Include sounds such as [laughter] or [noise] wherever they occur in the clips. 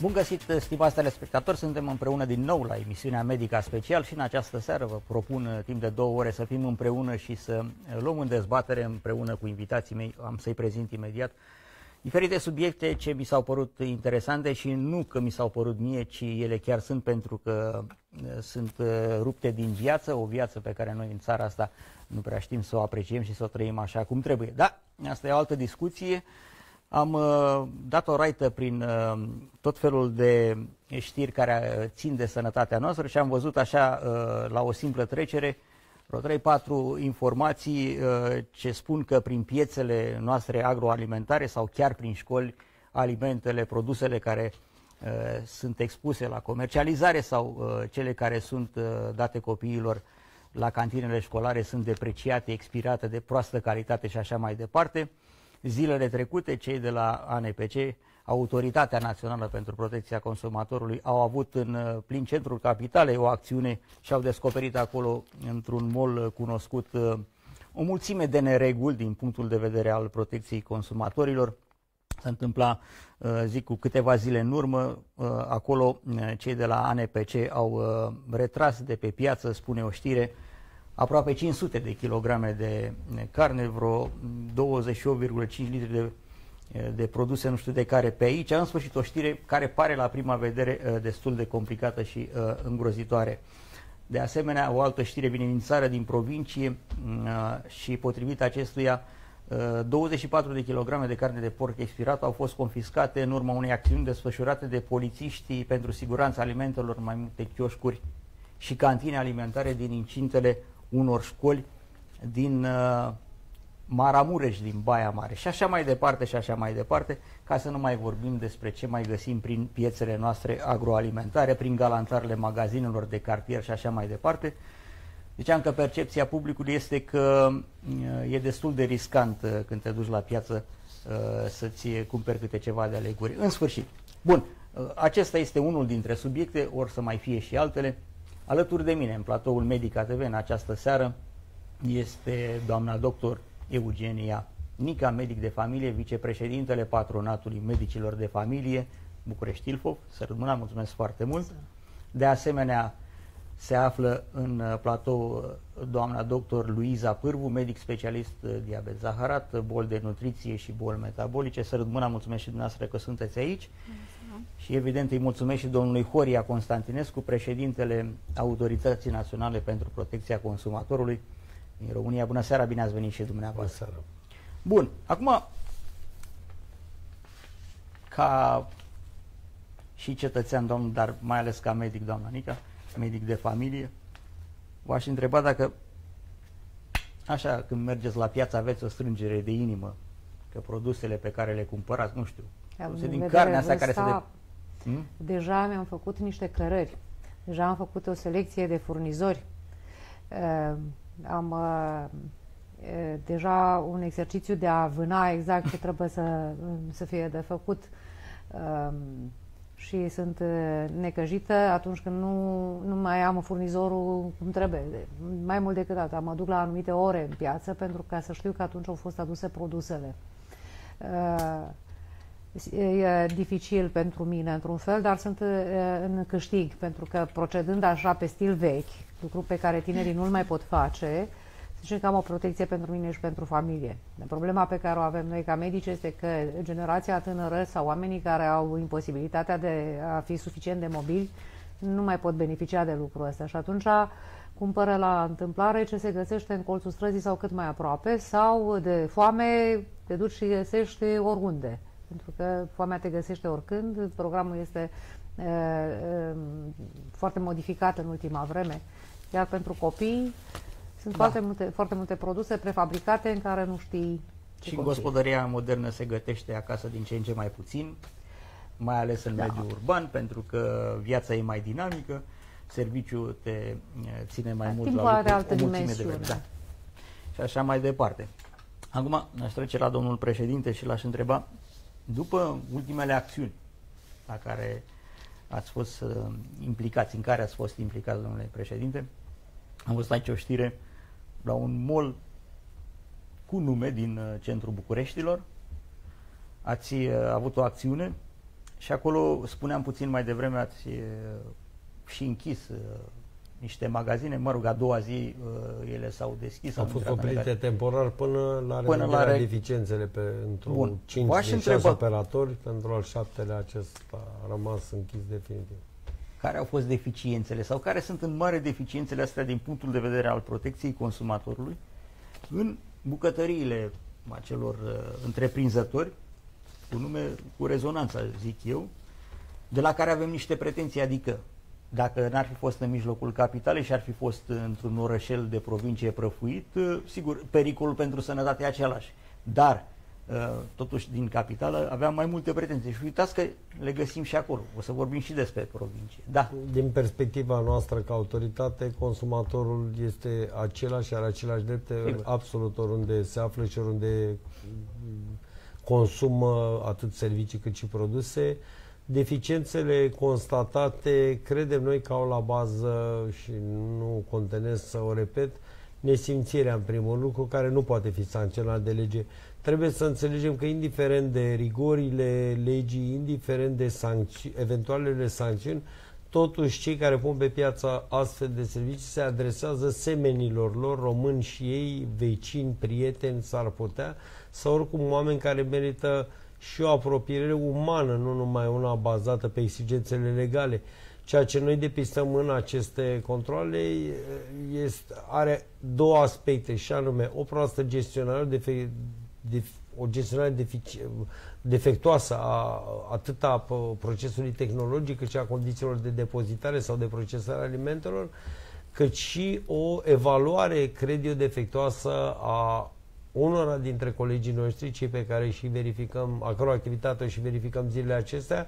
Bun găsit, stimați telespectatori, suntem împreună din nou la emisiunea Medica Special și în această seară vă propun uh, timp de două ore să fim împreună și să uh, luăm în dezbatere împreună cu invitații mei, am să-i prezint imediat, diferite subiecte ce mi s-au părut interesante și nu că mi s-au părut mie, ci ele chiar sunt pentru că uh, sunt rupte din viață, o viață pe care noi în țara asta nu prea știm să o apreciem și să o trăim așa cum trebuie. Da, asta e o altă discuție. Am uh, dat o raită prin uh, tot felul de știri care uh, țin de sănătatea noastră și am văzut așa uh, la o simplă trecere vreo 3-4 informații uh, ce spun că prin piețele noastre agroalimentare sau chiar prin școli alimentele, produsele care uh, sunt expuse la comercializare sau uh, cele care sunt uh, date copiilor la cantinele școlare sunt depreciate, expirate, de proastă calitate și așa mai departe. Zilele trecute, cei de la ANPC, Autoritatea Națională pentru Protecția Consumatorului, au avut în uh, plin centrul capitalei o acțiune și au descoperit acolo, într-un mol cunoscut, uh, o mulțime de nereguli din punctul de vedere al protecției consumatorilor. Se întâmpla, uh, zic, cu câteva zile în urmă, acolo cei de la ANPC au retras de pe piață, spune o știre, aproape 500 de kilograme de carne, vreo 28,5 litri de, de produse nu știu de care pe aici. În sfârșit o știre care pare la prima vedere uh, destul de complicată și uh, îngrozitoare. De asemenea, o altă știre vine din țară, din provincie uh, și potrivit acestuia 24 de kilograme de carne de porc expirat au fost confiscate în urma unei acțiuni desfășurate de polițiștii pentru siguranța alimentelor în mai multe chioșcuri și cantine alimentare din incintele unor școli din uh, Maramureș, din Baia Mare și așa mai departe și așa mai departe, ca să nu mai vorbim despre ce mai găsim prin piețele noastre agroalimentare, prin galantarele magazinelor de cartier și așa mai departe. Ziceam că percepția publicului este că uh, e destul de riscant uh, când te duci la piață uh, să-ți cumperi câte ceva de aleguri. În sfârșit. Bun, acesta este unul dintre subiecte, or să mai fie și altele. Alături de mine, în platoul Medica TV, în această seară, este doamna doctor Eugenia Nica, medic de familie, vicepreședintele patronatului medicilor de familie București Ilfov. Să rămână, mulțumesc foarte mult. De asemenea, se află în platou doamna doctor Luiza Pârvu, medic specialist diabet zaharat, bol de nutriție și bol metabolice. Să rămână, mulțumesc și dumneavoastră că sunteți aici. Mulțumesc. Și evident îi mulțumesc și domnului Horia Constantinescu, președintele Autorității Naționale pentru Protecția Consumatorului din România. Bună seara, bine ați venit și dumneavoastră. Bună seara. Bun, acum ca și cetățean, domn, dar mai ales ca medic, doamna Nica, medic de familie, v-aș întreba dacă așa, când mergeți la piață, aveți o strângere de inimă, că produsele pe care le cumpărați, nu știu, din carnea asta care se de Hmm? Deja mi-am făcut niște cărări, deja am făcut o selecție de furnizori, uh, am uh, deja un exercițiu de a vâna exact ce trebuie să, să fie de făcut uh, și sunt necăjită atunci când nu, nu mai am furnizorul cum trebuie. Mai mult decât atât, mă duc la anumite ore în piață pentru ca să știu că atunci au fost aduse produsele. Uh, e dificil pentru mine într-un fel, dar sunt în câștig, pentru că procedând așa pe stil vechi, lucru pe care tinerii nu-l mai pot face, zicem că am o protecție pentru mine și pentru familie. Problema pe care o avem noi ca medici este că generația tânără sau oamenii care au imposibilitatea de a fi suficient de mobili nu mai pot beneficia de lucrul ăsta și atunci cumpără la întâmplare ce se găsește în colțul străzii sau cât mai aproape sau de foame te duci și găsești oriunde pentru că foamea te găsește oricând, programul este e, e, foarte modificat în ultima vreme, iar pentru copii sunt da. foarte, multe, foarte multe produse prefabricate în care nu știi Și în gospodăria modernă se gătește acasă din ce în ce mai puțin, mai ales în da. mediul urban, pentru că viața e mai dinamică, serviciul te ține mai da, mult la lucru, altă o mulțime de vreme. Da. Și așa mai departe. Acum aș trece la domnul președinte și l-aș întreba după ultimele acțiuni la care ați fost uh, implicați, în care ați fost implicați, domnule președinte, am văzut aici o știre la un mall cu nume din uh, centrul Bucureștilor. Ați uh, avut o acțiune Și acolo, spuneam puțin mai devreme, ați și închis niște magazine, mă rog, a doua zi uh, ele s-au deschis. Au fost oprite temporar până la până la re... deficiențele pe într-un 5 din întreba... operatori, pentru al șaptele acesta a rămas închis definitiv. Care au fost deficiențele sau care sunt în mare deficiențele astea din punctul de vedere al protecției consumatorului în bucătăriile acelor uh, întreprinzători cu nume, cu rezonanță, zic eu, de la care avem niște pretenții, adică dacă n-ar fi fost în mijlocul capitalei și ar fi fost într-un orășel de provincie prăfuit, uh, sigur, pericolul pentru sănătate e același. Dar, uh, totuși, din capitală aveam mai multe pretenții. Și uitați că le găsim și acolo. O să vorbim și despre provincie. Da. Din perspectiva noastră ca autoritate, consumatorul este același, are același drepte sigur. absolut oriunde se află și oriunde consumă atât servicii cât și produse. Deficiențele constatate, credem noi că au la bază, și nu contenesc să o repet, nesimțirea în primul lucru, care nu poate fi sancționat de lege. Trebuie să înțelegem că indiferent de rigorile legii, indiferent de sancți- eventualele sancțiuni, totuși cei care pun pe piață astfel de servicii se adresează semenilor lor, români și ei, vecini, prieteni, s-ar putea, sau oricum oameni care merită și o apropiere umană, nu numai una bazată pe exigențele legale. Ceea ce noi depistăm în aceste controle este, are două aspecte, și anume o proastă gestionare, defe, de, o gestionare defici, defectuoasă a atât a procesului tehnologic, cât și a condițiilor de depozitare sau de procesare alimentelor, cât și o evaluare, cred eu, defectuoasă a unora dintre colegii noștri, cei pe care și verificăm, a căror activitate și verificăm zilele acestea,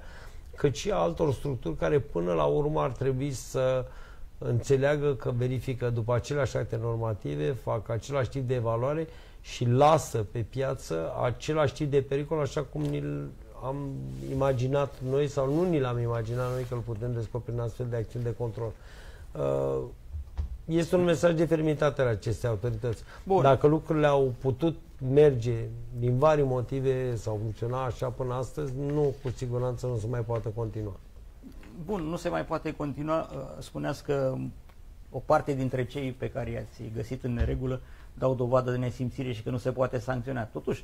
cât și a altor structuri care până la urmă ar trebui să înțeleagă că verifică după aceleași acte normative, fac același tip de evaluare și lasă pe piață același tip de pericol așa cum ni-l am imaginat noi sau nu ni l-am imaginat noi că îl putem descoperi în astfel de acțiuni de control. Uh, este un mesaj de fermitate la aceste autorități. Bun. Dacă lucrurile au putut merge din vari motive sau funcționa așa până astăzi, nu, cu siguranță nu se mai poate continua. Bun, nu se mai poate continua. Uh, spuneați că o parte dintre cei pe care i-ați găsit în neregulă dau dovadă de nesimțire și că nu se poate sancționa. Totuși,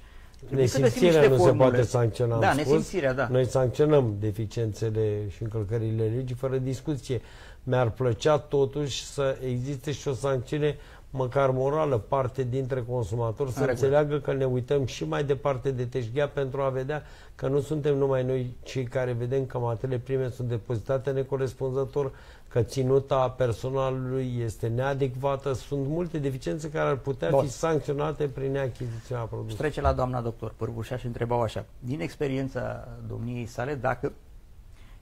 Nesimțirea nu formule. se poate sancționa. Da, nesimțirea, da. Noi sancționăm deficiențele și încălcările legii fără discuție mi-ar plăcea totuși să existe și o sancțiune măcar morală, parte dintre consumatori să înțeleagă că ne uităm și mai departe de teșghea pentru a vedea că nu suntem numai noi cei care vedem că materiile prime sunt depozitate necorespunzător, că ținuta personalului este neadecvată, sunt multe deficiențe care ar putea Bun. fi sancționate prin neachiziționarea produsului. trece la doamna doctor Pârbușa și întrebau așa, din experiența domniei sale, dacă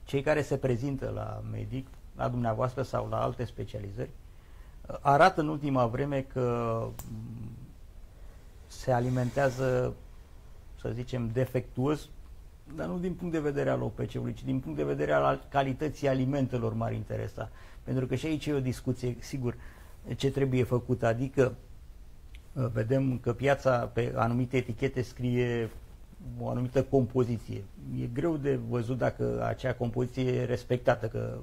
cei care se prezintă la medic la dumneavoastră sau la alte specializări, arată în ultima vreme că mm, se alimentează, să zicem, defectuos, dar nu din punct de vedere al OPC-ului, ci din punct de vedere al calității alimentelor m-ar interesa. Pentru că și aici e o discuție, sigur, ce trebuie făcut, adică uh, vedem că piața pe anumite etichete scrie o anumită compoziție. E greu de văzut dacă acea compoziție e respectată, că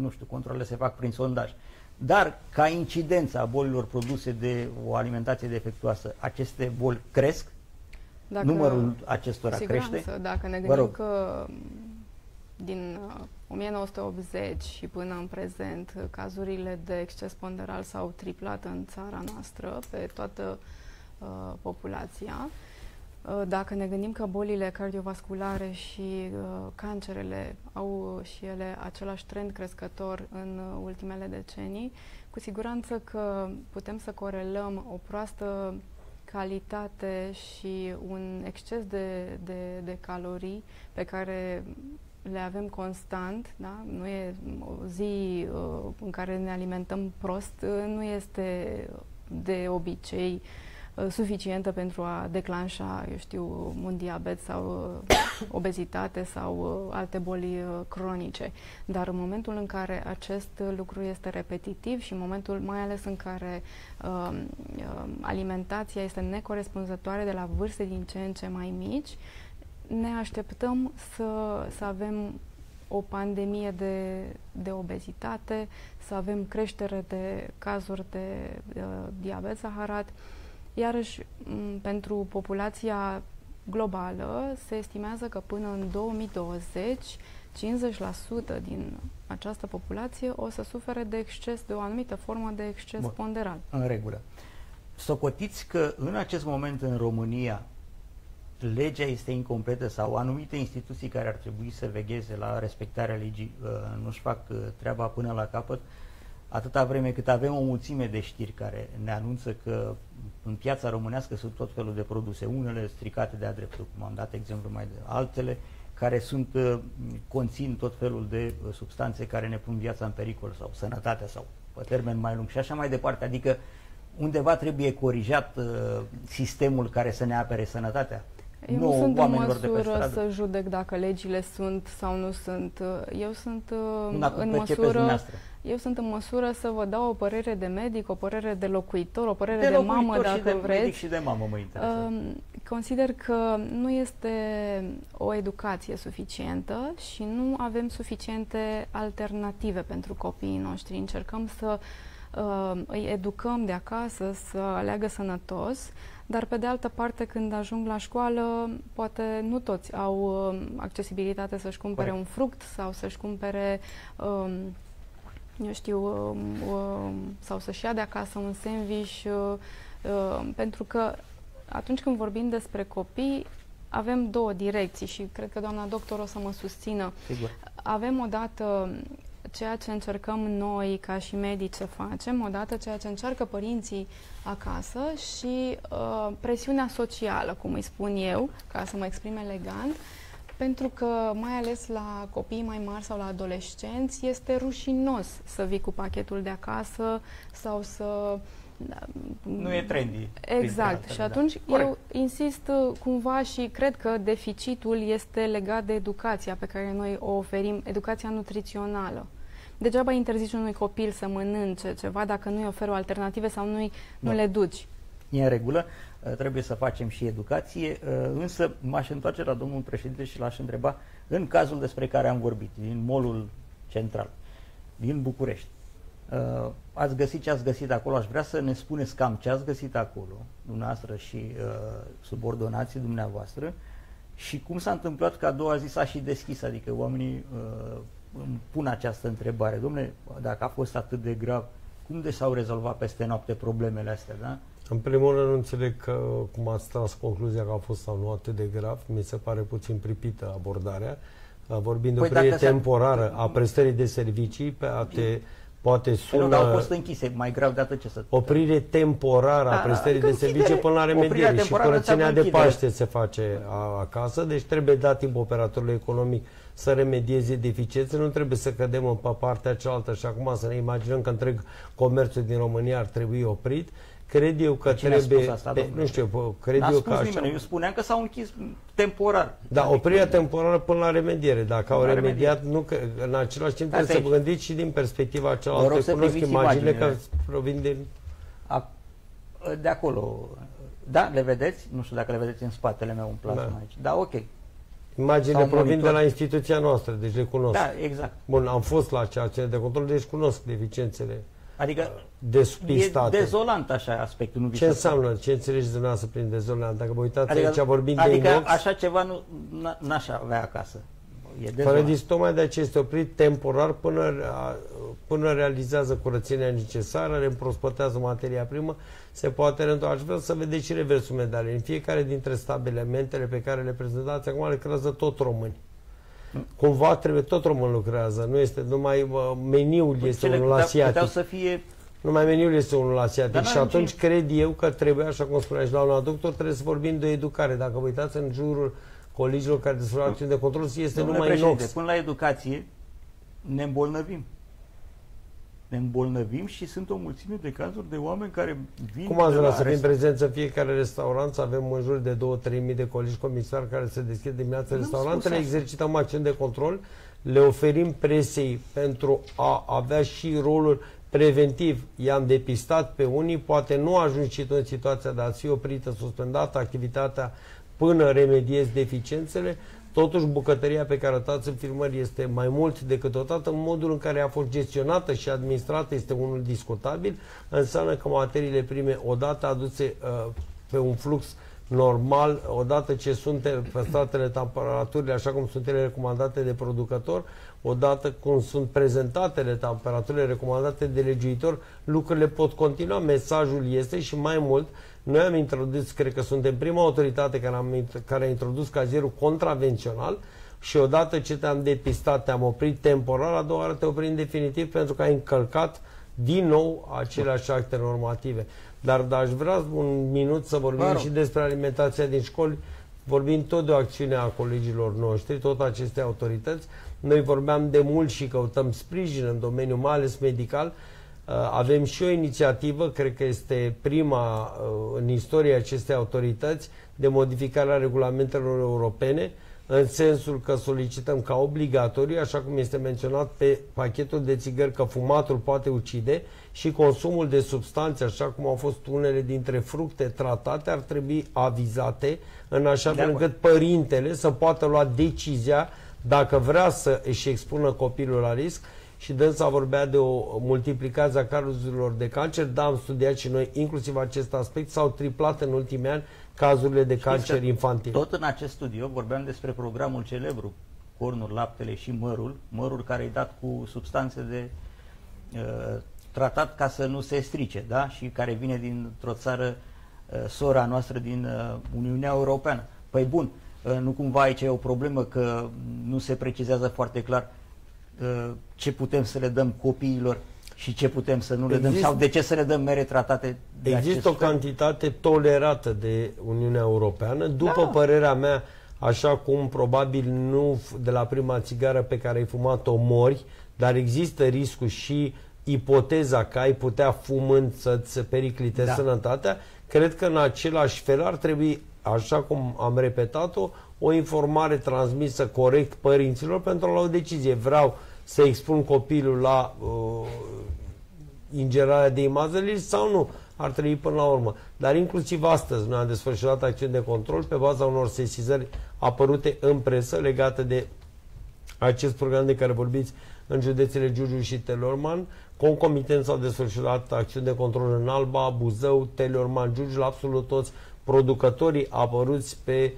nu știu, controlele se fac prin sondaj. Dar, ca incidența a bolilor produse de o alimentație defectuoasă, aceste boli cresc? Dacă, Numărul acestora siguranță, crește? Dacă ne gândim că din 1980 uh, și până în prezent, cazurile de exces ponderal s-au triplat în țara noastră, pe toată uh, populația. Uh, dacă ne gândim că bolile cardiovasculare și uh, cancerele au și ele același trend crescător în uh, ultimele decenii, cu siguranță că putem să corelăm o proastă calitate și un exces de, de, de calorii pe care le avem constant, da? nu e o zi uh, în care ne alimentăm prost, uh, nu este de obicei uh, Uh, suficientă pentru a declanșa, eu știu, un diabet sau uh, [coughs] obezitate sau uh, alte boli cronice. Dar în momentul în care acest lucru este repetitiv și în momentul mai ales în care uh, alimentația este necorespunzătoare de la vârste din ce în ce mai mici, ne așteptăm să, să avem o pandemie de, de obezitate, să avem creștere de cazuri de uh, diabet zaharat. Iarăși, m- pentru populația globală se estimează că până în 2020 50% din această populație o să sufere de exces, de o anumită formă de exces Bun. ponderal. În regulă. Socotiți că în acest moment în România legea este incompletă sau anumite instituții care ar trebui să vegheze la respectarea legii uh, nu-și fac uh, treaba până la capăt, atâta vreme cât avem o mulțime de știri care ne anunță că în piața românească sunt tot felul de produse, unele stricate de-a dreptul, cum am dat exemplu mai de altele, care sunt, uh, conțin tot felul de uh, substanțe care ne pun viața în pericol sau sănătatea sau pe termen mai lung și așa mai departe. Adică undeva trebuie corijat uh, sistemul care să ne apere sănătatea. Eu nu Nu sunt în oamenilor de pe măsură stradă. să judec dacă legile sunt sau nu sunt. Eu sunt uh, Nu dacă în percepeți măsură dumneavoastră. Eu sunt în măsură să vă dau o părere de medic, o părere de locuitor, o părere De de, mamă locuitor dacă și de vreți. medic și de mamă mă interesează. Um, Consider că nu este o educație suficientă și nu avem suficiente alternative pentru copiii noștri. Încercăm să uh, îi educăm de acasă să aleagă sănătos, dar pe de altă parte când ajung la școală, poate nu toți au uh, accesibilitate să-și cumpere Corect. un fruct sau să-și cumpere um, eu știu, um, um, sau să-și ia de acasă un sandwich, uh, uh, pentru că atunci când vorbim despre copii, avem două direcții și cred că doamna doctor o să mă susțină. Sigur. Avem odată ceea ce încercăm noi ca și medici să facem, odată ceea ce încearcă părinții acasă și uh, presiunea socială, cum îi spun eu, ca să mă exprim elegant, pentru că, mai ales la copii mai mari sau la adolescenți, este rușinos să vii cu pachetul de acasă sau să... Nu e trendy. printre Exact. altele, și da. atunci Corect. eu insist uh, cumva și cred că deficitul este legat de educația pe care noi o oferim, educația nutrițională. Degeaba interzici unui copil să mănânce ceva dacă nu-i oferă o alternative sau nu-i, nu Da. le duci. E în regulă, uh, trebuie să facem și educație, uh, însă m-aș întoarce la domnul președinte și l-aș întreba, în cazul despre care am vorbit, din molul central, din București, uh, ați găsit ce ați găsit acolo, aș vrea să ne spuneți cam ce ați găsit acolo, dumneavoastră și uh, subordonații dumneavoastră, și cum s-a întâmplat că a doua zi s-a și deschis, adică oamenii uh, îmi pun această întrebare, domnule, dacă a fost atât de grav, cum de s-au rezolvat peste noapte problemele astea, da? În primul rând nu înțeleg că, cum ați tras concluzia că a fost sau nu atât de grav, mi se pare puțin pripită abordarea. Vorbind de Păi o oprire dacă se- temporară a prestării de servicii, pe a te, poate Păi nu, dar au sună fost închise, mai grav de atât ce să... oprire temporară a Da, prestării adică de servicii închidere. până la Oprirea remediere și temporară curățenia înseamnă de închidere. Paște se face a- acasă, deci trebuie dat timp operatorului economic să remedieze deficiențe, nu trebuie să cădem în pe partea cealaltă și acum să ne imaginăm că întreg comerțul din România ar trebui oprit. Cred eu că Cine a trebuie, spus asta, pe- domnule? nu știu, bă, cred N-a eu spus că nimeni, așa, eu spuneam că s-au închis temporar. da, oprirea temporară până la remediere. Dacă au La remediat, nu că, în același timp Asta trebuie să vă aici. gândiți și din perspectiva Vă rog cealaltă. să Cunosc priviți imaginile imaginile. că provin din... A, de acolo, da, le vedeți? Nu știu dacă le vedeți în spatele meu în plasma Da. aici. Da, ok. Imaginile Sau provin de monitor. la instituția noastră, deci le cunosc. Da, exact. Bun, am fost la acea ținere de control, deci cunosc deficiențele Adică despistate. e dezolant așa aspectul. Nu vi Ce se înseamnă? Ce înțelegeți dumneavovoastră prin dezolant? Dacă vă uitați Adică, aici vorbim adică de inox, așa ceva nu, n- n-aș avea acasă. E fără dezolant. dis, tocmai de aceea este oprit temporar până, a- până realizează curățenia necesară, reîmprospătează materia primă, se poate reîntoarce. Aș vrea să vedeți și reversul medalei. În fiecare dintre stabilimentele pe care le prezentați acum lucrează tot români. Cumva trebuie, tot român lucrează, nu este numai uh, meniul Păi este cele unul putea- asiatic. Puteau să fie Numai meniul este unul asiatic Dar și n-are atunci nici- cred eu că trebuie, așa cum spunea și doamna doctor, trebuie să vorbim de educare. Dacă vă uitați în jurul colegilor care desfășoară acțiuni de control, este Domnule numai președinte, inox. până la educație ne îmbolnăvim. Ne îmbolnăvim și sunt o mulțime de cazuri de oameni care vin Cum ați de vrea la să fim rest- prezenți în fiecare restaurant, să avem în jur de 2-3 mii de colegi comisari care se deschid dimineața Nu am restaurantele, spus asta. exercităm acțiuni de control, le oferim presei pentru a avea și rolul preventiv. I-am depistat pe unii, poate nu ajungi și tu în situația de a fi oprită, suspendată activitatea până remediezi deficiențele, Totuși, bucătăria pe care arătați în filmări este mai mult decât o dată. Modul în care a fost gestionată și administrată este unul discutabil. Înseamnă că materiile prime, odată aduse uh, pe un flux normal, odată ce sunt păstratele temperaturile așa cum sunt ele recomandate de producător, odată cum sunt prezentatele temperaturile recomandate de legiuitor, lucrurile pot continua. Mesajul este și mai mult, noi am introdus, cred că suntem prima autoritate care, am, care a introdus cazierul contravențional și odată ce te-am depistat, te-am oprit temporar, a doua oară te oprim definitiv pentru că ai încălcat din nou aceleași acte normative. Dar, dar aș vrea un minut să vorbim Vă și despre alimentația din școli, vorbim tot de o acțiune a colegilor noștri, tot aceste autorități. Noi vorbeam de mult și căutăm sprijin în domeniul, mai ales medical, Uh, avem și o inițiativă, cred că este prima uh, în istoria acestei autorități, de modificare a regulamentelor europene, în sensul că solicităm ca obligatoriu, așa cum este menționat pe pachetul de țigări, că fumatul poate ucide și consumul de substanțe, așa cum au fost unele dintre fructe tratate, ar trebui avizate în așa fel încât părintele să poată lua decizia dacă vrea să își expună copilul la risc și dânsa vorbea de o multiplicare a cazurilor de cancer, da, am studiat și noi inclusiv acest aspect, s-au triplat în ultimii ani cazurile de Știți cancer infantil. Tot în acest studiu vorbeam despre programul celebru, cornul, laptele și mărul, mărul care e dat cu substanțe de uh, tratat ca să nu se strice, da? Și care vine dintr-o țară uh, sora noastră din uh, Uniunea Europeană. Păi bun, uh, nu cumva aici e o problemă că nu se precizează foarte clar Uh, ce putem să le dăm copiilor și ce putem să nu le există, dăm sau de ce să le dăm mere tratate de Există o fel? cantitate tolerată de Uniunea Europeană, după da. părerea mea, așa cum probabil nu de la prima țigară pe care ai fumat-o mori, dar există riscul și ipoteza că ai putea fumând să-ți periclitezi da. sănătatea, cred că în același fel ar trebui, așa cum am repetat-o, o informare transmisă corect părinților pentru a lua o decizie. Vreau să expun copilul la uh, ingerarea de imazăliri sau nu. Ar trebui până la urmă. Dar inclusiv astăzi noi am desfășurat acțiuni de control pe baza unor sesizări apărute în presă legate de acest program de care vorbiți în județele Giurgiu și Telorman. Concomitent s-au desfășurat acțiuni de control în Alba, Buzău, Telorman, Giurgiu, la absolut toți producătorii apăruți pe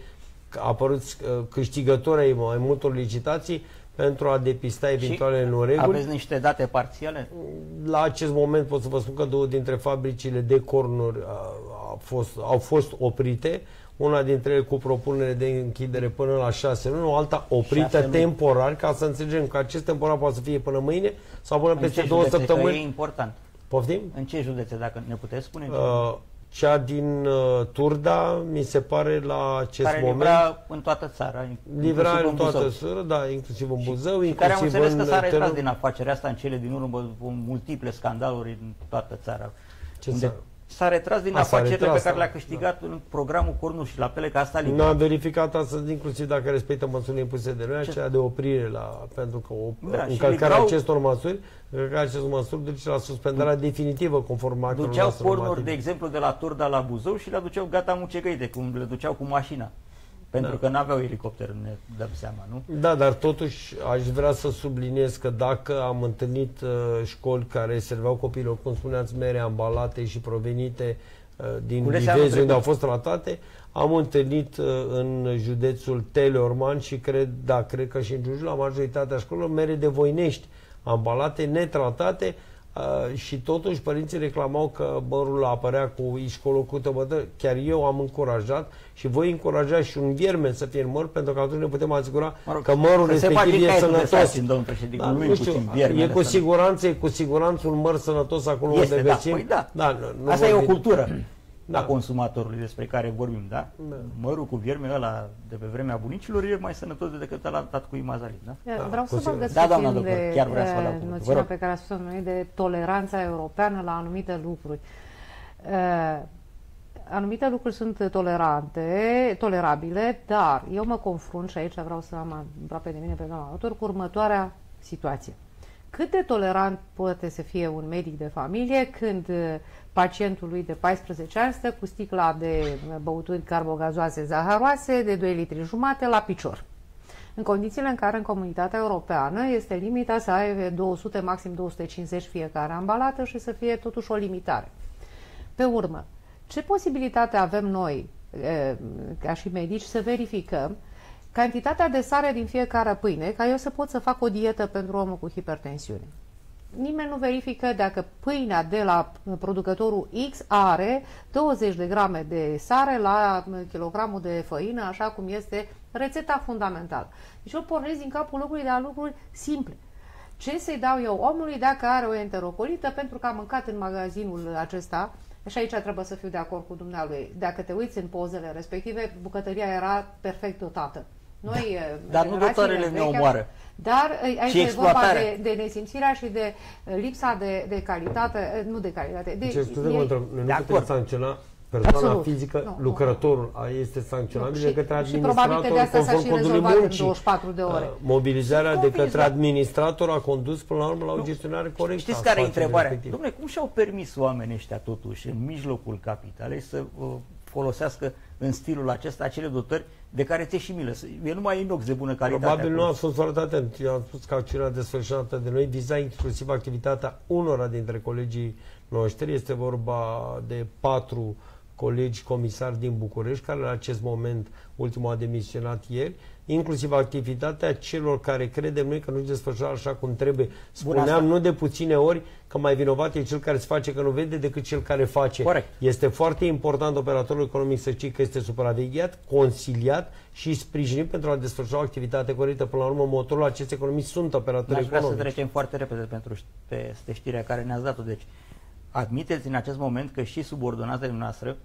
apăruți uh, câștigători ai mai multor licitații pentru a depista eventuale nereguli. Aveți niște date parțiale? La acest moment pot să vă spun că două dintre fabricile de cornuri au fost, au fost oprite, una dintre ele cu propunere de închidere până la șase luni, alta oprită temporar, ca să înțelegem că acest temporar poate să fie până mâine sau până în peste două săptămâni. e important. Poftim? În ce județe, dacă ne puteți spune? Uh, cea din uh, Turda, mi se pare, la acest care moment... Care în toată țara, Livra în, în toată țara, da, inclusiv în Buzău, și, inclusiv care am înțeles în că s-a retras din afacerea asta în cele din urmă, cu multiple scandaluri în toată țara. Ce unde s-a retras din A, afacerile retras, pe care le-a da. câștigat da. în programul Cornul și Laptele, ca asta Nu am verificat astăzi, inclusiv dacă respectă măsurile impuse de noi, aceea de oprire, la, pentru că o, da, încălcarea livrau, acestor măsuri, încălcarea acestor măsuri duce la suspendarea du definitivă conform actelor Duceau cornuri, de exemplu, de la Turda la Buzău și le aduceau gata mucegăite, cum le duceau cu mașina. Pentru da. că nu aveau elicopter, ne dăm seama, nu? Da, dar totuși aș vrea să subliniez că dacă am întâlnit uh, școli care serveau copiilor, cum spuneați, mere ambalate și provenite uh, din Livezi, unde au fost tratate, am întâlnit uh, în județul Teleorman și cred, da, cred că și în Giurgiu, la majoritatea școlilor, mere de voinești ambalate, netratate, Uh, și totuși părinții reclamau că mărul apărea cu ișcolul cu tăbătă. Chiar eu am încurajat și voi încuraja și un vierme să fie în măr pentru că atunci ne putem asigura mă rog, că mărul respectiv e sănătos. Da, nu, știu, e cu siguranță, e cu siguranță un măr sănătos acolo este, unde da, găsim. Păi da. da nu Asta e o cultură da. a consumatorului despre care vorbim, da? da? Mărul cu vierme ăla de pe vremea bunicilor e mai sănătos decât ăla dat cu imazalin, da? da Vreau să vă găsesc da, doamna doctor, chiar vreau să vă dau noțiunea pe care a spus noi de toleranța europeană la anumite lucruri. Uh, anumite lucruri sunt tolerante, tolerabile, dar eu mă confrunt și aici vreau să am aproape de mine pe doamna autor cu următoarea situație. cât de tolerant poate să fie un medic de familie când uh, pacientul lui de 14 ani stă cu sticla de băuturi carbogazoase zaharoase de 2 litri jumate la picior. În condițiile în care în comunitatea europeană este limita să ai 200, maxim 250 fiecare ambalată și să fie totuși o limitare. Pe urmă, ce posibilitate avem noi, ca și medici, să verificăm cantitatea de sare din fiecare pâine, ca eu să pot să fac o dietă pentru omul cu hipertensiune. Nimeni nu verifică dacă pâinea de la producătorul X are 20 de grame de sare la kilogramul de făină, așa cum este rețeta fundamentală. Deci eu pornesc din capul locului de la lucruri simple. Ce să-i dau eu omului dacă are o enterocolită pentru că am mâncat în magazinul acesta și aici trebuie să fiu de acord cu dumnealui. Dacă te uiți în pozele respective, bucătăria era perfect dotată. Noi, da. Dar nu doctoarele ne omoară. Dar aici și e vorba de, de nesimțirea și de lipsa de, de calitate, nu de calitate. De, ce, scuze, mă întreb, noi nu putem sancționa persoana Absolut. fizică, nu, lucrătorul nu. este sancționabil de către administrator și de conform codului muncii. 24 de ore. Uh, mobilizarea de către administrator a condus până la urmă la o gestionare corectă. Știți care e întrebarea? Dom'le, cum și-au permis oamenii ăștia totuși în mijlocul capitalei să uh, folosească în stilul acesta acele dotări de care ți și milă. E numai inox de bună calitate. Probabil nu a fost foarte atent. Eu am spus că acțiunea desfășurată de noi viza inclusiv activitatea unora dintre colegii noștri. Este vorba de patru colegi comisari din București, care la acest moment, ultimul a demisionat ieri, inclusiv activitatea celor care credem noi că nu se desfășoară așa cum trebuie. Spuneam nu de puține ori că mai vinovat e cel care se face că nu vede decât cel care face. Corect. Este foarte important operatorul economic să știe că este supravegheat, consiliat și sprijinit pentru a desfășura o activitate corectă. Până la urmă, motorul acestei economii sunt operatori economici. vrea să trecem foarte repede pentru peste știrea care ne-ați dat-o. Deci, admiteți în acest moment că și subordonatele noastre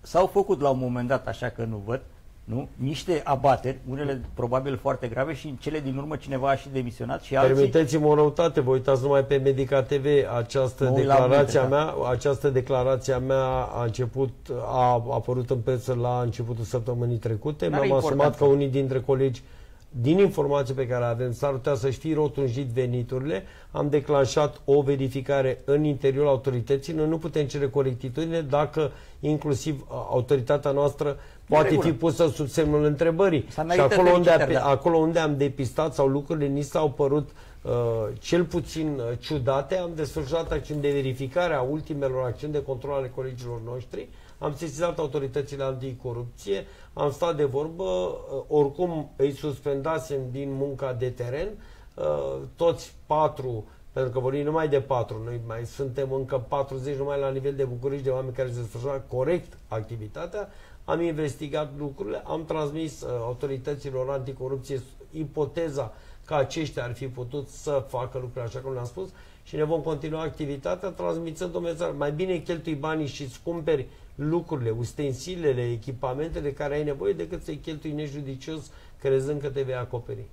s-au făcut la un moment dat, așa că nu văd, nu? niște abateri, unele probabil foarte grave și în cele din urmă cineva a și demisionat și alții... Permiteți-mi o răutate, vă uitați numai pe Medica TV, această declarație mea, da. această declarație mea a început, a apărut în presă la începutul săptămânii trecute, mi-am asumat că unii dintre colegi din informații pe care avem, s-ar putea să-și fi rotunjit veniturile, am declanșat o verificare în interiorul autorității. Noi nu putem cere corectitudine dacă inclusiv uh, autoritatea noastră poate fi pusă sub semnul întrebării. Și acolo unde, a, da. acolo unde am depistat sau lucrurile ni s-au părut uh, cel puțin uh, ciudate, am desfășurat acțiuni de verificare a ultimelor acțiuni de control ale colegilor noștri, am sesizat autoritățile anticorupție, am stat de vorbă, uh, oricum îi suspendasem din munca de teren, uh, toți patru pentru că vorbim numai de patru, noi mai suntem încă 40 numai la nivel de București de oameni care se desfășoară corect activitatea, am investigat lucrurile, am transmis uh, autorităților anticorupție ipoteza că aceștia ar fi putut să facă lucrurile așa cum le-am spus și ne vom continua activitatea transmițând o mesaj. Mai bine cheltui banii și îți cumperi lucrurile, ustensilele, echipamentele care ai nevoie decât să-i cheltui nejudicios crezând că te vei acoperi.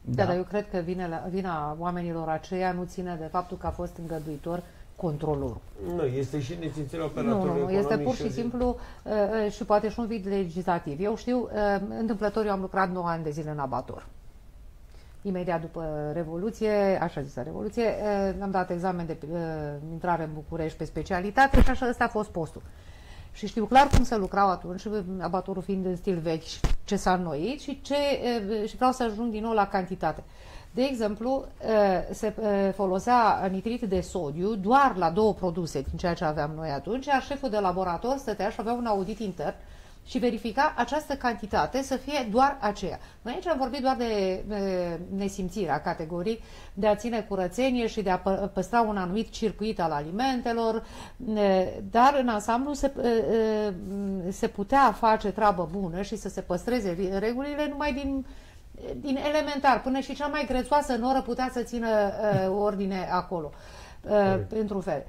Da, da dar eu cred că vine, vina oamenilor aceia nu ține de faptul că a fost îngăduitor controlorul. Nu, este și nesimțirea operatorului Nu, nu, este pur și, și simplu uh, uh, și poate și un vid legislativ. Eu știu, uh, întâmplător, eu am lucrat 9 ani de zile în abator. Imediat după Revoluție, așa zisă Revoluție, uh, am dat examen de uh, intrare în București pe specialitate și așa ăsta a fost postul. Și știu clar cum se lucrau atunci, abatorul fiind în stil vechi, ce s-a înnoit și, ce, uh, și vreau să ajung din nou la cantitate. De exemplu, se folosea nitrit de sodiu doar la două produse din ceea ce aveam noi atunci, iar șeful de laborator stătea și avea un audit intern și verifica această cantitate să fie doar aceea. Noi aici am vorbit doar de nesimțirea categorii, de a ține curățenie și de a păstra un anumit circuit al alimentelor, dar în ansamblu se, se putea face treabă bună și să se păstreze regulile numai din din elementar, până și cea mai grețoasă noră putea să țină uh, ordine acolo, uh, într-un fel.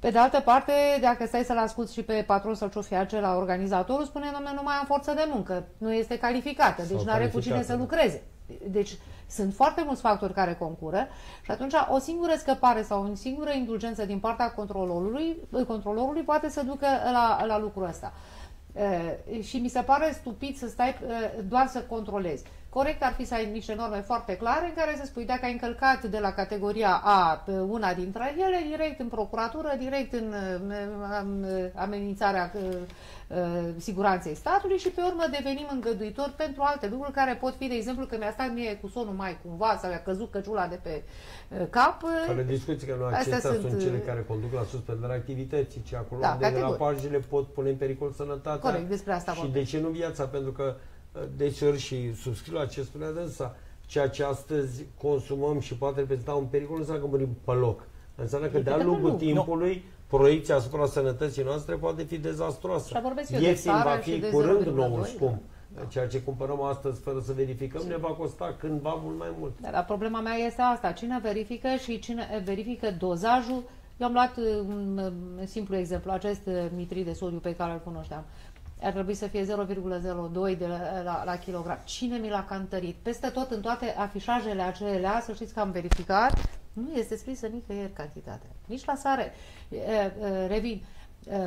Pe de altă parte, dacă stai să-l asculti și pe patron sau ce la organizatorul, spune, domnule, nu mai am forță de muncă, nu este calificată, deci nu are cu cine să lucreze. Deci sunt foarte mulți factori care concură și atunci o singură scăpare sau o singură indulgență din partea controlorului, controlorului poate să ducă la, la lucrul ăsta. Uh, și mi se pare stupid să stai uh, doar să controlezi. Corect ar fi să ai niște norme foarte clare în care să spui dacă ai încălcat de la categoria A una dintre ele, direct în procuratură, direct în amenințarea siguranței statului și pe urmă devenim îngăduitori pentru alte lucruri care pot fi, de exemplu, că mi-a stat mie cu sonul mai cumva sau mi-a căzut căciula de pe cap. Care discuții că nu acestea sunt, sunt cele care conduc la suspendarea activității, ci acolo da, de derapajele pot pune în pericol sănătatea. Corect, despre asta Și de ce nu viața? Pentru că deseori și subscriu la ce spunea dânsa, ceea ce astăzi consumăm și poate reprezenta un pericol, nu înseamnă că murim pe loc. Înseamnă că de-a lungul timpului proiecția asupra sănătății noastre poate fi dezastroasă. Ieftin va fi curând nou scump. Da. Ceea ce cumpărăm astăzi fără să verificăm ne va costa cândva mult mai mult. Da, dar problema mea este asta. Cine verifică și cine verifică dozajul eu am luat un, un simplu exemplu, acest mitrid de sodiu pe care îl cunoșteam ar trebui să fie 0,02 de la, la, la kilogram. Cine mi l-a cantărit? Peste tot, în toate afișajele acelea, să știți că am verificat, nu este scrisă nicăieri cantitatea. Nici la sare. Revin.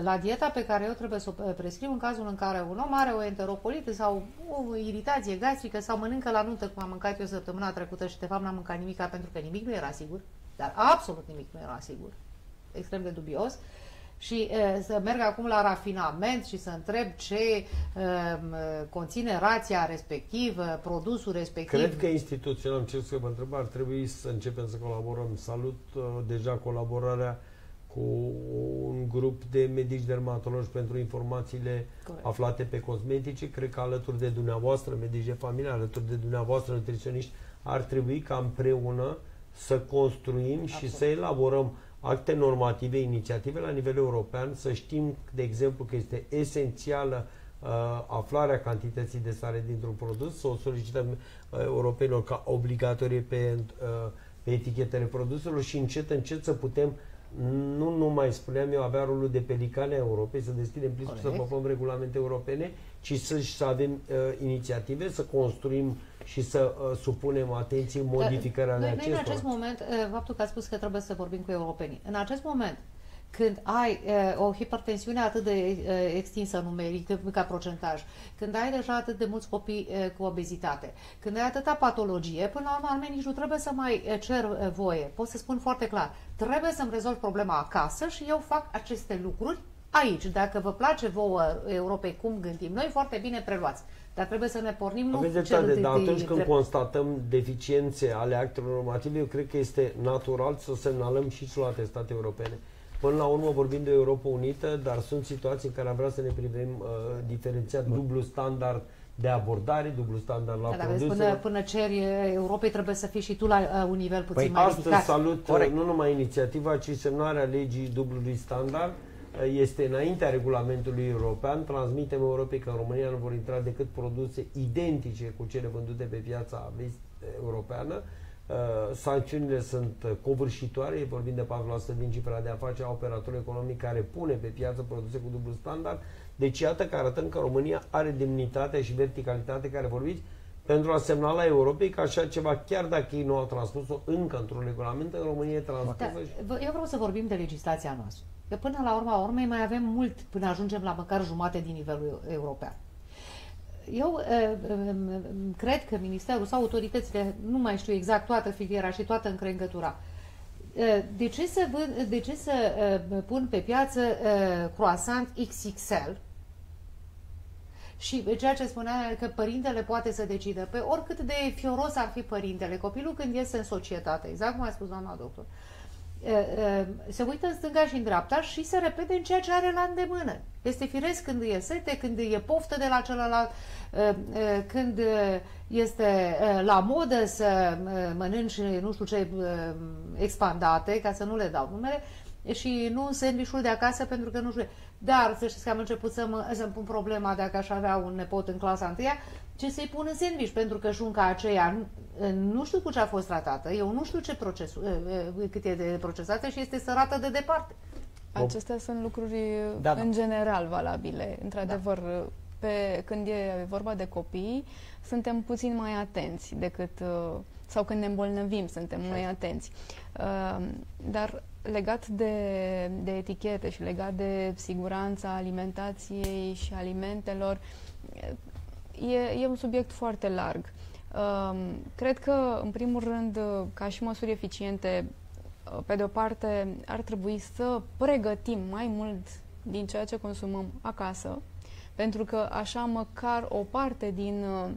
La dieta pe care eu trebuie să o prescriu în cazul în care un om are o enterocolită sau o iritație gastrică sau mănâncă la nuntă, cum am mâncat eu săptămâna trecută și de fapt n-am mâncat nimic pentru că nimic nu era sigur, dar absolut nimic nu era sigur, extrem de dubios, uh, și uh, să merg acum la rafinament și să întreb ce uh, conține rația respectivă, produsul respectiv. Cred că instituțional, am ce să vă întreb, ar trebui să începem să colaborăm. Salut uh, deja colaborarea cu un grup de medici dermatologi pentru informațiile Corect. aflate pe cosmetice. Cred că alături de dumneavoastră, medici de familie, alături de dumneavoastră, nutriționiști, ar trebui ca împreună să construim Absolut. și să elaborăm acte normative, inițiative la nivel european, să știm, de exemplu, că este esențială uh, aflarea cantității de sare dintr-un produs, să o solicităm uh, europenilor ca obligatorie pe, uh, pe etichetele produselor și încet, încet să putem nu numai, spuneam eu, avea rolul de pelicane a Europei, să deschidem plisul, să păpăm regulamente europene, ci să, să avem uh, inițiative, să construim uh, și să uh, supunem atenție modificării ale acestora. Noi în acest moment, uh, faptul că a spus că trebuie să vorbim cu europenii, în acest moment, când ai uh, o hipertensiune atât de uh, extinsă numeric ca procentaj, când ai deja atât de mulți copii uh, cu obezitate, când ai atâta patologie, până la urmă nici nu trebuie să mai uh, cer uh, voie. Pot să spun foarte clar, trebuie să-mi rezolv problema acasă și eu fac aceste lucruri aici. Dacă vă place vouă Europei cum gândim noi, foarte bine preluați. Dar trebuie să ne pornim nu Aveți dreptate, dar atunci când constatăm deficiențe ale actelor normative, eu cred că este natural să semnalăm și celelalte state europene. Până la urmă vorbim de Europa Unită, dar sunt situații în care am vrea să ne privim uh, diferențiat, Bun. dublu standard de abordare, dublu standard la da, produse. Până, până ceri Europei trebuie să fii și tu la uh, un nivel puțin păi mai astăzi ridicat. salut uh, Corect. nu numai inițiativa, ci semnarea legii dublului standard este înaintea regulamentului european, transmitem Europei că în România nu vor intra decât produse identice cu cele vândute pe piața europeană. Uh, sancțiunile sunt covârșitoare, vorbim de 4% din cifra de afaceri a operatorului economic care pune pe piață produse cu dublu standard. Deci iată că arătăm că România are demnitatea și verticalitate care vorbiți pentru a semnala Europei că așa ceva, chiar dacă ei nu au transpus-o încă într-un regulament, în România e transpusă. Da, eu vreau să vorbim de legislația noastră. Că până la urma urmei mai avem mult până ajungem la măcar jumate din nivelul european. Eu cred că Ministerul sau autoritățile, nu mai știu exact toată filiera și toată încrengătura, de ce să, vând, de ce să pun pe piață croissant XXL și ceea ce spunea că părintele poate să decidă, pe oricât de fioros ar fi părintele, copilul când iese în societate, exact cum a spus doamna doctor, se uită în stânga și în dreapta și se repede în ceea ce are la îndemână. Este firesc când e sete, când e poftă de la celălalt, când este la modă să mănânci nu știu ce expandate, ca să nu le dau numele, și nu în sandvișul de acasă pentru că nu știu. Dar să știți că am început să mă, să pun problema dacă aș avea un nepot în clasa întâia, ce să-i pun în sandwich, pentru că șunca aceea nu știu cu ce a fost tratată, eu nu știu ce proces, cât e de procesată și este sărată de departe. Acestea sunt lucruri da, da. în general valabile. Într-adevăr, da. pe, când e vorba de copii, suntem puțin mai atenți decât sau când ne îmbolnăvim, suntem Așa. mai atenți. Dar legat de, de etichete și legat de siguranța alimentației și alimentelor, e, e un subiect foarte larg. Um, cred că, în primul rând, ca și măsuri eficiente, uh, pe de o parte, ar trebui să pregătim mai mult din ceea ce consumăm acasă, pentru că așa măcar o parte din uh,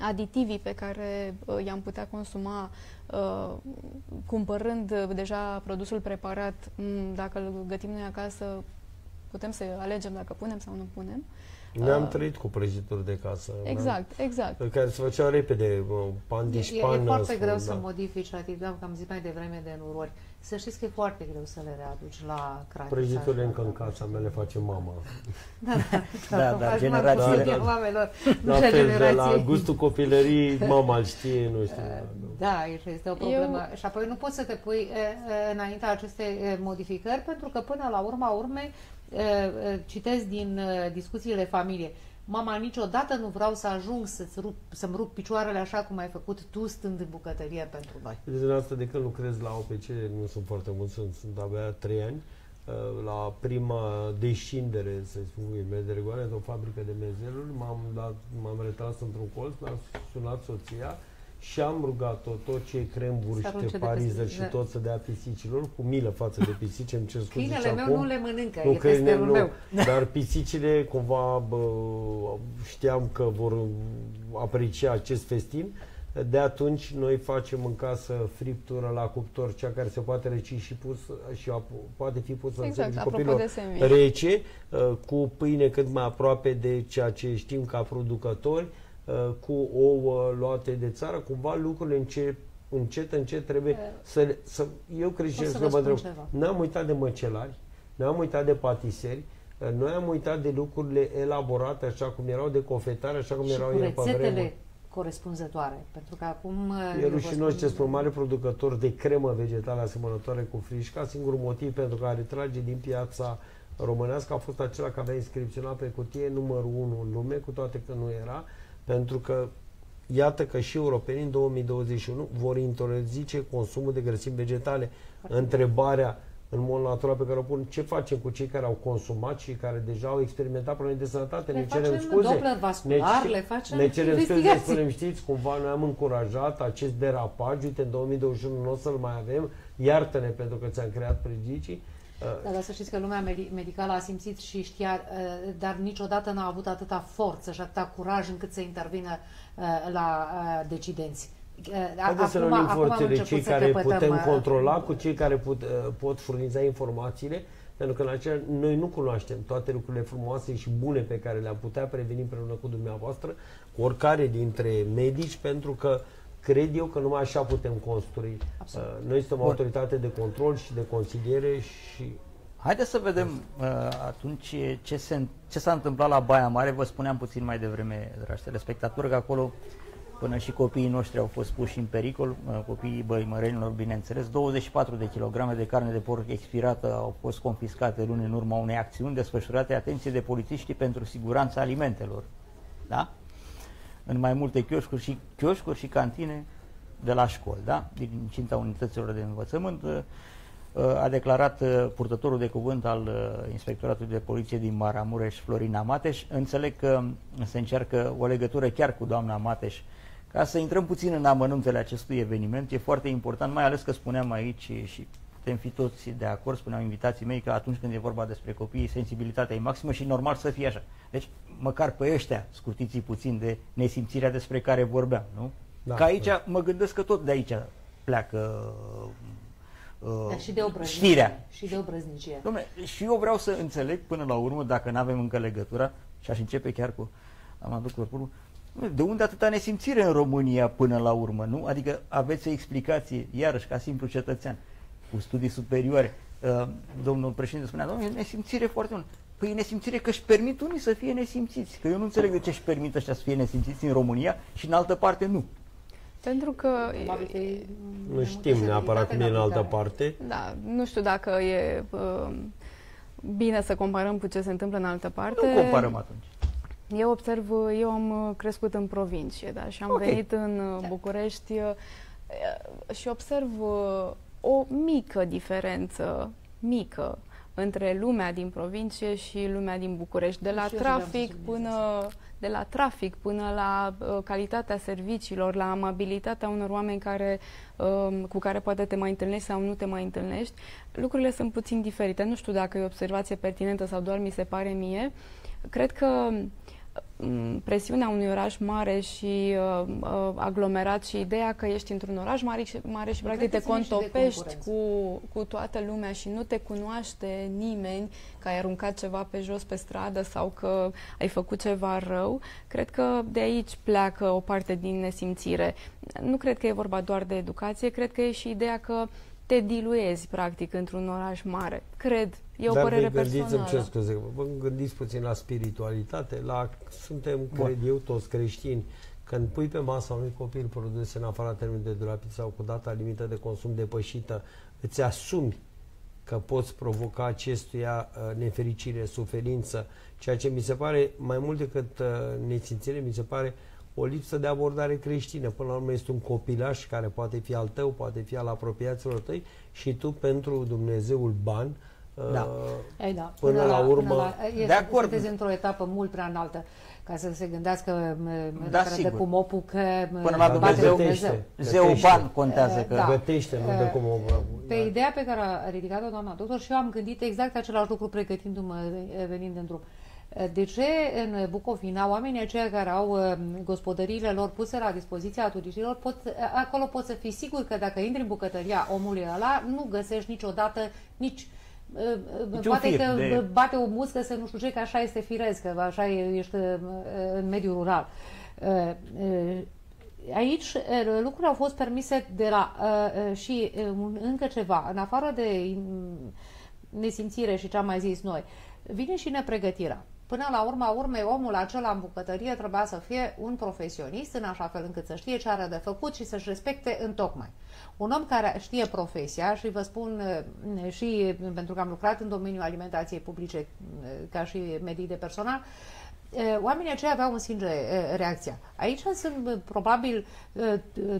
aditivii pe care uh, i-am putea consuma uh, cumpărând uh, deja produsul preparat, mm, dacă îl gătim noi acasă, putem să alegem dacă punem sau nu punem. Ne-am uh, trăit cu prăjituri de casă. Exact, exact. Care se făceau repede, pan de E, e foarte greu da. să modifici atitudinea, că am zis mai devreme de nurori. Să știți că e foarte greu să le readuci la cratița. Prăjiturile încă în casa mea le face mama. [laughs] Da, da, da, da, da generațiile. Da, da. Mamelor, [laughs] la fel, de la gustul copilării, mama îl știe, nu știu. Da, aici este o problemă. Eu... Și apoi nu poți să te pui înaintea acestei modificări, pentru că până la urma urmei, citesc din discuțiile familiei, Mama, niciodată nu vreau să ajung să-ți rup, să-mi rup picioarele așa cum ai făcut tu stând în bucătărie pentru noi. Deci asta de când lucrez la OPC, nu sunt foarte mult, sunt, sunt abia trei ani, uh, la prima descindere, să spun, de rigoare, într-o fabrică de mezeluri, m-am, dat, m-am retras într-un colț, mi-a sunat soția, și am rugat-o tot ce e crem burște, pariză și da. tot să dea pisicilor, cu milă față de pisici, îmi cer scuze Câinele meu acum, nu le mănâncă, nu, e câine, nu, meu. Dar pisicile cumva bă, știam că vor aprecia acest festin. De atunci noi facem în casă friptură la cuptor, cea care se poate reci și pus și poate fi pusă exact, în copilor rece, cu pâine cât mai aproape de ceea ce știm ca producători, Uh, cu ouă luate de țară, cumva lucrurile încep, încet, încet trebuie uh, să, să... Eu cred și să vă întreb. N-am uitat de măcelari, n-am uitat de patiseri, uh, noi am uitat de lucrurile elaborate așa cum erau, de cofetare, așa cum și erau ele pe vremuri corespunzătoare. Pentru că acum... E rușinos ce spun mare producător de cremă vegetală asemănătoare cu frișca. Singurul motiv pentru care trage din piața românească a fost acela că avea inscripționat pe cutie numărul 1 în lume, cu toate că nu era. Pentru că iată că și europenii în 2021 vor interzice consumul de grăsimi vegetale. Întrebarea în mod natural pe care o pun, ce facem cu cei care au consumat și care deja au experimentat probleme de sănătate? Le ne cerem scuze. Vascular, ne, le facem ne cerem scuze, spunem, știți, cumva noi am încurajat acest derapaj, uite, în 2021 nu o să-l mai avem, iartă-ne pentru că ți-am creat prejudicii. Da, dar să știți că lumea medicală a simțit și știa, uh, dar niciodată n-a avut atâta forță și atâta curaj încât să intervină uh, la uh, decidenți. Haideți să luăm forțele cei care căpătăm, putem controla cu cei care put, pot furniza informațiile, pentru că în acea, noi nu cunoaștem toate lucrurile frumoase și bune pe care le-am putea preveni împreună cu dumneavoastră, cu oricare dintre medici, pentru că cred eu că numai așa putem construi. Absolut. Noi suntem o autoritate de control și de consiliere și Haideți să vedem uh, atunci ce, se, ce s-a întâmplat la Baia Mare. Vă spuneam puțin mai devreme, dragi telespectatori, că acolo până și copiii noștri au fost puși în pericol, uh, copiii băimărenilor, bineînțeles. 24 de kilograme de carne de porc expirată au fost confiscate luni în urma unei acțiuni desfășurate, atenție, de polițiștii pentru siguranța alimentelor. Da? În mai multe chioșcuri și, chioșcuri și cantine de la școli, da? din cinta unităților de învățământ. Uh, a declarat uh, purtătorul de cuvânt al uh, Inspectoratului de Poliție din Maramureș, Florina Mateș. Înțeleg că se încearcă o legătură chiar cu doamna Mateș. Ca să intrăm puțin în amănuntele acestui eveniment, e foarte important, mai ales că spuneam aici și putem fi toți de acord, spuneau invitații mei că atunci când e vorba despre copii, sensibilitatea e maximă și normal să fie așa. Deci, măcar pe ăștia, scutiți puțin de nesimțirea despre care vorbeam, nu? Da, că aici, da. mă gândesc că tot de aici pleacă da, și de știrea. Și de obrăznicie. Dom'le, și eu vreau să înțeleg până la urmă, dacă nu avem încă legătura, și aș începe chiar cu amantul corporul, de unde atâta nesimțire în România până la urmă, nu? Adică aveți o explicație, iarăși, ca simplu cetățean, cu studii superioare. Uh, domnul președinte spunea, domnule, e nesimțire foarte mult. Păi e nesimțire că își permit unii să fie nesimțiți. Că eu nu înțeleg de ce își permit ăștia să fie nesimțiți în România și în altă parte nu. Pentru că... Nu știm neapărat cum e în altă parte. Da, nu știu dacă e uh, bine să comparăm cu ce se întâmplă în altă parte. Nu comparăm atunci. Eu observ, eu am crescut în provincie, da, și am okay. venit în da. București uh, și observ uh, o mică diferență, mică, între lumea din provincie și lumea din București, de la trafic până de la trafic până la uh, calitatea serviciilor, la amabilitatea unor oameni care, uh, cu care poate te mai întâlnești sau nu te mai întâlnești, lucrurile sunt puțin diferite. Nu știu dacă e o observație pertinentă sau doar mi se pare mie. Cred că Mm, presiunea unui oraș mare și uh, uh, aglomerat și ideea că ești într-un oraș mare, mare și practic te contopești cu, cu toată lumea și nu te cunoaște nimeni că ai aruncat ceva pe jos pe stradă sau că ai făcut ceva rău, cred că de aici pleacă o parte din nesimțire. Nu cred că e vorba doar de educație, cred că e și ideea că uh, te diluezi, practic, într-un oraș mare. Cred, e o Dar părere personală. Dar ce scuze, vă gândiți puțin la spiritualitate, la, suntem, Bun. cred eu, toți creștini. Când pui pe masa unui copil produse în afara termenului de durabilitate sau cu data limită de consum depășită, îți asumi că poți provoca acestuia uh, nefericire, suferință, ceea ce mi se pare, mai mult decât uh, nesimțire, mi se pare o lipsă de abordare creștină. Până la urmă este un copilaș care poate fi al tău, poate fi al apropiaților tăi și tu pentru Dumnezeul ban da. Uh, Ei, da. Până, până la, la urmă... Până la, este, de acord. Sunteți într-o etapă mult prea înaltă ca să se gândească da, de cum o pucă Până la Dumnezeu, Dumnezeu. Zeu ban contează. Că... Da. Gătește, nu de cum o... Pe ideea pe care a ridicat-o doamna doctor și eu am gândit exact același lucru pregătindu-mă venind în drum. De ce în Bucovina oamenii aceia care au uh, gospodăriile lor puse la dispoziția turiștilor, pot, uh, acolo poți să fii sigur că dacă intri în bucătăria omului ăla, nu găsești niciodată nici uh, poate că de... bate o muscă să nu știu ce, că așa este firesc, că așa ești în mediul rural. Aici lucrurile au fost permise de la și încă ceva, în afară de nesimțire și ce am mai zis noi, vine și nepregătirea. Până la urma urmei, omul acela în bucătărie trebuia să fie un profesionist în așa fel încât să știe ce are de făcut și să-și respecte în tocmai. Un om care știe profesia și vă spun eh, și pentru că am lucrat în domeniul alimentației publice eh, ca și medii de personal, oamenii aceia aveau în sânge reacția. Aici sunt probabil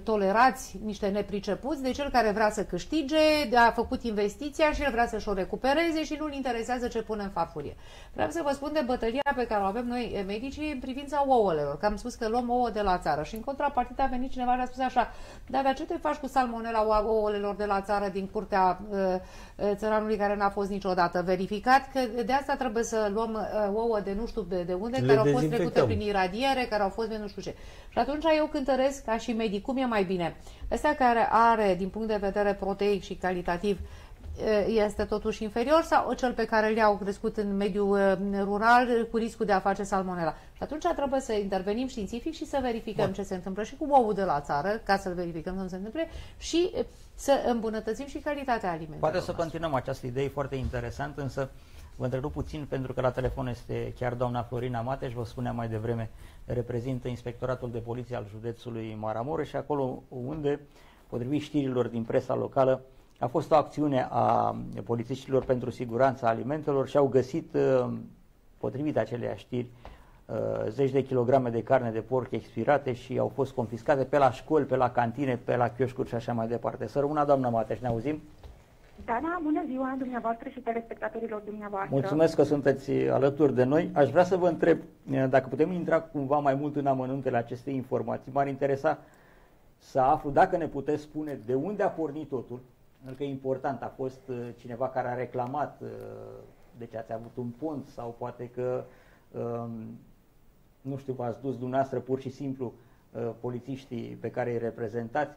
tolerați niște nepricepuți de cel care vrea să câștige, a făcut investiția și el vrea să-și o recupereze și nu-l interesează ce pune în farfurie. Vreau să vă spun de bătălia pe care o avem noi medicii în privința ouălelor, că am spus că luăm ouă de la țară și în contrapartida a venit cineva și a spus așa, da, dar ce te faci cu salmonela ouălelor de la țară din curtea țăranului care n-a fost niciodată verificat, că de asta trebuie să luăm ouă de nu știu de unde, care au fost trecute prin iradiere, care au fost de nu știu ce. Și atunci eu cântăresc ca și medic, cum e mai bine? Ăsta care are, din punct de vedere proteic și calitativ, este totuși inferior sau cel pe care le-au crescut în mediul rural cu riscul de a face salmonela. Și atunci trebuie să intervenim științific și să verificăm Bun. ce se întâmplă și cu ouul de la țară, ca să-l verificăm ce se întâmplă și să îmbunătățim și calitatea alimentelor. Poate să continuăm această idee foarte interesantă, însă Vă întrerup puțin pentru că la telefon este chiar doamna Florina Mateș, vă spuneam mai devreme, reprezintă Inspectoratul de Poliție al județului Maramureș și acolo unde, potrivit știrilor din presa locală, a fost o acțiune a polițiștilor pentru siguranța alimentelor și au găsit, uh, potrivit aceleia știri, uh, zeci de kilograme de carne de porc expirate și au fost confiscate pe la școli, pe la cantine, pe la chioșcuri și așa mai departe. Să rămână doamna Mateș, ne auzim? Dana, bună ziua dumneavoastră și telespectatorilor dumneavoastră. Mulțumesc că sunteți alături de noi. Aș vrea să vă întreb dacă putem intra cumva mai mult în amănuntele acestei informații. M-ar interesa să aflu dacă ne puteți spune de unde a pornit totul, pentru că e important, a fost uh, cineva care a reclamat, uh, deci ați avut un pont sau poate că, um, nu știu, v-ați dus dumneavoastră pur și simplu uh, polițiștii pe care îi reprezentați,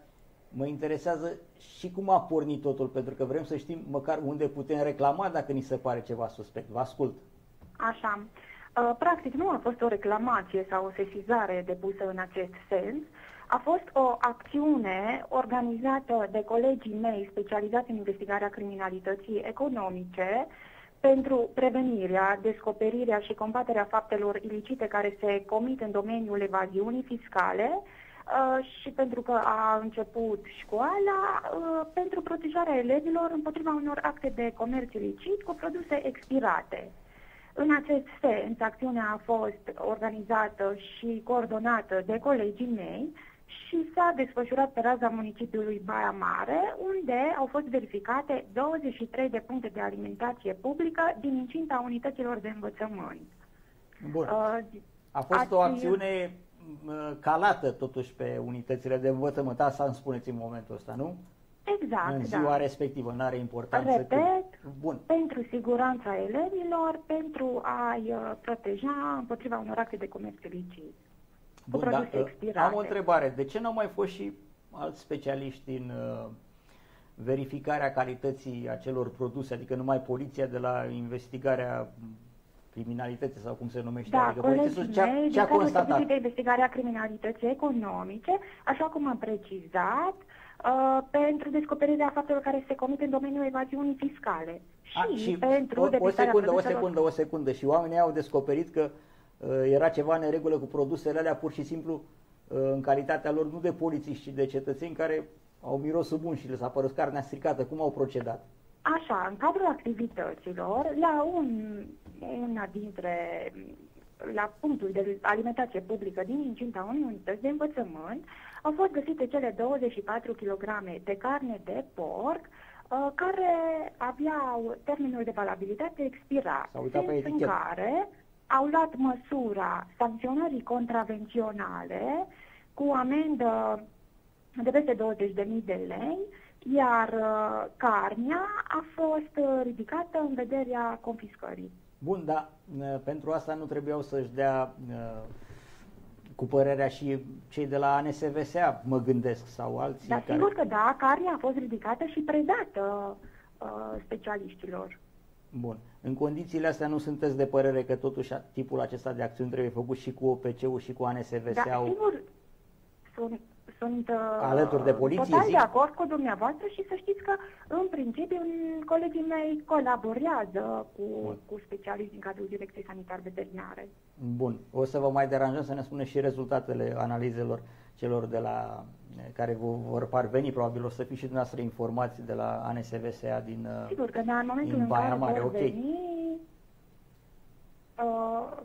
Mă interesează și cum a pornit totul, pentru că vrem să știm măcar unde putem reclama dacă ni se pare ceva suspect. Vă ascult. Așa. Uh, practic nu a fost o reclamație sau o sesizare depusă în acest sens, a fost o acțiune organizată de colegii mei specializați în investigarea criminalității economice pentru prevenirea, descoperirea și combaterea faptelor ilicite care se comit în domeniul evaziunii fiscale, Uh, și pentru că a început școala uh, pentru protejarea elevilor împotriva unor acte de comerț ilicit cu produse expirate. În acest sens, acțiunea a fost organizată și coordonată de colegii mei și s-a desfășurat pe raza municipiului Baia Mare, unde au fost verificate 23 de puncte de alimentație publică din incinta unităților de învățământ. Bun. Uh, a fost ați... o acțiune calată totuși pe unitățile de învățământ, asta îmi spuneți în momentul ăsta, nu? Exact, În ziua da. respectivă, nu are importanță. Repet, Bun. pentru siguranța elevilor, pentru a-i uh, proteja împotriva unor acte de comerț ilicit. Bun, da, am o întrebare. De ce nu au mai fost și alți specialiști în uh, verificarea calității acelor produse, adică numai poliția de la investigarea criminalității sau cum se numește? Da, adică colegii ce, mei, ce a constatat? de investigarea criminalității economice, așa cum am precizat, uh, pentru descoperirea faptelor care se comit în domeniul evaziunii fiscale. Și, a, și pentru o, o secundă, o secundă, o secundă. Și oamenii au descoperit că uh, era ceva în regulă cu produsele alea pur și simplu uh, în calitatea lor nu de polițiști, ci de cetățeni care au mirosul bun și le s-a părut carnea stricată. Cum au procedat? Așa, în cadrul activităților, la un, una dintre la punctul de alimentație publică din incinta unei unități de învățământ au fost găsite cele 24 kg de carne de porc uh, care aveau termenul de valabilitate expirat, în care au luat măsura sancționării contravenționale cu amendă de peste 20.000 de lei iar uh, carnea a fost uh, ridicată în vederea confiscării. Bun, dar uh, pentru asta nu trebuiau să-și dea uh, cu părerea și cei de la ANSVSA, mă gândesc, sau alții. Da, care... sigur că da, carnea a fost ridicată și predată uh, specialiștilor. Bun. În condițiile astea nu sunteți de părere că totuși tipul acesta de acțiuni trebuie făcut și cu OPC-ul și cu ANSVSA? Da, sigur. Sunt, sunt uh, alături de poliție. Total zic? de acord cu dumneavoastră și să știți că în principiu colegii mei colaborează cu, cu specialiști din cadrul Direcției Sanitar Veterinare. Bun. O să vă mai deranjăm să ne spuneți și rezultatele analizelor celor de la care vă vor parveni, probabil o să fiți și dumneavoastră informați de la ANSVSA din uh, Sigur că da, în momentul în care Mare. vor okay. veni, uh,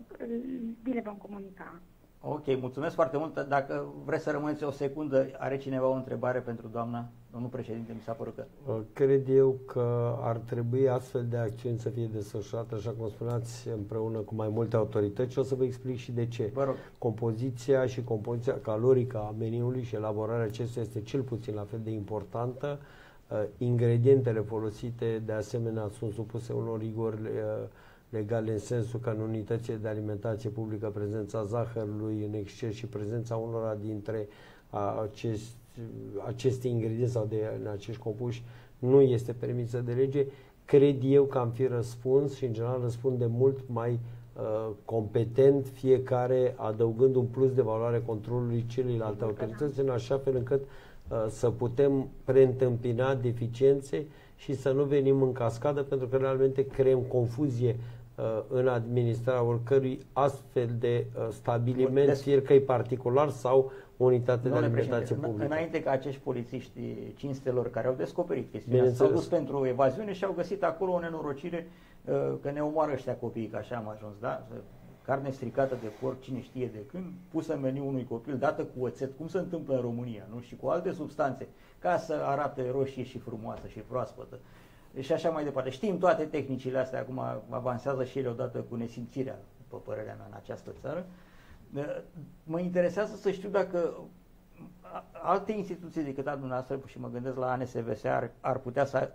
vi vom comunica. Ok, mulțumesc foarte mult. Dacă vreți să rămâneți o secundă, are cineva o întrebare pentru doamna? Domnul președinte, mi s-a părut că... Uh, cred eu că ar trebui astfel de acțiuni să fie desfășurate, așa cum spuneați, împreună cu mai multe autorități și o să vă explic și de ce. Vă rog. Compoziția și compoziția calorică a meniului și elaborarea acestuia este cel puțin la fel de importantă. Uh, ingredientele folosite, de asemenea, sunt supuse unor rigori uh, legale în sensul că în unitățile de alimentație publică prezența zahărului în exces și prezența unora dintre acest, aceste ingredienți sau de în acești compuși nu este permisă de lege, cred eu că am fi răspuns și în general răspunde mult mai uh, competent fiecare adăugând un plus de valoare controlului celelalte autorități în așa fel încât uh, să putem preîntâmpina deficiențe și să nu venim în cascadă pentru că realmente creăm confuzie Uh, în administrarea oricărui astfel de uh, stabiliment, Des... fie că e particular sau unitate de alimentație publică. Înainte ca acești polițiști cinstelor care au descoperit chestiunea s-au dus pentru evaziune și au găsit acolo o nenorocire uh, că ne omoară ăștia copiii, că așa am ajuns, da? Carne stricată de porc, cine știe de când, pusă în meniu unui copil, dată cu oțet, cum se întâmplă în România, nu? Și cu alte substanțe, ca să arate roșie și frumoasă și proaspătă și așa mai departe. Știm toate tehnicile astea, acum avansează și ele odată cu nesimțirea, după părerea mea, în această țară. Mă interesează să știu dacă alte instituții decât a dumneavoastră, și mă gândesc la ANSVS, ar, ar putea să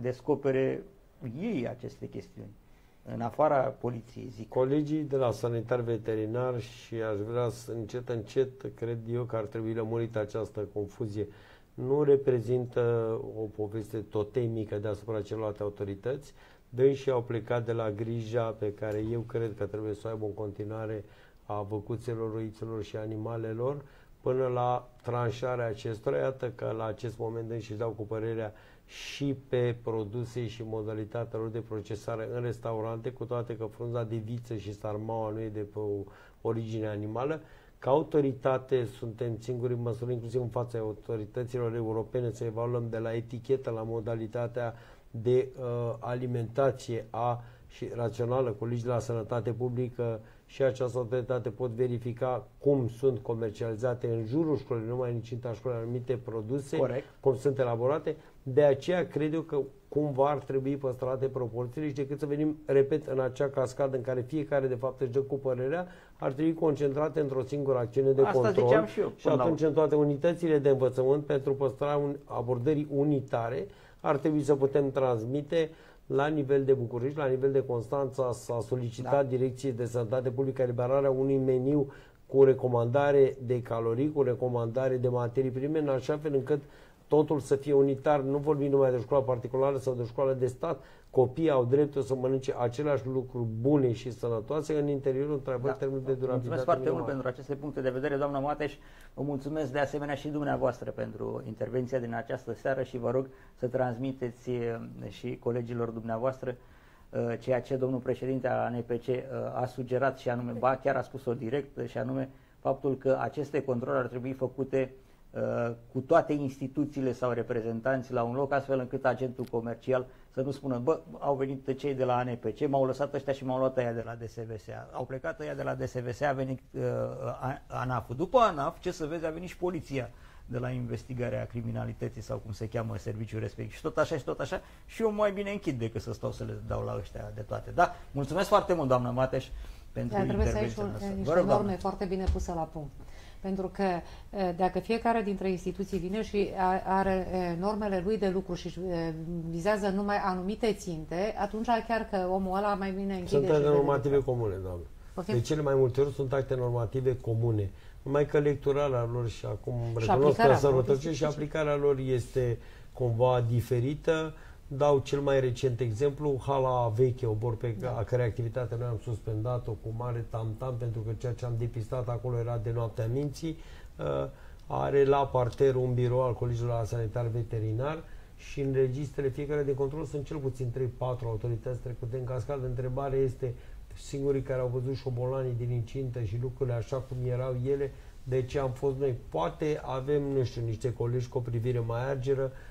descopere ei aceste chestiuni în afara poliției, zic. Colegii de la sanitar veterinar și aș vrea să încet, încet, cred eu că ar trebui lămurită această confuzie nu reprezintă o poveste totemică deasupra celorlalte autorități. Dâns și au plecat de la grija pe care eu cred că trebuie să o aibă în continuare a văcuțelor, roițelor și animalelor, până la tranșarea acestora. Iată că la acest moment și dau cu părerea și pe produse și modalitatea lor de procesare în restaurante, cu toate că frunza de viță și sarmaua nu e de pe o origine animală, ca autoritate suntem singuri în măsură, inclusiv în fața autorităților europene, să evaluăm de la etichetă la modalitatea de uh, alimentație a și rațională, cu de la sănătate publică și această autoritate pot verifica cum sunt comercializate în jurul școlii, nu mai în incinta școlii, anumite produse, Corect. cum sunt elaborate. De aceea cred eu că cumva ar trebui păstrate proporțiile și decât să venim, repet, în acea cascadă în care fiecare de fapt își dă cu părerea, ar trebui concentrate într-o singură acțiune de Asta control ziceam și eu, și până la atunci în toate unitățile de învățământ pentru păstrarea un, abordării unitare ar trebui să putem transmite la nivel de București, la nivel de Constanța, s-a solicitat da. Direcției de Sănătate Publică eliberarea unui meniu cu recomandare de calorii, cu recomandare de materii prime, în așa fel încât totul să fie unitar, nu vorbim numai de școală particulară sau de școală de stat, copiii au dreptul să mănânce aceleași lucruri bune și sănătoase în interiorul într-adevăr da. termenul de durabilitate. Mulțumesc foarte minimală. mult pentru aceste puncte de vedere, doamna Mateș. Vă mulțumesc de asemenea și dumneavoastră pentru intervenția din această seară și vă rog să transmiteți eh, și colegilor dumneavoastră eh, ceea ce domnul președinte al ANPC eh, a sugerat și anume, ba chiar a spus-o direct, și anume faptul că aceste controle ar trebui făcute uh, cu toate instituțiile sau reprezentanți la un loc, astfel încât agentul comercial să nu spună, bă, au venit cei de la ANPC, m-au lăsat ăștia și m-au luat ăia de la DSVSA. Au plecat ăia de la DSVSA, a venit uh, ANAF-ul. După ANAF, ce să vezi, a venit și poliția de la investigarea criminalității sau cum se cheamă serviciul respectiv. Și tot așa și tot așa. Și eu mai bine închid decât să stau să le dau la ăștia de toate. Da, mulțumesc foarte mult, doamnă Mateș, pentru Dar trebuie să ai și intervenția o- noastră. niște Vă rog, norme doamnă. foarte bine puse la punct. Pentru că e, dacă fiecare dintre instituții vine și a- are e, normele lui de lucru și e, vizează numai anumite ținte, atunci chiar că omul ăla mai bine închide Sunt și acte vede normative de comune, doamne. Poftim? De cele mai multe ori sunt acte normative comune. Numai că lecturarea lor și acum recunosc că aplicarea să lor rătăcește este și aplicarea lor este cumva diferită. Dau cel mai recent exemplu, hala veche, obor pe da. a care activitatea noi am suspendat-o cu mare tam-tam pentru că ceea ce am depistat acolo era de noaptea minții. Uh, are la parter un birou al Colegiului la Sanitar Veterinar și în registrele fiecare de control sunt cel puțin 3-4 autorități trecute în cascadă. Întrebarea este singurii care au văzut șobolanii din incintă și lucrurile așa cum erau ele, de ce am fost noi. Poate avem, nu știu, niște colegi cu o privire mai argeră, uh,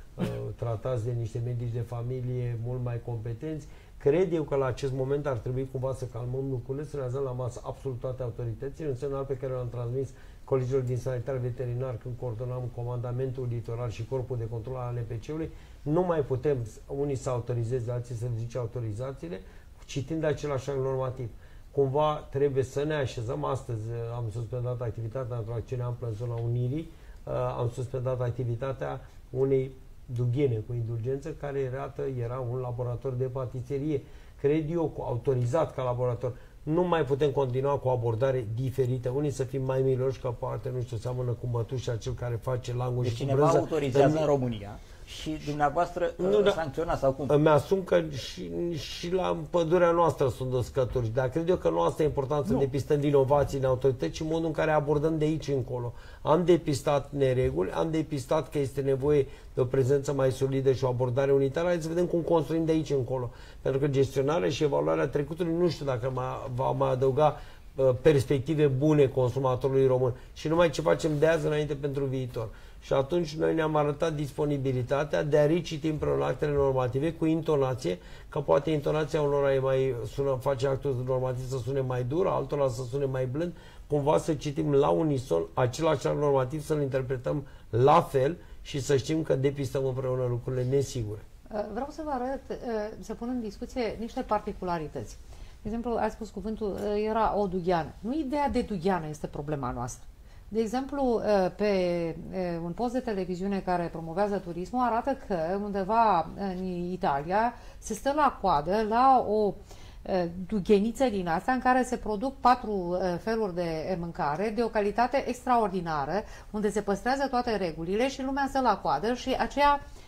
tratați de niște medici de familie mult mai competenți. Cred eu că la acest moment ar trebui cumva să calmăm lucrurile, să ne azăm la masă absolut toate autoritățile, un semnal pe care l-am transmis colegilor din sanitar veterinar când coordonam comandamentul litoral și corpul de control al NPC-ului, nu mai putem unii să autorizeze, alții să zice autorizațiile, citind același act normativ. Cumva trebuie să ne așezăm. Astăzi uh, am suspendat activitatea într-o acțiune amplă în zona Unirii, uh, am suspendat activitatea unei dughene cu indulgență care era, era un laborator de patiserie. Cred eu, cu- autorizat ca laborator. Nu mai putem continua cu o abordare diferită. Unii să fim mai miloși, că poate, nu știu, seamănă cu mătușa cel care face langul Deci și cu cineva brânză. autorizează Dar în România și dumneavoastră Nu, nu, da. sancționați sau cum? Îmi asum că și, și la pădurea noastră sunt uscături, dar cred eu că nu asta e important să Nu. depistăm vinovații în autorități, ci modul în care abordăm de aici încolo. Am depistat nereguli, am depistat că este nevoie de o prezență mai solidă și o abordare unitară, hai să vedem cum construim de aici încolo. Pentru că gestionarea și evaluarea trecutului nu știu dacă mai, va mai adăuga uh, perspective bune consumatorului român și numai ce facem de azi înainte pentru viitor. Și atunci noi ne-am arătat disponibilitatea de a reciti împreună actele normative cu intonație, că poate intonația unora e mai, sună, face actul normativ să sune mai dur, altora să sune mai blând, cumva să citim la unison același act normativ, să-l interpretăm la fel și să știm că depistăm împreună lucrurile nesigure. Uh, Vreau să vă arăt, uh, să pun în discuție niște particularități. De exemplu, ați spus cuvântul, uh, era o dugheană. Nu ideea de dugheană este problema noastră. De exemplu, uh, pe uh, un post de televiziune care promovează turismul arată că undeva în Italia se stă la coadă la o uh, dugheniță din asta în care se produc patru uh, feluri de mâncare de o calitate extraordinară, unde se păstrează toate regulile și lumea stă la coadă și aceea uh,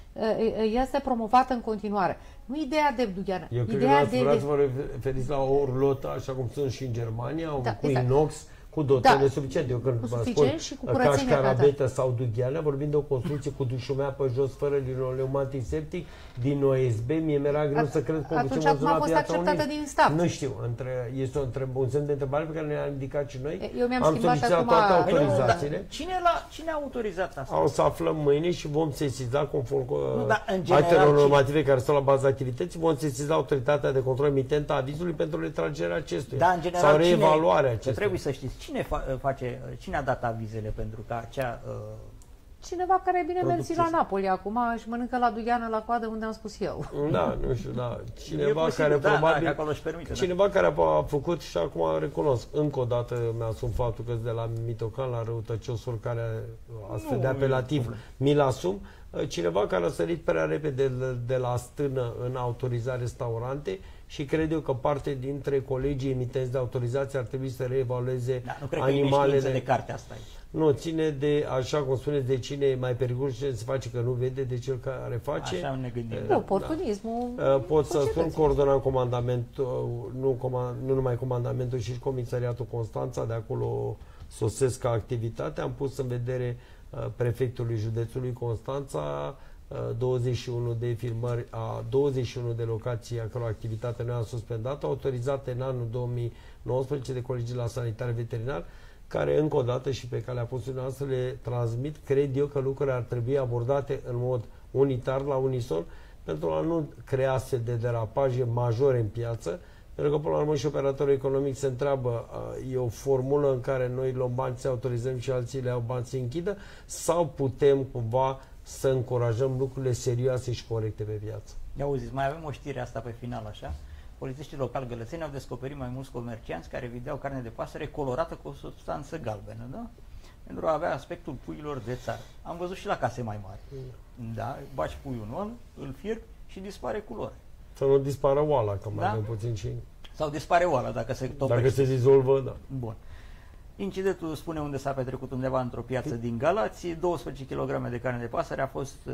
este promovată în continuare. Nu ideea de dugheană, Eu cred că ideea ați de, vrea de să vă referiți la o orlotă, așa cum sunt și în Germania, Da, cu exact. inox, cu dotările Da. suficiente. Eu când Cu vă suficient spun și cu uh, curățenia Cașcarabetă sau Dugheana, vorbim de o construcție cu dușumea pe jos, fără linoleum antiseptic, din OSB, mie mi-era greu At- să cred că o atunci ducem în acum a zona fost Piața acceptată Unirii. din stat. Nu știu, între, este o întreb, un semn de întrebare pe care ne-am ridicat și noi. Eu mi-am Am schimbat solicitat acum- toate Păi Păi nu, autorizațiile. dar cine, la, cine a autorizat asta? O să aflăm mâine și vom sesiza conform cu Nu, dar în uh, general, actelor cine- normative care stau la baza activității, vom sesiza autoritatea de control emitentă a avizului pentru retragerea acestuia Da, în general, sau reevaluarea cine, acestuia. Trebuie să știți, cine fa- face, cine a dat avizele pentru ca acea... Uh, Cineva care e bine mersi Producție. la Napoli acum și mănâncă la Dugheană la coadă unde am spus eu. Da, nu știu, da. e Cineva posibil, care da, probabil... Da, că acolo își permite. da. Cineva care a, a făcut și acum recunosc, încă o dată mi-asum faptul că de la mitocan la răutăciosul care astfel Nu de e apelativ problemă. mi-l asum, cineva care a sărit prea repede de, de la stână în autorizare restaurante și cred eu că parte dintre colegii emitenți de autorizație ar trebui să reevalueze Da, nu cred că e animalele. neștiință de carte asta aici. Nu, ține de, așa cum spuneți, de cine e mai periculos, cine se face că nu vede, de cel care face. Așa ne gândim. Eh, da. Oportunismul Uh, Pot să spun societății. coordonam comandamentul, nu, comand, nu numai comandamentul, și comisariatul Constanța, de acolo sosesc ca activitate. Am pus în vedere uh, prefectului județului Constanța uh, 21 de filmări a 21 de locații a căror activitate noi am suspendat, autorizate în anul 2019 de colegii la sanitar veterinar, care încă o dată și pe care le-a pus să le transmit, cred eu că lucrurile ar trebui abordate în mod unitar, la unison, pentru a nu crea astfel de derapaje majore în piață, pentru că până la urmă și operatorul economic se întreabă, uh, e o formulă în care noi luăm bani, să autorizăm și alții le au bani să închidă, sau putem cumva să încurajăm lucrurile serioase și corecte pe piață. Ia auziți, mai avem o știre asta pe final, așa. Polițiștii locali gălățeni au descoperit mai mulți comercianți care vindeau carne de pasăre colorată cu o substanță galbenă, da? Pentru a avea aspectul puiilor de țară. Am văzut și la case mai mari. Da, baci puiul în oală, îl fierbi și dispare culoare. Să nu dispară oala, că mai Da? avem puțin și... Sau dispare oala dacă se topește. Dacă se dizolvă, da. Bun. Incidentul spune unde s-a petrecut undeva într-o piață din Galați. 12 kg de carne de pasăre a fost, uh,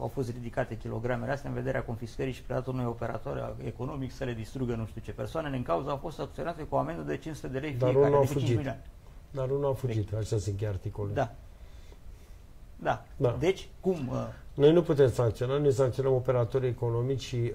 au fost ridicate kilogramele astea în vederea confiscării și predată unui operator economic să le distrugă nu știu ce persoane. În cauza au fost acționate cu o amendă de 500 de lei Dar fiecare, unul a deci 5 fugit. milioane. Dar unul a fugit, așa se încheie articolul. Da. Da. Da. Deci, cum? Uh, Noi nu putem sancționa, noi sancționăm operatorii economici și uh,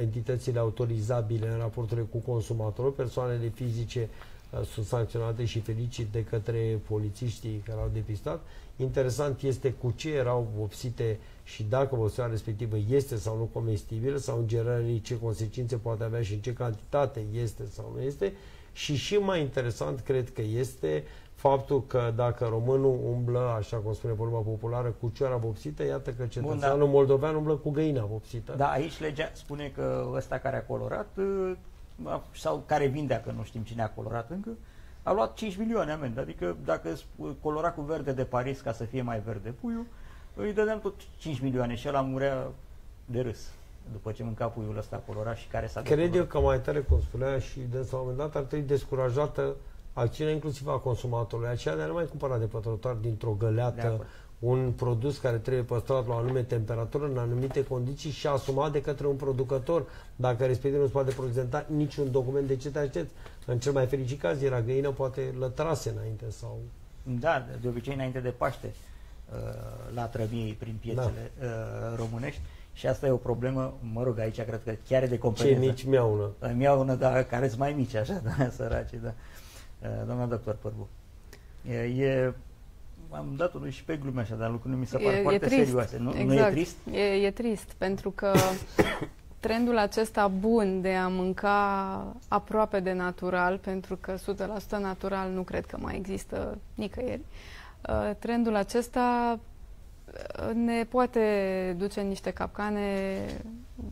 entitățile autorizabile în raporturile cu consumatorul. Persoanele fizice uh, sunt sancționate și felicit de către polițiștii care au depistat. Interesant este cu ce erau vopsite și dacă vopsirea respectivă este sau nu comestibilă sau în general ce consecințe poate avea și în ce cantitate este sau nu este. Și și mai interesant cred că este faptul că dacă românul umblă, așa cum spune vorba populară, cu cioara vopsită, iată că cetățeanul da. moldovean umblă cu găina vopsită. da, aici legea spune că ăsta care a colorat uh, a- sau care vindea, că nu știm cine a colorat încă, a luat 5 milioane amendă. Adică dacă sp- colora cu verde de Paris ca să fie mai verde puiul, îi dădeam tot 5 milioane și ăla murea de râs după ce mânca puiul ăsta colorat și care s-a Cred eu decolorat. că mai tare, cum spunea și de la un moment dat, ar trebui descurajată acțiunea inclusiv a consumatorului, aceea de a nu mai cumpăra de pe trotuar dintr-o De găleată acord. Un produs care trebuie păstrat la o anume temperatură, în anumite condiții și asumat de către un producător. Dacă respectiv nu-ți poate prezenta niciun document, de ce te aștepți? În cel mai fericit caz era găină, poate lătrase înainte sau... Da, de obicei înainte de Paște uh, la trămiei prin piețele Da. uh, românești și asta e o problemă, mă rog, aici cred că chiar e de Cei competență. mici miaună. Îmi iau una, da, care sunt mai mici, așa, [laughs] da, săraci, da. Uh, Doamna doctor Părbu, e, e, am dat unul și pe glume așa, dar lucrurile mi se par foarte trist. serioase. Nu, exact. nu e trist? E, e trist, pentru că [coughs] trendul acesta bun de a mânca aproape de natural, pentru că 100% natural nu cred că mai există nicăieri, uh, trendul acesta uh, ne poate duce în niște capcane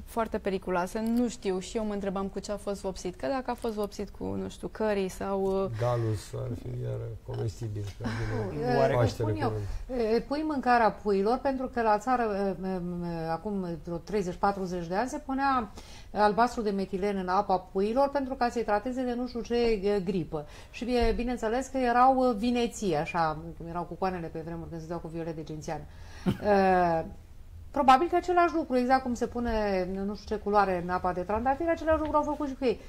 foarte periculoase. Nu știu, și eu mă întrebam cu ce a fost vopsit. Că dacă a fost vopsit cu, nu știu, curry sau... uh, Galus ar fi iar comestibil. ca bine. E, Oare- cum Paștele spun eu, curând. e, pui mâncarea puilor pentru că la țară e, e, e, acum vreo 30-40 de ani se punea albastru de metilen în apa puilor pentru ca să-i trateze de nu știu ce e, gripă. Și e, bineînțeles că erau e, vineții, așa, cum erau cu coanele pe vremuri când se dau cu violet de gențian. [laughs] E, Probabil că același lucru, exact cum se pune nu știu ce culoare în apa de trandafir, același lucru au făcut și cu ei.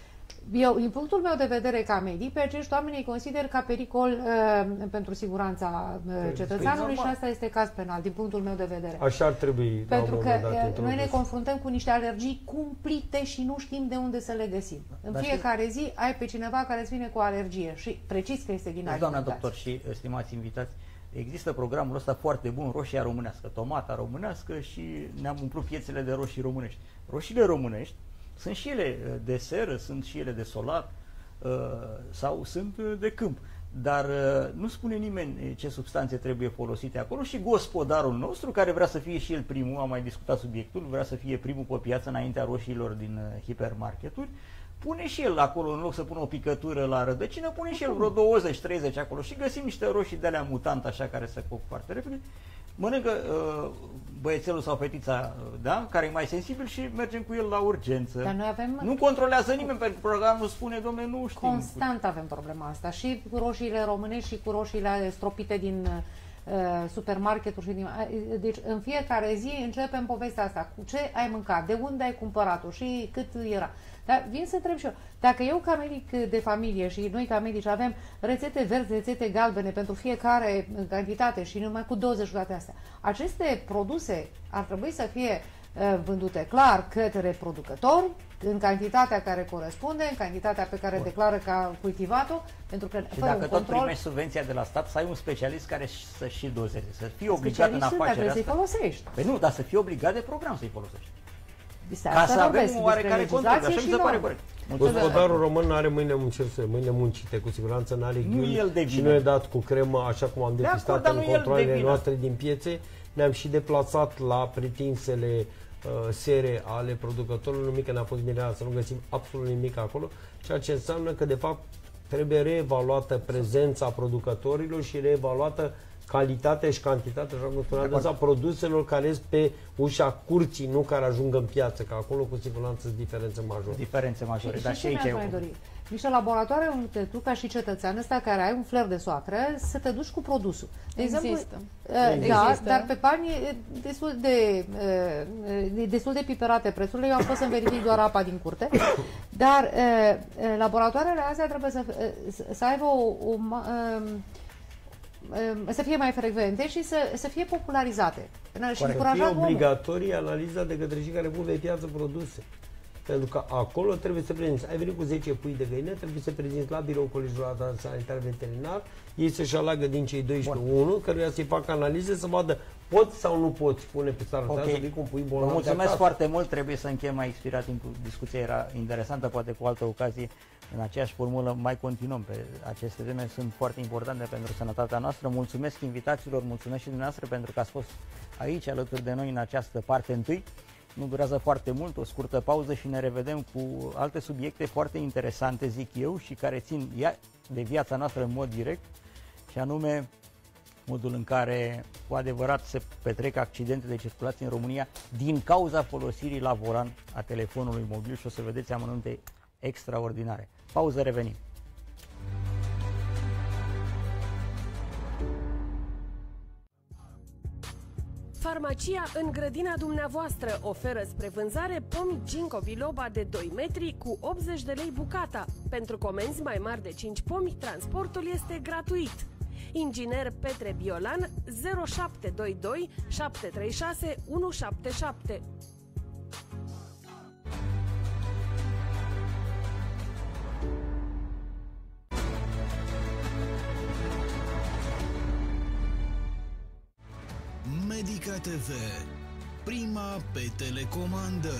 eu, din punctul meu de vedere ca medic, pe acești oameni îi consider ca pericol uh, pentru siguranța uh, păi, cetățeanului și asta este caz penal, din punctul meu de vedere. Așa ar trebui. Pentru că dat, noi ne confruntăm cu niște alergii cumplite și nu știm de unde să le găsim. În Dar fiecare știi? zi ai pe cineva care îți vine cu o alergie și precis că este din deci, Doamna doctor și stimați invitați, Există programul ăsta foarte bun, roșia românească, tomata românească și ne-am umplut piețele de roșii românești. Roșiile românești sunt și ele uh, de seră, sunt și ele de solar uh, sau sunt uh, de câmp. Dar nu spune nimeni ce substanțe trebuie folosite acolo și gospodarul nostru, care vrea să fie și el primul, am mai discutat subiectul, vrea să fie primul pe piață înaintea roșiilor din hipermarketuri, pune și el acolo, în loc să pună o picătură la rădăcină, pune și el vreo 20-30 acolo și găsim niște roșii de alea mutant așa care se coc foarte repede mănâncă uh, băiețelul sau fetița, uh, da, care e mai sensibil și mergem cu el la urgență. Dar noi avem... Nu controlează nimeni, pentru că programul spune, domne, nu știm. Constant avem problema asta și cu roșiile românești și cu roșiile stropite din uh, supermarketuri și din... Uh, deci în fiecare zi începem povestea asta. Cu ce ai mâncat? De unde ai cumpărat-o? Și cât era? Dar vin să întreb și eu, dacă eu ca medic de familie și noi ca medici avem rețete verzi, rețete galbene pentru fiecare cantitate și numai cu 20 toate astea, aceste produse ar trebui să fie uh, vândute clar către producători, în cantitatea care corespunde, în cantitatea pe care Bun. declară că cultivat-o, pentru că și dacă tot control, primești subvenția de la stat, să ai un specialist care să și dozeze, să fii obligat în afacerea asta. să-i folosești. Păi nu, dar să fii obligat de program să-i folosești. Ca să avem o oarecare control, așa mi se pare corect. Gospodarul român nu are mâine muncite, mâine muncite, cu siguranță nu are ghiul și nu e dat cu cremă, așa cum am depistat de în controlele noastre din piețe. Ne-am și deplasat la pretinsele uh, sere ale producătorilor, nimic că ne-a fost mireat să nu găsim absolut nimic acolo, ceea ce înseamnă că de fapt trebuie reevaluată prezența producătorilor și reevaluată calitatea și cantitatea, așa cum spuneam, de produselor care sunt pe ușa curții, nu care ajung în piață, că acolo cu siguranță sunt diferențe majore. Diferențe majore, și, dar și, și aici mai dori. Niște laboratoare unde tu, ca și cetățean ăsta care ai un fler de soacră, să te duci cu produsul. De Există. Exemplu, uh, da, Există. dar pe bani destul de, uh, destul de piperate prețurile. Eu am fost să verific doar apa din curte. Dar uh, laboratoarele astea trebuie să, să aibă o, o Ehm, să fie mai frecvente și să, să fie popularizate. Și fie obligatorie analiza de către cei care pun pe piață produse. Pentru că acolo trebuie să prezinți. Ai venit cu 10 pui de găină, trebuie să prezinți la birou colegiul sanitar veterinar, ei să-și aleagă din cei 12 Bun. unul, căruia să-i facă analize, să vadă pot sau nu poți pune pe starea okay. să vii cu un pui bolnav mulțumesc foarte mult, trebuie să închem mai expirat timpul. Discuția era interesantă, poate cu altă ocazie, în aceeași formulă, mai continuăm pe aceste teme, sunt foarte importante pentru sănătatea noastră. Mulțumesc invitațiilor, mulțumesc și dumneavoastră pentru că ați fost aici alături de noi în această parte întâi nu durează foarte mult, o scurtă pauză și ne revedem cu alte subiecte foarte interesante, zic eu, și care țin de viața noastră în mod direct, și anume modul în care cu adevărat se petrec accidente de circulație în România din cauza folosirii la volan a telefonului mobil și o să vedeți amănunte extraordinare. Pauză, revenim! Farmacia în grădina dumneavoastră oferă spre vânzare pomi Ginkgo biloba de 2 metri cu 80 de lei bucata. Pentru comenzi mai mari de 5 pomi, transportul este gratuit. Inginer Petre Biolan 0722 736 177 Medica TV, prima pe telecomandă.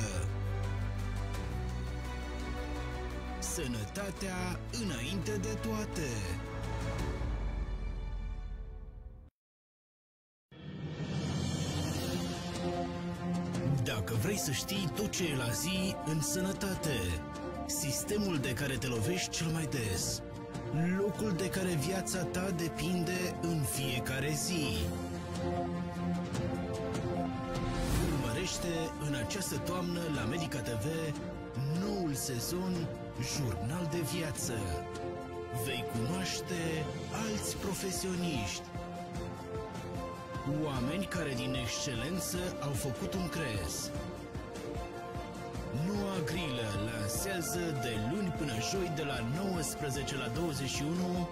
Sănătatea înainte de toate. Dacă vrei să știi tot ce e la zi în sănătate, sistemul de care te lovești cel mai des, locul de care viața ta depinde în fiecare zi, Urmărește în această toamnă la Medica TV noul sezon Jurnal de Viață. Vei cunoaște alți profesioniști, oameni care din excelență au făcut un crez. Nu Noua grilă lansează de luni până joi de la 19 la 21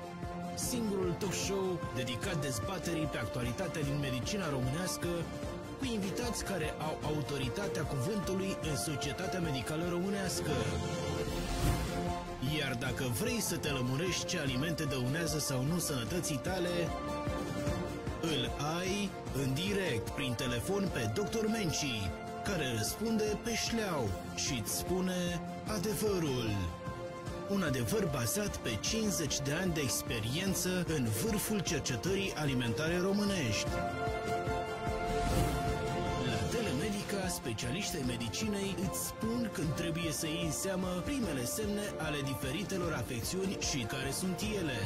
singurul talk show dedicat dezbaterii pe actualitatea din medicina românească cu invitați care au autoritatea cuvântului în societatea medicală românească. Iar dacă vrei să te lămurești ce alimente dăunează sau nu sănătății tale, îl ai în direct prin telefon pe Dr. Menci, care răspunde pe șleau și îți spune adevărul. Un adevăr bazat pe 50 de ani de experiență în vârful cercetării alimentare românești. Specialiștii medicinei îți spun când trebuie să iei în seamă primele semne ale diferitelor afecțiuni și care sunt ele.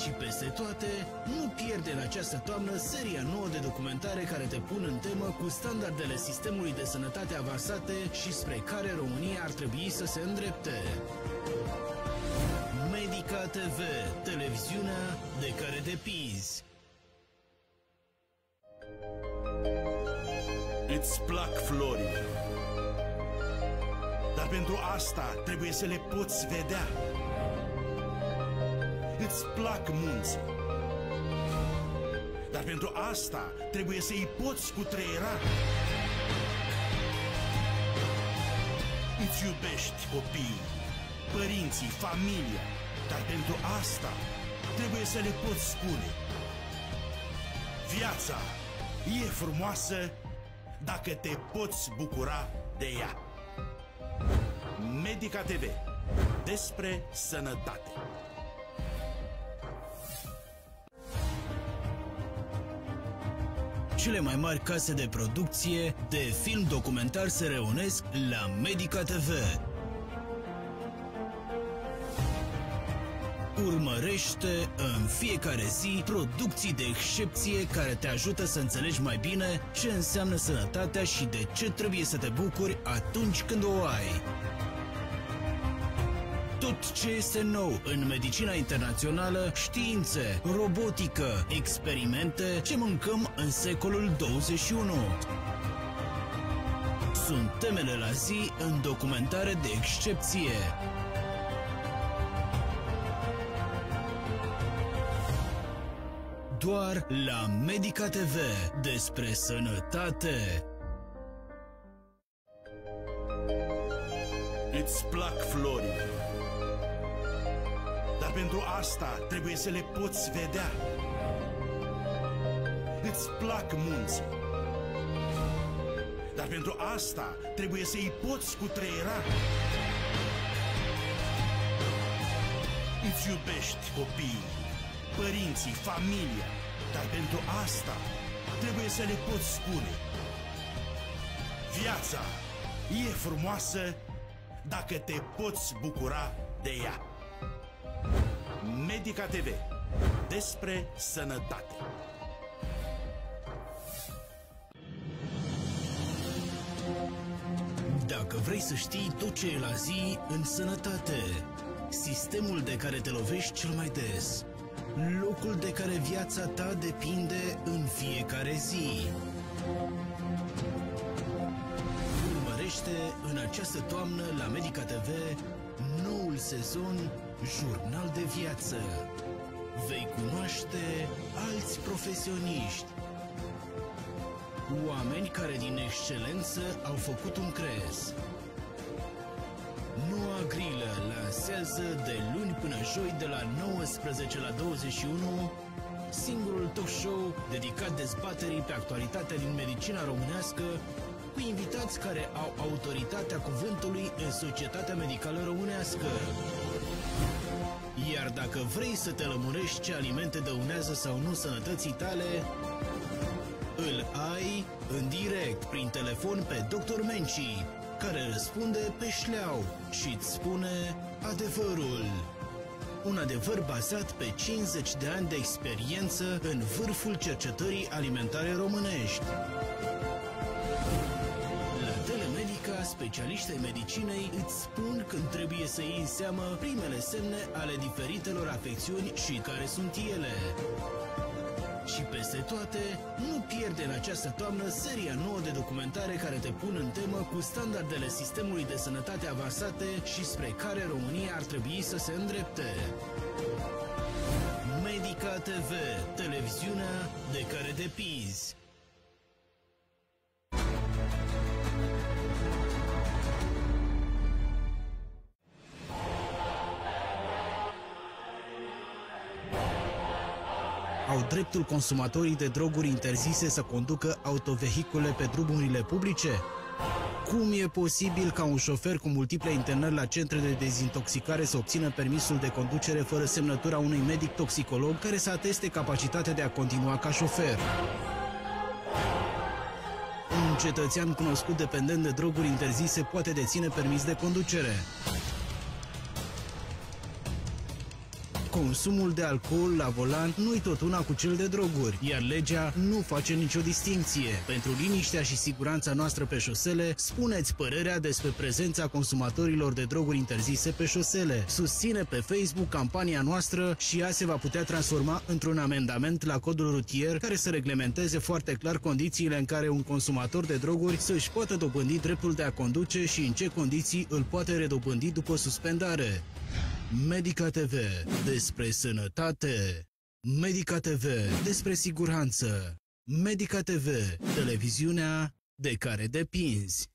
Și peste toate, nu pierde în această toamnă seria nouă de documentare care te pun în temă cu standardele sistemului de sănătate avansate și spre care România ar trebui să se îndrepte. Medica TV, televiziunea de care depinzi. Îți plac florile. Dar pentru asta trebuie să le poți vedea. Îți plac munții. Dar pentru asta trebuie să-i poți cutreiera. Îți iubești copiii, părinții, familia. Dar pentru asta trebuie să le poți spune. Viața e frumoasă dacă te poți bucura de ea. Medica TV. Despre sănătate. Cele mai mari case de producție de film documentar se reunesc la Medica TV. Urmărește în fiecare zi producții de excepție care te ajută să înțelegi mai bine ce înseamnă sănătatea și de ce trebuie să te bucuri atunci când o ai. Tot ce este nou în medicina internațională, științe, robotică, experimente, ce mâncăm în secolul 21. Sunt temele la zi în documentare de excepție. Doar la Medica TV despre sănătate. Îți plac florile. Dar pentru asta trebuie să le poți vedea. Îți plac munții. Dar pentru asta trebuie să-i poți cutreiera. Îți iubești copiii, părinții, familia. Dar pentru asta trebuie să le poți spune. Viața e frumoasă dacă te poți bucura de ea. Medica TV. Despre sănătate. Dacă vrei să știi tot ce e la zi în sănătate, sistemul de care te lovești cel mai des, locul de care viața ta depinde în fiecare zi. Urmărește în această toamnă la Medica TV noul sezon Jurnal de Viață. Vei cunoaște alți profesioniști, oameni care din excelență au făcut un crez. Noua grilă lansează de luni până joi de la 19 la 21 singurul talk show dedicat dezbaterii pe actualitatea din medicina românească cu invitați care au autoritatea cuvântului în societatea medicală românească. Iar dacă vrei să te lămurești ce alimente dăunează sau nu sănătății tale, îl ai în direct prin telefon pe Dr. Menci, care răspunde pe șleau și îți spune adevărul. Un adevăr bazat pe 50 de ani de experiență în vârful cercetării alimentare românești. La Telemedica, specialiștii medicinei îți spun când trebuie să iei în seamă primele semne ale diferitelor afecțiuni și care sunt ele. Și peste toate, nu pierde în această toamnă seria nouă de documentare care te pun în temă cu standardele sistemului de sănătate avansate și spre care România ar trebui să se îndrepte. Medica TV, televiziunea de care depinzi. Au dreptul consumatorii de droguri interzise să conducă autovehicule pe drumurile publice? Cum e posibil ca un șofer cu multiple internări la centre de dezintoxicare să obțină permisul de conducere fără semnătura unui medic toxicolog care să ateste capacitatea de a continua ca șofer? Un cetățean cunoscut dependent de droguri interzise poate deține permis de conducere. Consumul de alcool la volan nu-i tot una cu cel de droguri, iar legea nu face nicio distinție. Pentru liniștea și siguranța noastră pe șosele, spuneți părerea despre prezența consumatorilor de droguri interzise pe șosele. Susține pe Facebook campania noastră și ea se va putea transforma într-un amendament la codul rutier care să reglementeze foarte clar condițiile în care un consumator de droguri să-și poată dobândi dreptul de a conduce și în ce condiții îl poate redobândi după suspendare. Medica TV. Despre sănătate. Medica TV. Despre siguranță. Medica TV. Televiziunea de care depinzi.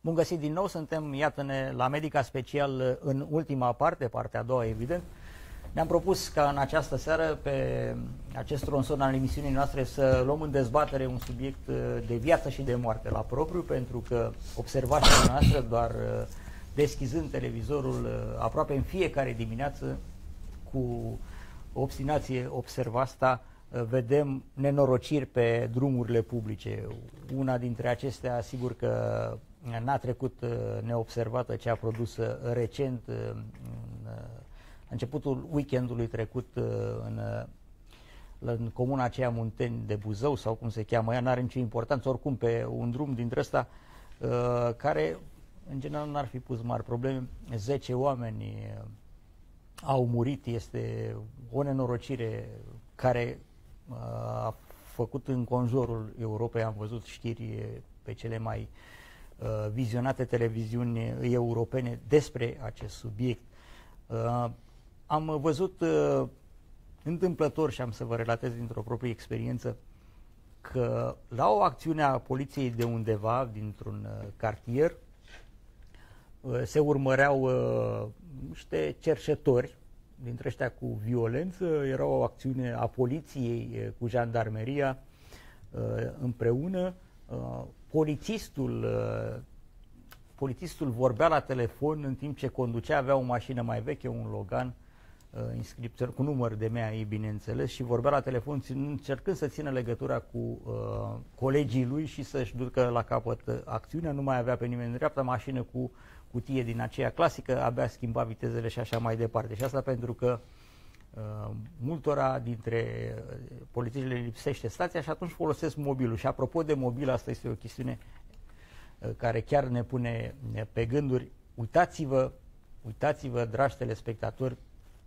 Bun găsit din nou, suntem, iată-ne, la Medica Special în ultima parte, partea a doua, evident. Ne-am propus ca în această seară, pe acest tronson al emisiunii noastre, să luăm în dezbatere un subiect uh, de viață și de moarte la propriu, pentru că observația noastră, doar uh, deschizând televizorul uh, aproape în fiecare dimineață, cu obstinație observa asta, vedem nenorociri pe drumurile publice. Una dintre acestea, sigur că n-a trecut neobservată, ce a produs recent în începutul weekendului trecut uh, în, uh, în comuna aceea Munteni de Buzău sau cum se cheamă ea, n-are nicio importanță, oricum pe un drum dintre ăsta uh, care în general n-ar fi pus mari probleme. 10 oameni au murit, este o nenorocire care a făcut în conjurul Europei, am văzut știri pe cele mai vizionate televiziuni europene despre acest subiect. Am văzut uh, întâmplător și am să vă relatez dintr-o proprie experiență că la o acțiune a poliției de undeva, dintr-un uh, cartier, uh, se urmăreau uh, niște cerșetori, dintre ăștia cu violență, era o acțiune a poliției uh, cu jandarmeria uh, împreună. Uh, polițistul uh, polițistul vorbea la telefon în timp ce conducea, avea o mașină mai veche, un Logan, uh, inscripție, cu număr de mea, bineînțeles, și vorbea la telefon încercând să țină legătura cu uh, colegii lui și să-și ducă la capăt uh, acțiunea, nu mai avea pe nimeni în dreapta, mașină cu cutie din aceea clasică, abia schimba vitezele și așa mai departe. Și asta pentru că uh, multora dintre uh, polițiști le lipsește stația și atunci folosesc mobilul. Și apropo de mobil, asta este o chestiune uh, care chiar ne pune pe gânduri. Uitați-vă, uitați-vă, dragi telespectatori,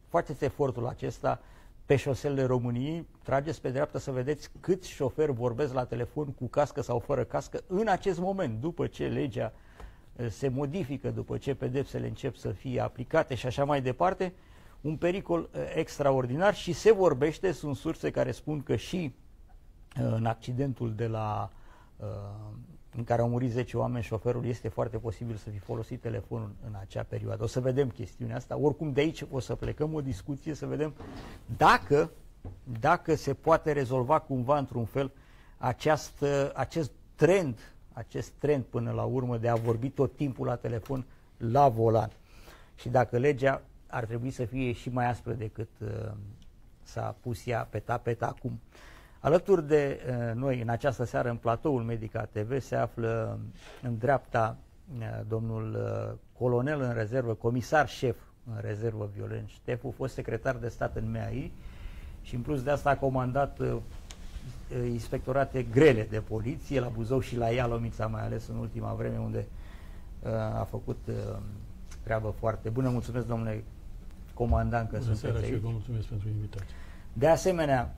faceți efortul acesta pe șoselele României, trageți pe dreapta să vedeți câți șoferi vorbesc la telefon cu cască sau fără cască în acest moment, după ce legea eh, se modifică, după ce pedepsele încep să fie aplicate și așa mai departe, un pericol eh, extraordinar și se vorbește, sunt surse care spun că și eh, în accidentul de la în care au murit 10 oameni, șoferul este foarte posibil să fi folosit telefonul în acea perioadă. O să vedem chestiunea asta. Oricum de aici o să plecăm o discuție să vedem dacă, dacă se poate rezolva cumva într-un fel această, acest trend, acest trend până la urmă de a vorbi tot timpul la telefon la volan. Și dacă legea ar trebui să fie și mai aspră decât uh, s-a pus ea pe tapet acum. Alături de uh, noi, în această seară, în platoul Medica TV, se află în dreapta uh, domnul uh, colonel în rezervă, comisar șef în rezervă Violent Ștefu, fost secretar de stat în MEAI și în plus de asta a comandat inspectorate grele de poliție la Buzău și la Ialomița, mai ales în ultima vreme, unde a făcut treabă foarte bună. Mulțumesc, domnule comandant că Bună seara sunteți și aici. vă mulțumesc pentru invitație. De asemenea,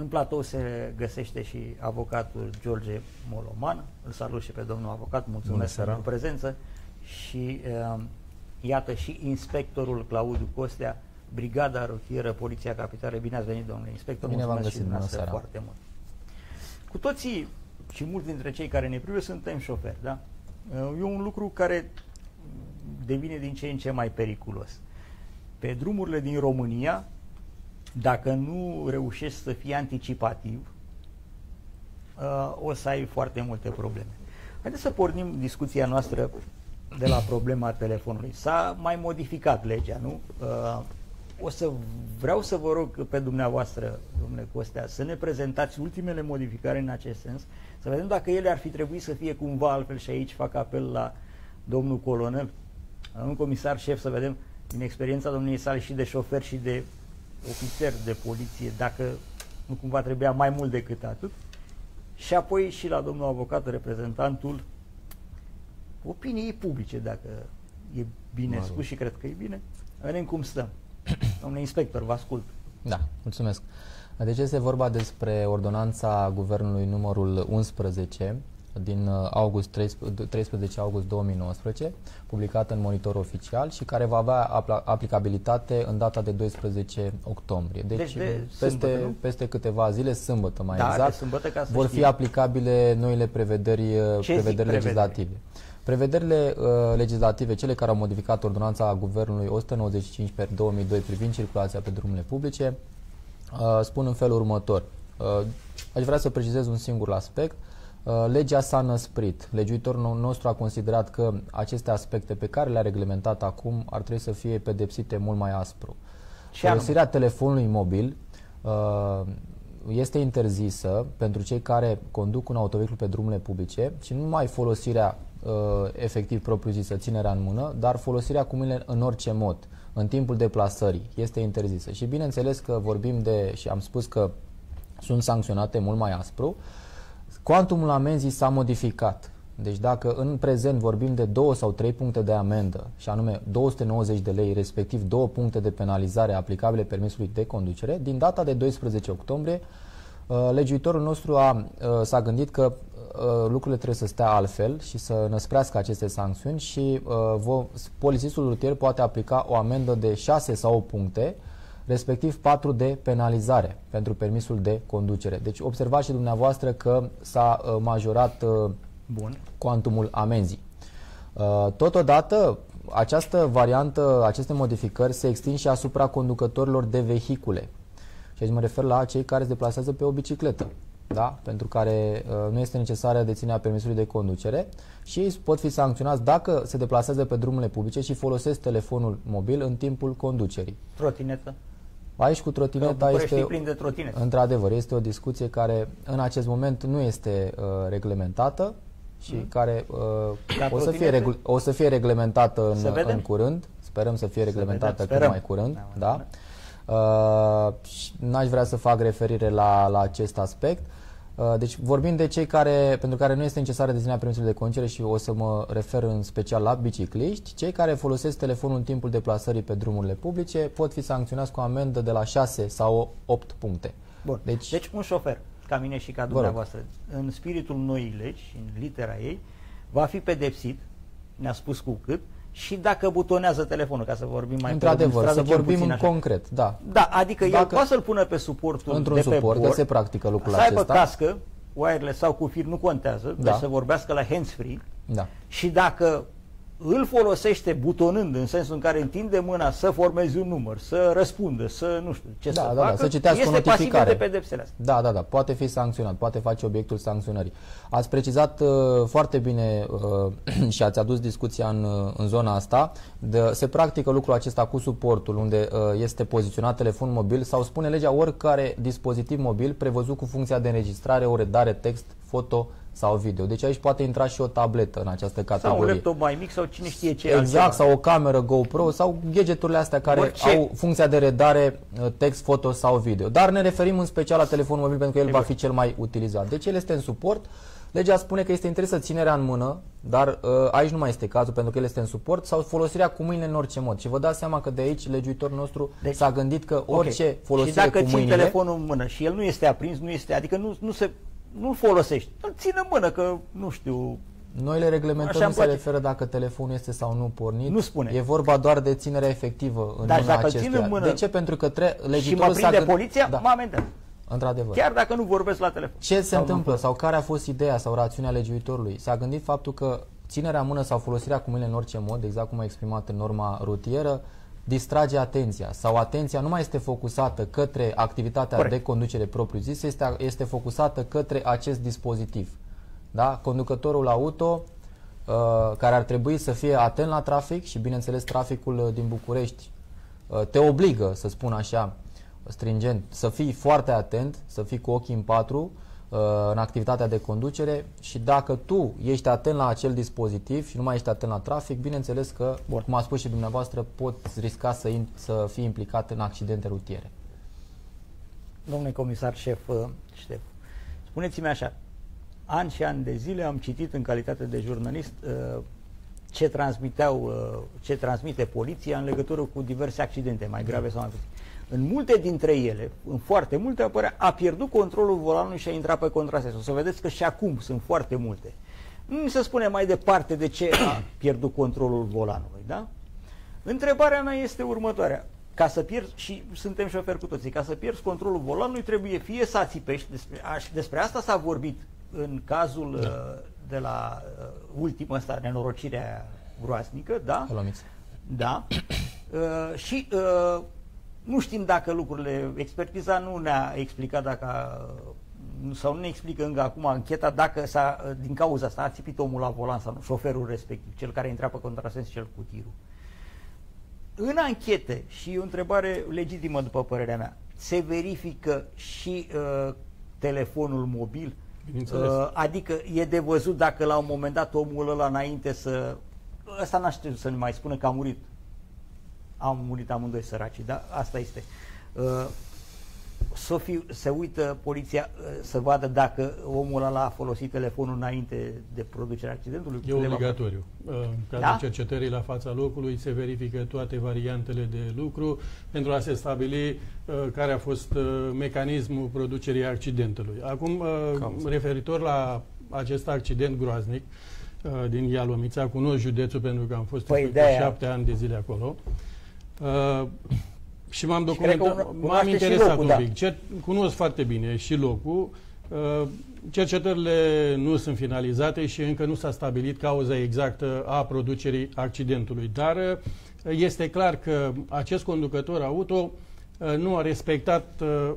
în platou se găsește și avocatul George Moloman. Îl salut și pe domnul avocat, Bună mulțumesc seara. pentru prezență. Și uh, iată și inspectorul Claudiu Costea, Brigada Rutieră, Poliția Capitală. Bine ați venit, domnule inspector. Bine v-am mulțumesc și găsit, bună dumneavoastră seara. foarte mult. Cu toții și mulți dintre cei care ne privesc suntem șoferi, da? Uh, E un lucru care devine din ce în ce mai periculos. Pe drumurile din România, dacă nu reușești să fii anticipativ, uh, o să ai foarte multe probleme. Haideți să pornim discuția noastră de la problema telefonului. S-a mai modificat legea, nu? Uh, o să vreau să vă rog pe dumneavoastră, domnule Costea, să ne prezentați ultimele modificări în acest sens, să vedem dacă ele ar fi trebuit să fie cumva altfel și aici fac apel la domnul colonel, un comisar șef, să vedem din experiența domniei sale și de șofer și de ofițer de poliție, dacă nu cumva trebuia mai mult decât atât. Și apoi și la domnul avocat, reprezentantul opiniei publice, dacă e bine Mă rog. spus și cred că e bine. Vedem cum stăm. [clears throat] Domnule inspector, vă ascult. Da, mulțumesc. Deci este vorba despre ordonanța Guvernului numărul 11 din uh, august 13, 13 august 2019, publicată în monitor oficial și care va avea apla- aplicabilitate în data de 12 octombrie. Deci, Deci de peste, sâmbătă, nu? peste câteva zile, sâmbătă mai Da, de exact, sâmbătă, ca să vor fi știm. aplicabile noile prevederi, uh, Ce zic prevederi prevederi? legislative. Prevederile uh, legislative, cele care au modificat ordonanța Guvernului 195 per 2002 privind circulația pe drumurile publice, uh, spun în felul următor. Uh, aș vrea să precizez un singur aspect. Uh, legea s-a năsprit. Legiuitorul no- nostru a considerat că aceste aspecte pe care le-a reglementat acum ar trebui să fie pedepsite mult mai aspru. Ce anume? Folosirea telefonului mobil uh, este interzisă pentru cei care conduc un autovehicul pe drumurile publice și nu numai folosirea uh, efectiv propriu-zisă, ținerea în mână, dar folosirea cu mâinile în orice mod, în timpul deplasării, este interzisă. Și bineînțeles că vorbim de, și am spus că sunt sancționate mult mai aspru, Quantumul amenzii s-a modificat. Deci dacă în prezent vorbim de două sau trei puncte de amendă, și anume 290 de lei, respectiv două puncte de penalizare aplicabile permisului de conducere, din data de 12 octombrie, uh, legiuitorul nostru a, uh, s-a gândit că uh, lucrurile trebuie să stea altfel și să năsprească aceste sancțiuni și uh, vo, polițistul rutier poate aplica o amendă de 6 sau 8 puncte, respectiv 4 de penalizare pentru permisul de conducere. Deci observați și dumneavoastră că s-a uh, majorat uh, Bun. cuantumul amenzii. Uh, Totodată, această variantă, aceste modificări se extind și asupra conducătorilor de vehicule. Și aici mă refer la cei care se deplasează pe o bicicletă, da? pentru care uh, nu este necesară deținerea permisului de conducere și ei pot fi sancționați dacă se deplasează pe drumurile publice și folosesc telefonul mobil în timpul conducerii. Trotinetă. Aici cu Că trotineta București e este, plin de trotinete. într-adevăr, este o discuție care în acest moment nu este uh, reglementată și care uh, Dar o, să fie trotinete? regl- o să fie reglementată Să în, vedem. în curând. Sperăm să fie reglementată vedem, cât sperăm. mai curând. Da, Da. Uh, și n-aș vrea să fac referire la, la acest aspect. Uh, Deci vorbim de cei care, pentru care nu este necesară deținerea permisului de conducere și o să mă refer în special la bicicliști, cei care folosesc telefonul în timpul deplasării pe drumurile publice pot fi sancționați cu o amendă de la 6 sau 8 puncte. Bun. Deci- Deci, deci un șofer, ca mine și ca rog. dumneavoastră, în spiritul noii legi și în litera ei, va fi pedepsit, ne-a spus cu cât, și dacă butonează telefonul, ca să vorbim mai pe Într-adevăr, stradă, să cel vorbim puțin în așa. concret, da. Da, adică el Dacă- poate să-l pună pe suportul Într-un de pe suport, bord, că se practică lucrul să aibă acesta. cască, wireless sau cu fir, nu contează, Da. deci să vorbească la hands-free Da. și dacă îl folosește butonând în sensul în care întinde mâna să formeze un număr, să răspundă, să nu știu ce Da, să da, facă, da, să citească o este pasibil notificare. de pedepsele astea. Da, da, da, poate fi sancționat, poate face obiectul sancționării. Ați precizat uh, foarte bine uh, [clears throat] și ați adus discuția în, uh, în zona asta. De, se practică lucrul acesta cu suportul unde uh, este poziționat telefonul mobil sau spune legea oricare dispozitiv mobil prevăzut cu funcția de înregistrare, o redare text, foto sau video. Deci aici poate intra și o tabletă în această Sau un categorie. laptop mai mic sau cine știe ce Exact, altceva. sau o cameră GoPro sau gadgeturile astea care Orice. au funcția de redare uh, text, foto sau video. Dar ne referim în special la telefonul mobil pentru că el va fi cel mai utilizat. Deci el este în suport, Legea spune că este interesă ținerea în mână, dar uh, aici nu mai este cazul pentru că el este în suport sau folosirea cu mâinile în orice mod. Și vă dați seama că de aici legiuitorul nostru deci, s-a gândit că orice okay. folosire și dacă cu mâinile... telefonul în mână și el nu este aprins, nu este, adică nu, nu se nu folosești. Îl ține în mână că nu știu, Noile reglementări nu se referă dacă telefonul este sau nu pornit. Nu spune. E vorba doar de ținerea efectivă în Dar mâna dacă acestuia. țin în mână de ce? Pentru că tre- și mă prinde gând... poliția, da. mă amendează. Într-adevăr. Chiar dacă nu vorbesc la telefon. Ce se sau întâmplă sau care a fost ideea sau rațiunea legiuitorului? S-a gândit faptul că ținerea în mână sau folosirea cu mâinile în orice mod, exact cum a exprimat în norma rutieră, distrage atenția sau atenția nu mai este focusată către activitatea Corect. de conducere propriu-zis, este, este focusată către acest dispozitiv. Da? Conducătorul auto uh, care ar trebui să fie atent la trafic și bineînțeles traficul uh, din București uh, te obligă, să spun așa, stringent, să fii foarte atent, să fii cu ochii în patru, Uh, în activitatea de conducere și dacă tu ești atent la acel dispozitiv și nu mai ești atent la trafic, bineînțeles că, Bun. cum a spus și dumneavoastră, poți risca să, in, să fii implicat în accidente rutiere. Domnule comisar șef, uh, șef spuneți-mi așa, ani și ani de zile am citit în calitate de jurnalist uh, ce transmiteau, ce transmite poliția în legătură cu diverse accidente, mai grave sau mai puțin. În multe dintre ele, în foarte multe, apărea, a pierdut controlul volanului și a intrat pe contrasens. O să vedeți că și acum sunt foarte multe. Nu mi se spune mai departe de ce a [coughs] pierdut controlul volanului, da? Întrebarea mea este următoarea. Ca să pierzi, și suntem șoferi cu toții, ca să pierzi controlul volanului trebuie fie să ațipești, despre, a, și despre asta s-a vorbit în cazul da. uh, de la uh, ultima asta, nenorocirea groasnică, da? Holomiț. Da. [coughs] Uh, și uh, nu știm dacă lucrurile, expertiza nu ne-a explicat dacă sau nu ne explică încă acum ancheta dacă s-a, din cauza asta a țipit omul la volan sau nu, șoferul respectiv, cel care intra pe contrasens cel cu tirul. În anchete, și o întrebare legitimă după părerea mea, se verifică și uh, telefonul mobil? Uh, adică e de văzut dacă la un moment dat omul ăla înainte să... Ăsta n-aș să ne mai spună că a murit am murit amândoi săraci, dar asta este. Uh, să fiu, se uită poliția uh, să vadă dacă omul ăla a folosit telefonul înainte de producerea accidentului? E obligatoriu. Uh, în cadrul da? cercetării la fața locului se verifică toate variantele de lucru pentru a se stabili care a fost mecanismul producerii accidentului. Acum, referitor la acest accident groaznic din Ialomița, cunosc județul pentru că am fost păi șapte ani de zile acolo. Uh, și m-am documentat, m-am interesat locul, un da. pic. Da. Cer, cunosc foarte bine și locul. Uh, cercetările nu sunt finalizate și încă nu s-a stabilit cauza exactă a producerii accidentului. Dar uh, este clar că acest conducător auto uh, nu a respectat uh,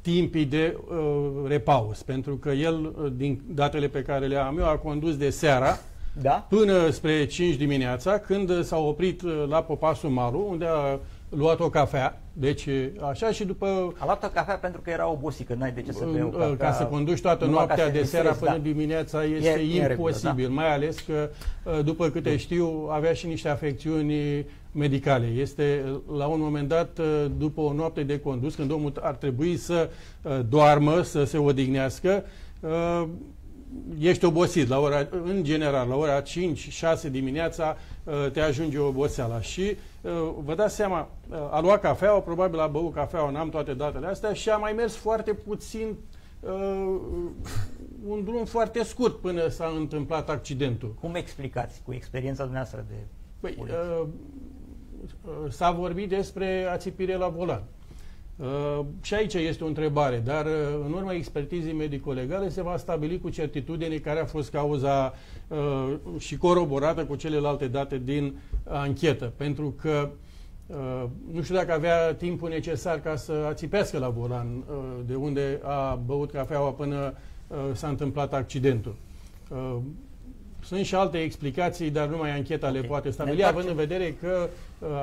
timpii de uh, repaus, pentru că el, uh, din datele pe care le am eu, a condus de seara da? până spre 5 dimineața, când s-a oprit uh, la Popasul Maru, unde a luat o cafea, deci așa și după... A luat o cafea pentru că era obosit, că n-ai de ce să bei o cafea. Ca să conduci toată noaptea de seara până da. dimineața este e, imposibil, e da? mai ales că, uh, după câte știu, avea și niște afecțiuni medicale. Este, la un moment dat, uh, după o noapte de condus, când omul ar trebui să doarmă, să se odihnească, ești obosit. La ora, în general, la ora 5-6 dimineața uh, te ajunge oboseala. Și uh, vă dați seama, uh, a luat cafeaua, probabil a băut cafeaua, n-am toate datele astea, și a mai mers foarte puțin un drum foarte scurt până s-a întâmplat accidentul. Cum explicați cu experiența dumneavoastră de Păi, uh, s-a vorbit despre ațipire la volan. Uh, și aici este o întrebare, dar uh, în urma expertizii medico-legale se va stabili cu certitudine care a fost cauza uh, și coroborată cu celelalte date din anchetă, pentru că uh, nu știu dacă avea timpul necesar ca să ațipească la volan uh, de unde a băut cafeaua până uh, s-a întâmplat accidentul. Sunt și alte explicații, dar numai ancheta okay. le poate stabili, având în vedere că uh,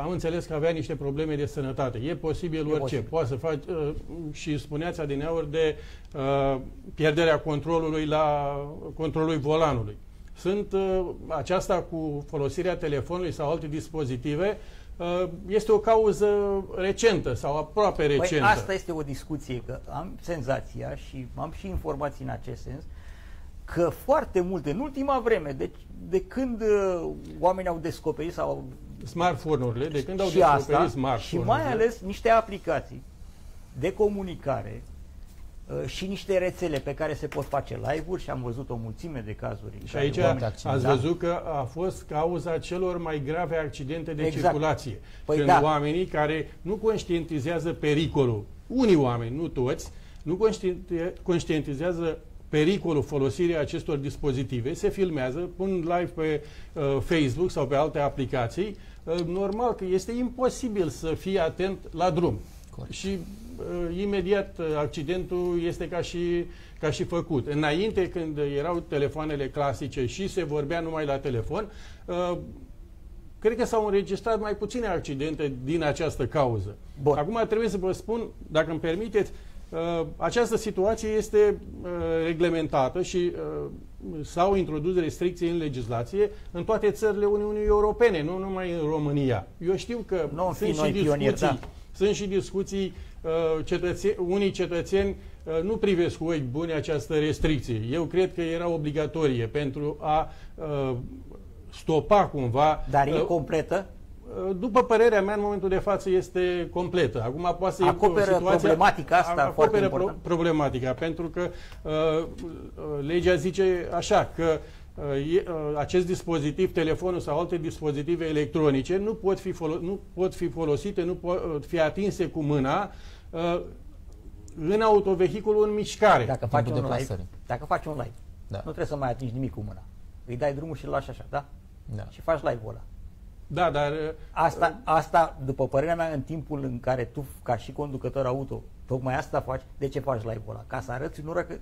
am înțeles că avea niște probleme de sănătate. E posibil e orice. Posibil. Poate să faci uh, și spuneați adineauri de uh, pierderea controlului la controlului volanului. Sunt uh, aceasta cu folosirea telefonului sau alte dispozitive uh, este o cauză recentă sau aproape păi recentă. Păi asta este o discuție, că am senzația și am și informații în acest sens, că foarte multe, în ultima vreme, deci de când uh, oamenii au descoperit sau Smartphone-urile, de când au și descoperit asta, și smartphone-urile. mai ales niște aplicații de comunicare uh, și niște rețele pe care se pot face live-uri și am văzut o mulțime de cazuri. în Și care aici oamenii- ați Da? văzut că a fost cauza celor mai grave accidente de Exact. circulație. Păi când da. oamenii care nu conștientizează pericolul, unii oameni, nu toți, nu conștienti- conștientizează pericolul folosirii acestor dispozitive, se filmează, pun live pe uh, Facebook sau pe alte aplicații, uh, normal că este imposibil să fii atent la drum. Corect. Și uh, imediat uh, accidentul este ca și, ca și făcut. Înainte, când erau telefoanele clasice și se vorbea numai la telefon, uh, cred că s-au înregistrat mai puține accidente din această cauză. Bun. Acum trebuie să vă spun, dacă îmi permiteți, uh, această situație este uh, reglementată și uh, s-au introdus restricții în legislație în toate țările Uniunii Europene, nu numai în România. Eu știu că Nu am fi sunt și noi pionieri, discuții, da. sunt și discuții, uh, cetățe- unii cetățeni uh, nu privesc cu ochi buni această restricție. Eu cred că era obligatorie pentru a uh, stopa cumva Dar e uh, completă? După părerea mea, în momentul de față este completă. Acum poate să e Acoperă o situație- problematica asta foarte acoperă pro- important? problematica, pentru că uh, uh, legea zice așa că uh, e, uh, acest dispozitiv, telefonul sau alte dispozitive electronice nu pot fi, folo- nu pot fi folosite, nu pot uh, fi atinse cu mâna uh, în autovehiculul în mișcare. Dacă faci un Timpul live, deplasării. dacă faci un live, Da. nu trebuie să mai atingi nimic cu mâna. Îi dai drumul și îl lași așa, da? Da. Și faci live-ul ăla. Da, dar uh, Asta, asta, după părerea mea, în timpul în care tu, ca și conducător auto, tocmai asta faci, de ce faci live-ul ăla? Ca să arăți în ură că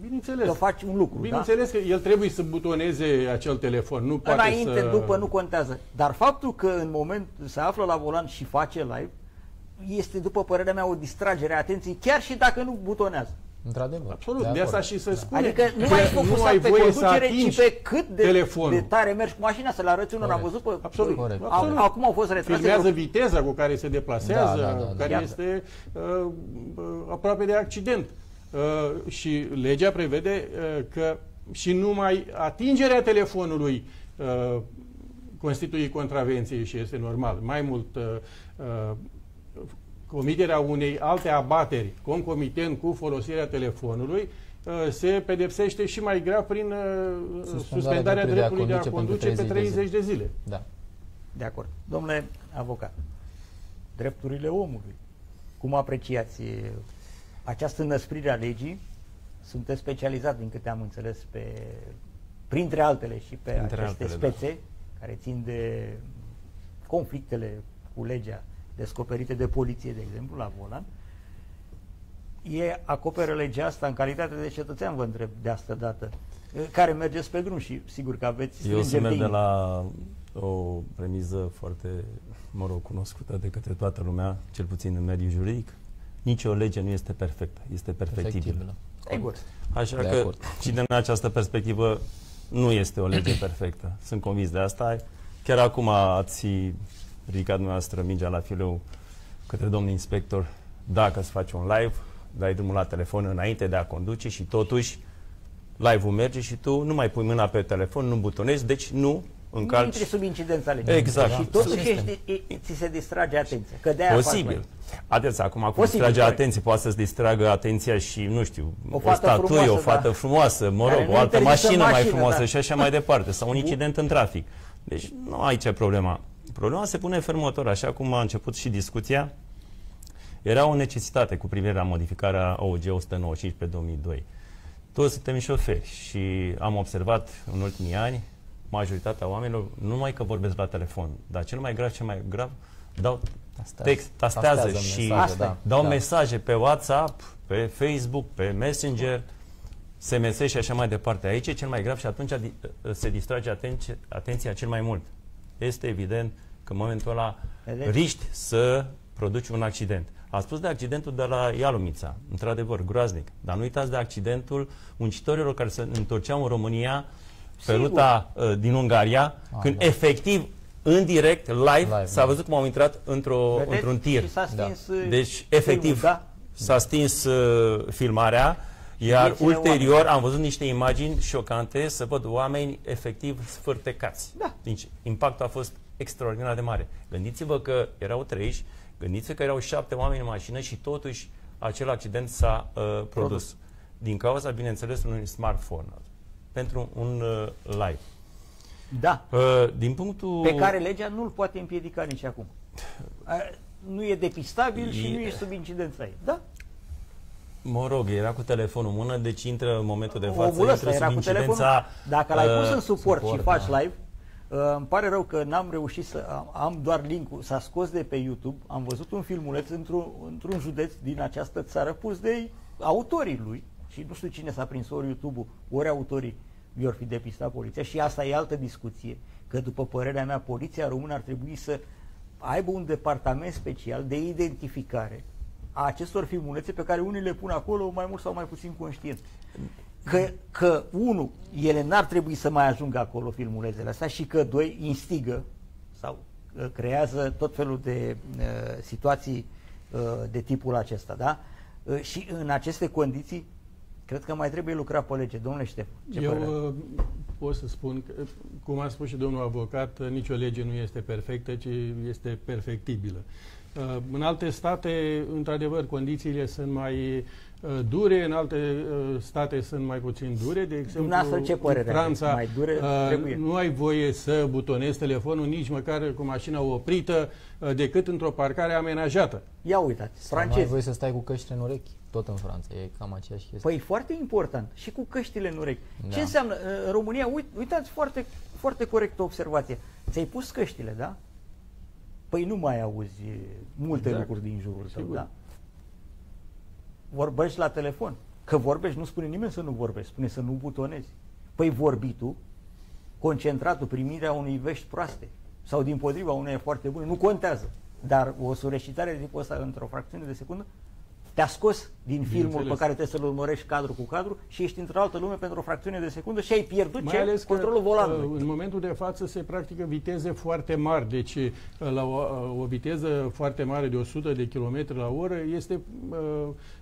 bineînțeles. că faci un lucru, da? Bineînțeles că el trebuie să butoneze acel telefon, nu poate Înainte, să... după, nu contează. Dar faptul că în moment se află la volan și face live, este, după părerea mea, o distragere a atenției, chiar și dacă nu butonează. Într-adevăr. Absolut, de, de asta acord. și se Da. spune Adică nu că mai ești nu focusat ai pe voie să conducere, ci atingi pe cât de, telefonul. de tare mergi cu mașina, să-l arăți unul. Am Corect. văzut pe... Absolut. Corect. Au- Absolut. Acum au fost retrase. Filmează viteza cu care se deplasează, Da, da, da, da. care Iată. este uh, uh, aproape de accident. Uh, și legea prevede uh, că și numai atingerea telefonului uh, constituie contravenție și este normal. Mai mult, uh, uh, comiterea unei alte abateri concomitent cu folosirea telefonului uh, se pedepsește și mai grav prin uh, suspendarea dreptului de a conduce pe 30 de zile. Da. De acord. Domnule avocat, drepturile omului, cum apreciați e, această năsprire a legii? Sunteți specializat, din câte am înțeles, pe, printre altele și pe Printre aceste altele, da. spețe care țin de conflictele cu legea descoperite de poliție, de exemplu, la volan. E, acoperă legea asta în calitate de cetățean, vă întreb de asta dată, e, care mergeți pe drum și sigur că aveți Eu strângeri să merg de inimă. la o premiză foarte, mă rog, cunoscută de către toată lumea, cel puțin în mediul juridic. Nici o lege nu este perfectă, este perfectibilă. Perfectibilă. Sigur. Așa De că acord. și din această perspectivă nu este o lege perfectă. Sunt convins de asta. Chiar acum ați ridicat dumneavoastră mingea la fileu către domnul inspector dacă îți faci un live, dai drumul la telefon înainte de a conduce și totuși live-ul merge și tu nu mai pui mâna pe telefon, nu butonezi, deci nu Nu încalci. intri sub incidența legii. Exact. Și Da. totuși ești, e, e, ți se distrage atenția. Că de-aia faci Posibil. mai- Atenție, acum cum Posibil, distrage corect. atenție, poate să-ți distragă atenția și, nu știu, O o, fată statuie, frumoasă, o fată da. frumoasă, mă Care rog, nu o altă interzisă mașină mai mașină, frumoasă da. și așa mai departe, sau un incident în trafic. Deci nu aici e problema. Problema se pune în felul următor, așa cum a început și discuția, era o necesitate cu privire la modificarea OG 195 pe 2002. Toți suntem șoferi și am observat în ultimii ani majoritatea oamenilor nu numai că vorbesc la telefon, dar cel mai grav, cel mai grav, dau Tastează. text, tastează, Tastează și mesaje, da. dau Da. mesaje pe WhatsApp, pe Facebook, pe Messenger, SMS și așa mai departe. Aici e cel mai grav și atunci di- se distrage atenție, atenția cel mai mult. Este evident că în momentul ăla Vedeți? riști să produci un accident. A spus de accidentul de la Ialumița, într-adevăr, groaznic. Dar nu uitați de accidentul muncitorilor care se întorceau în România pe Sigur. ruta uh, din Ungaria, Ah, când da. efectiv, în direct, live, Live, s-a da. văzut cum au intrat într-o, Vedeți? într-un tir. Și s-a stins uh, Deci, efectiv, filmul, da? s-a stins uh, filmarea Iar viețile ulterior oamenilor. am văzut niște imagini șocante să văd oameni efectiv sfârtecați. Da. Deci impactul a fost extraordinar de mare. Gândiți-vă că erau treji, gândiți-vă că erau șapte oameni în mașină și totuși acel accident s-a uh, produs. Produs. Din cauza, bineînțeles, unui smartphone pentru un uh, live. Da. Uh, din punctul... Pe care legea nu-l poate împiedica nici acum. Uh, Nu e depistabil și E- nu e sub incidența ei. Da? Mă rog, era cu telefonul în mână, deci intră în momentul de față, Omul ăsta intră era sub cu telefonul. incidența... Dacă l-ai pus uh, în suport, suport, și faci da. live, uh, îmi pare rău că n-am reușit să am, am doar linkul, s-a scos de pe YouTube, am văzut un filmuleț într-un, într-un județ din această țară pus de autorii lui și nu știu cine s-a prins ori YouTube-ul, ori autorii i-or fi depistat poliția și asta e altă discuție, că după părerea mea poliția română ar trebui să aibă un departament special de identificare a acestor filmulețe pe care unii le pun acolo mai mult sau mai puțin conștient. Că, că unu, ele n-ar trebui să mai ajungă acolo filmulețele astea și că doi, instigă sau uh, creează tot felul de uh, situații uh, de tipul acesta, da? Uh, și în aceste condiții, cred că mai trebuie lucrat pe lege. Domnule Ștefan, ce Eu părere aveți? uh, pot să spun, că, cum a spus și domnul avocat, uh, nicio lege nu este perfectă, ci este perfectibilă. Uh, În alte state, într-adevăr, condițiile sunt mai uh, dure, în alte uh, state sunt mai puțin dure. De exemplu, Dumneavoastră ce părere în Franța aveți? Mai dure? uh, Trebuie. nu ai voie să butonezi telefonul nici măcar cu mașina oprită, uh, decât într-o parcare amenajată. Ia uitați, Sau nu ai francezi. voie să stai cu căștile în urechi, tot în Franța, e cam aceeași chestie. Păi foarte important. Și cu căștile în urechi. Da. Ce înseamnă? În România, uit, uitați foarte, foarte corect observație. Ți-ai pus căștile, da? Păi nu mai auzi e, multe Exact. lucruri din jurul tău, Sigur. da? Vorbești la telefon. Că vorbești, nu spune nimeni să nu vorbești, spune să nu butonezi. Păi vorbi tu, concentratul, primirea unei vești proaste sau din potriva unei foarte bune, nu contează. Dar o sureșitare de tipul ăsta într-o fracțiune de secundă te-a scos din filmul pe Bineînțeles. care trebuie să-l urmărești cadru cu cadru și ești într-o altă lume pentru o fracțiune de secundă și ai pierdut Mai ce? ales că controlul volanului. uh, în momentul de față se practică viteze foarte mari, deci uh, la o, uh, o viteză foarte mare de 100 de km la oră este uh,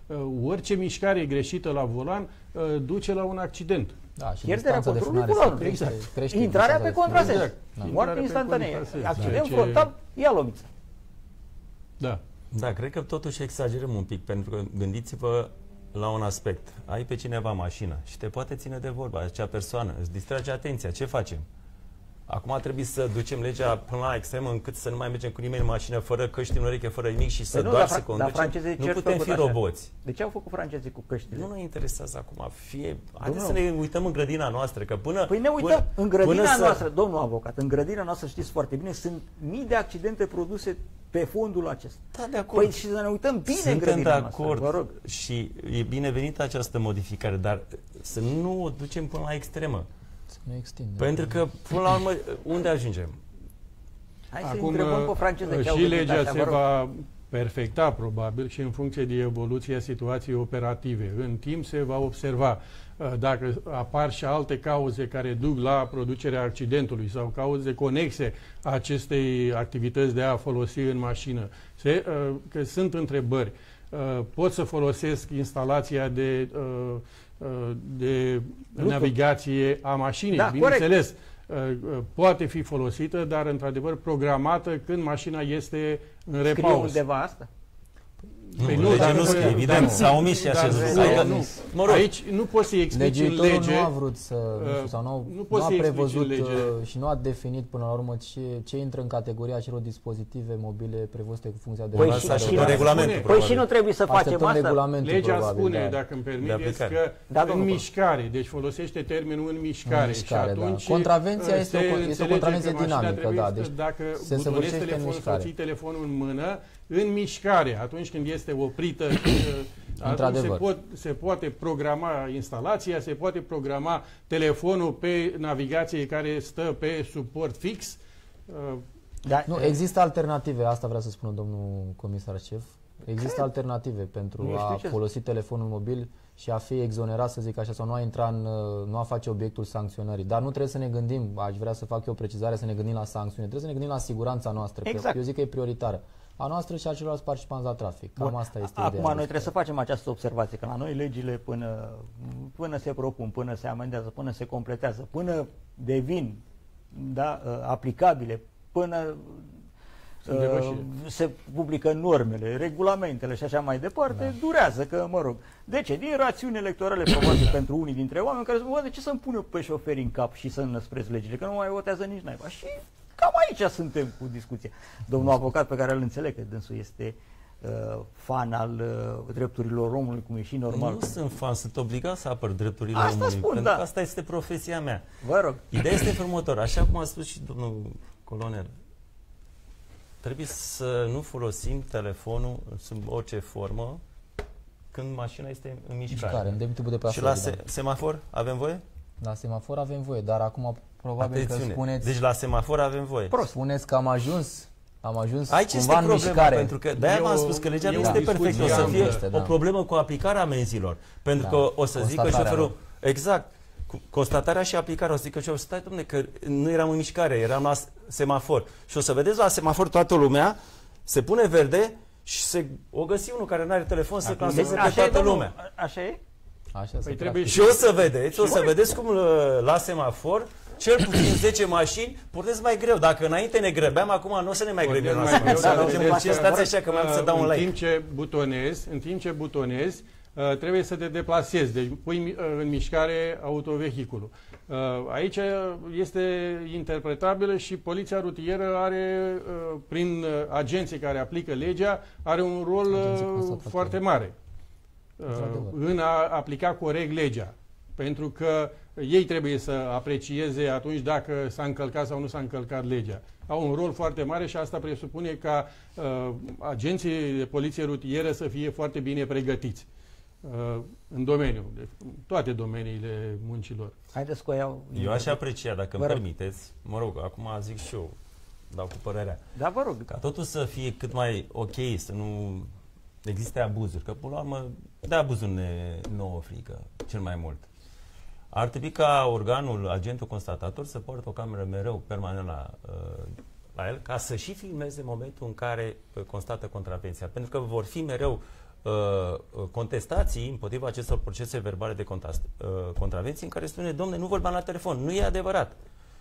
uh, orice mișcare greșită la volan uh, duce la un accident. Da, și Pierderea distanța de controlului frânare volanului. se crește, Exact. crește Intrarea distanța pe de frânare. contrasens. Exact. Moarte Intrarea pe instantanee. contrasens. Accident Deci, frontal, ia lomiță. Da. Da, cred că totuși exagerăm un pic, pentru că gândiți-vă la un aspect. Ai pe cineva în mașină și te poate ține de vorba, acea persoană, îți distrage atenția. Ce facem? Acum trebuie să ducem legea până la extremă încât să nu mai mergem cu nimeni în mașină fără căști în ureche, fără nimic și să Păi nu, doar dar să fra- dar conducem. francezii nu cer putem făcut fi așa. roboți. De ce au făcut francezii cu căștile? Nu ne interesează acum. Fie... Haideți să Domnul- ne uităm în grădina noastră, că până... Păi ne uităm, până, în grădina până să- noastră, domnul avocat, în grădina noastră știți foarte bine, sunt mii de accidente produse pe fondul acesta. Da, de acord. Păi și să ne uităm bine în Suntem de grădina acord noastră, vă rog. și e binevenită această modificare, dar să nu o ducem până la extremă. Să nu extindem. Pentru că, până la urmă, unde ajungem? Hai să Acum întrebăm pe franceză ce au și gândit legea așa, se vă rog. va perfecta probabil și în funcție de evoluția situației operative. În timp se va observa uh, dacă apar și alte cauze care duc la producerea accidentului sau cauze conexe acestei activități de a folosi în mașină. Se, uh, că sunt întrebări. Uh, Pot să folosesc instalația de, uh, uh, de Bluetooth. navigație a mașinii, Da, bineînțeles. Uh, uh, Poate fi folosită, dar într-adevăr programată când mașina este în Scrie repaus. undeva asta? Nu, Păi legea dar- nu scrie, evident, nu, s-a omis și dar acest nu, lucru. Adică, nu. mă rog. Aici nu poți să-i explici în Legiuitorul lege. nu a vrut să, nu știu, uh, sau nu, nu nu, poți a să-i explici prevăzut în lege. uh, și nu a definit până la urmă ce, ce intră în categoria acelor dispozitive mobile prevăzute cu funcția de Păi realizare și- Asta de și nu- în oră. regulamentul, Spune. Păi probabil. și nu trebuie să facem Așteptăm asta? regulamentul, Legea probabil, spune, da. dacă îmi De permiteți, aplicare. că Da, în domnul mișcare, deci folosește termenul în mișcare. În mișcare, și da. atunci Contravenția uh, este o- se este o înțelege contravenție că mașina dinamică, trebuie da, să- deci dacă se butonezi săvârșește în telefonul, mișcare. să ții telefonul în mână, în mișcare, atunci când este oprită, [clears throat] uh, atunci se, Într-adevăr. pot, se poate programa instalația, se poate programa telefonul pe navigație care stă pe suport fix. Uh, Da, Nu, există alternative, asta vrea să spună domnul comisar șef. Există alternative pentru Nu știu a ce- folosi telefonul mobil și a fi exonerat, să zic așa, sau nu a intra în, uh, nu a face obiectul sancționării. Dar nu trebuie să ne gândim, aș vrea să fac eu o precizare, să ne gândim la sancțiune. Trebuie să ne gândim la siguranța noastră, Exact. că eu zic că e prioritară. a noastră și a celorlalți participanți la trafic. Cam Bun. asta este Acum ideea. noi trebuie să facem această observație, că la noi legile până, până se propun, până se amendează, până se completează, până devin da, uh, aplicabile, până Sunt uh, depășite. se publică normele, regulamentele și așa mai departe, da. durează, că mă rog. De ce? Din rațiuni electorale, probabil [coughs] pentru unii dintre oameni care spun, "Bă, de ce să-mi pun eu pe șoferi în cap și să înăspresc legile, că nu mai votează nici naiba. Și cam aici suntem cu discuția. Domnul avocat pe care îl înțeleg, că dânsul este uh, fan al uh, drepturilor omului, cum e și normal. Nu sunt fan, sunt obligat să apăr drepturile Asta omului. spun, pentru da. că asta este profesia mea. Vă rog. Ideea este următor. Așa cum a spus și domnul colonel, trebuie să nu folosim telefonul sub orice formă când mașina este în mișcare. Mișcare, în timpul de pe și la afară, se- da. semafor avem voie? La semafor avem voie, dar acum probabil Atențiune. că spuneți, Deci la semafor avem voie. Prost. spuneți că am ajuns, am ajuns Aici cumva este în problema, mișcare. pentru că de-aia E v-am o- spus că legea e nu o este discuție perfectă, o să amplă. fie Este, da. o problemă cu aplicarea amenzilor. Pentru Da. că o să zică Constatarea șoferul, lor. exact, cu- constatarea și aplicarea, o să zică șoferul, stai domne, că nu eram în mișcare, eram la s- semafor. Și o să vedeți la semafor toată lumea, se pune verde și se, o găsi unul care nu are telefon să Acum- claseze pe Așa e, toată domnul? lumea. A- Așa e? Așa Păi se trebuie trafică. Și o să vedeți, o să vedeți cum uh, la semafor cel puțin [coughs] 10 mașini pornesc mai greu. Dacă înainte ne grăbeam, acum nu o să ne mai Pornesc grăbim la mai greu, semafor. dar Să vedeți ce că, stați așa că mai am să dau un în like. timp ce butonezi, în timp ce butonezi, uh, trebuie să te deplasezi, deci pui mi- uh, în mișcare autovehiculul. Uh, Aici este interpretabilă și poliția rutieră are, uh, prin uh, agenții care aplică legea, are un rol Agenții uh, constatatorii. foarte mare uh, Într-adevăr. în a aplica corect legea. Pentru că ei trebuie să aprecieze atunci dacă s-a încălcat sau nu s-a încălcat legea. Au un rol foarte mare și asta presupune ca uh, agenții de poliție rutieră să fie foarte bine pregătiți uh, în domeniu, de toate domeniile muncilor. Haideți cu iau. Eu aș aprecia, dacă Vă îmi rog. permiteți, mă rog, acum zic și eu, dau cu părerea, Da, vă rog. ca totul să fie cât mai ok, să nu existe abuzuri, că până la urmă de abuzuri ne nouă frică, cel mai mult. Ar trebui ca organul, agentul constatator, să poartă o cameră mereu permanent la, uh, la el, ca să și filmeze momentul în care uh, constată contravenția. Pentru că vor fi mereu uh, uh, contestații împotriva acestor procese verbale de contast, uh, contravenții în care spune, domne, nu vorbeam la telefon, nu e adevărat.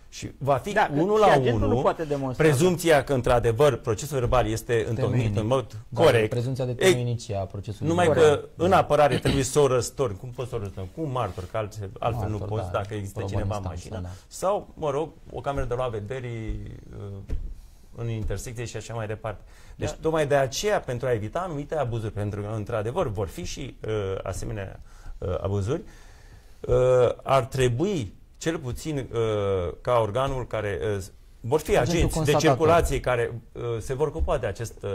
Și va fi Da, că unul și la agentul nu unul poate demonstra prezumția că, într-adevăr, procesul verbal este întocmit Temeinic. în mod Da, corect. Prezumția de E- temeinicie a procesului. numai verbal. că în apărare trebuie să o răstorni. Cum poți să o răstorni? Cu un martor, că altfel, altfel nu Martor, poți da, dacă există probă cineva în în instanță, mașină. da. Sau, mă rog, o cameră de luat vederii uh, în intersecție și așa mai departe. Deci, Da. tocmai de aceea, pentru a evita anumite abuzuri, pentru că, într-adevăr, vor fi și uh, asemenea uh, abuzuri, uh, ar trebui, cel puțin uh, ca organul care uh, vor fi Agentul agenți de constatator. circulație care uh, se vor ocupa de, acest, uh,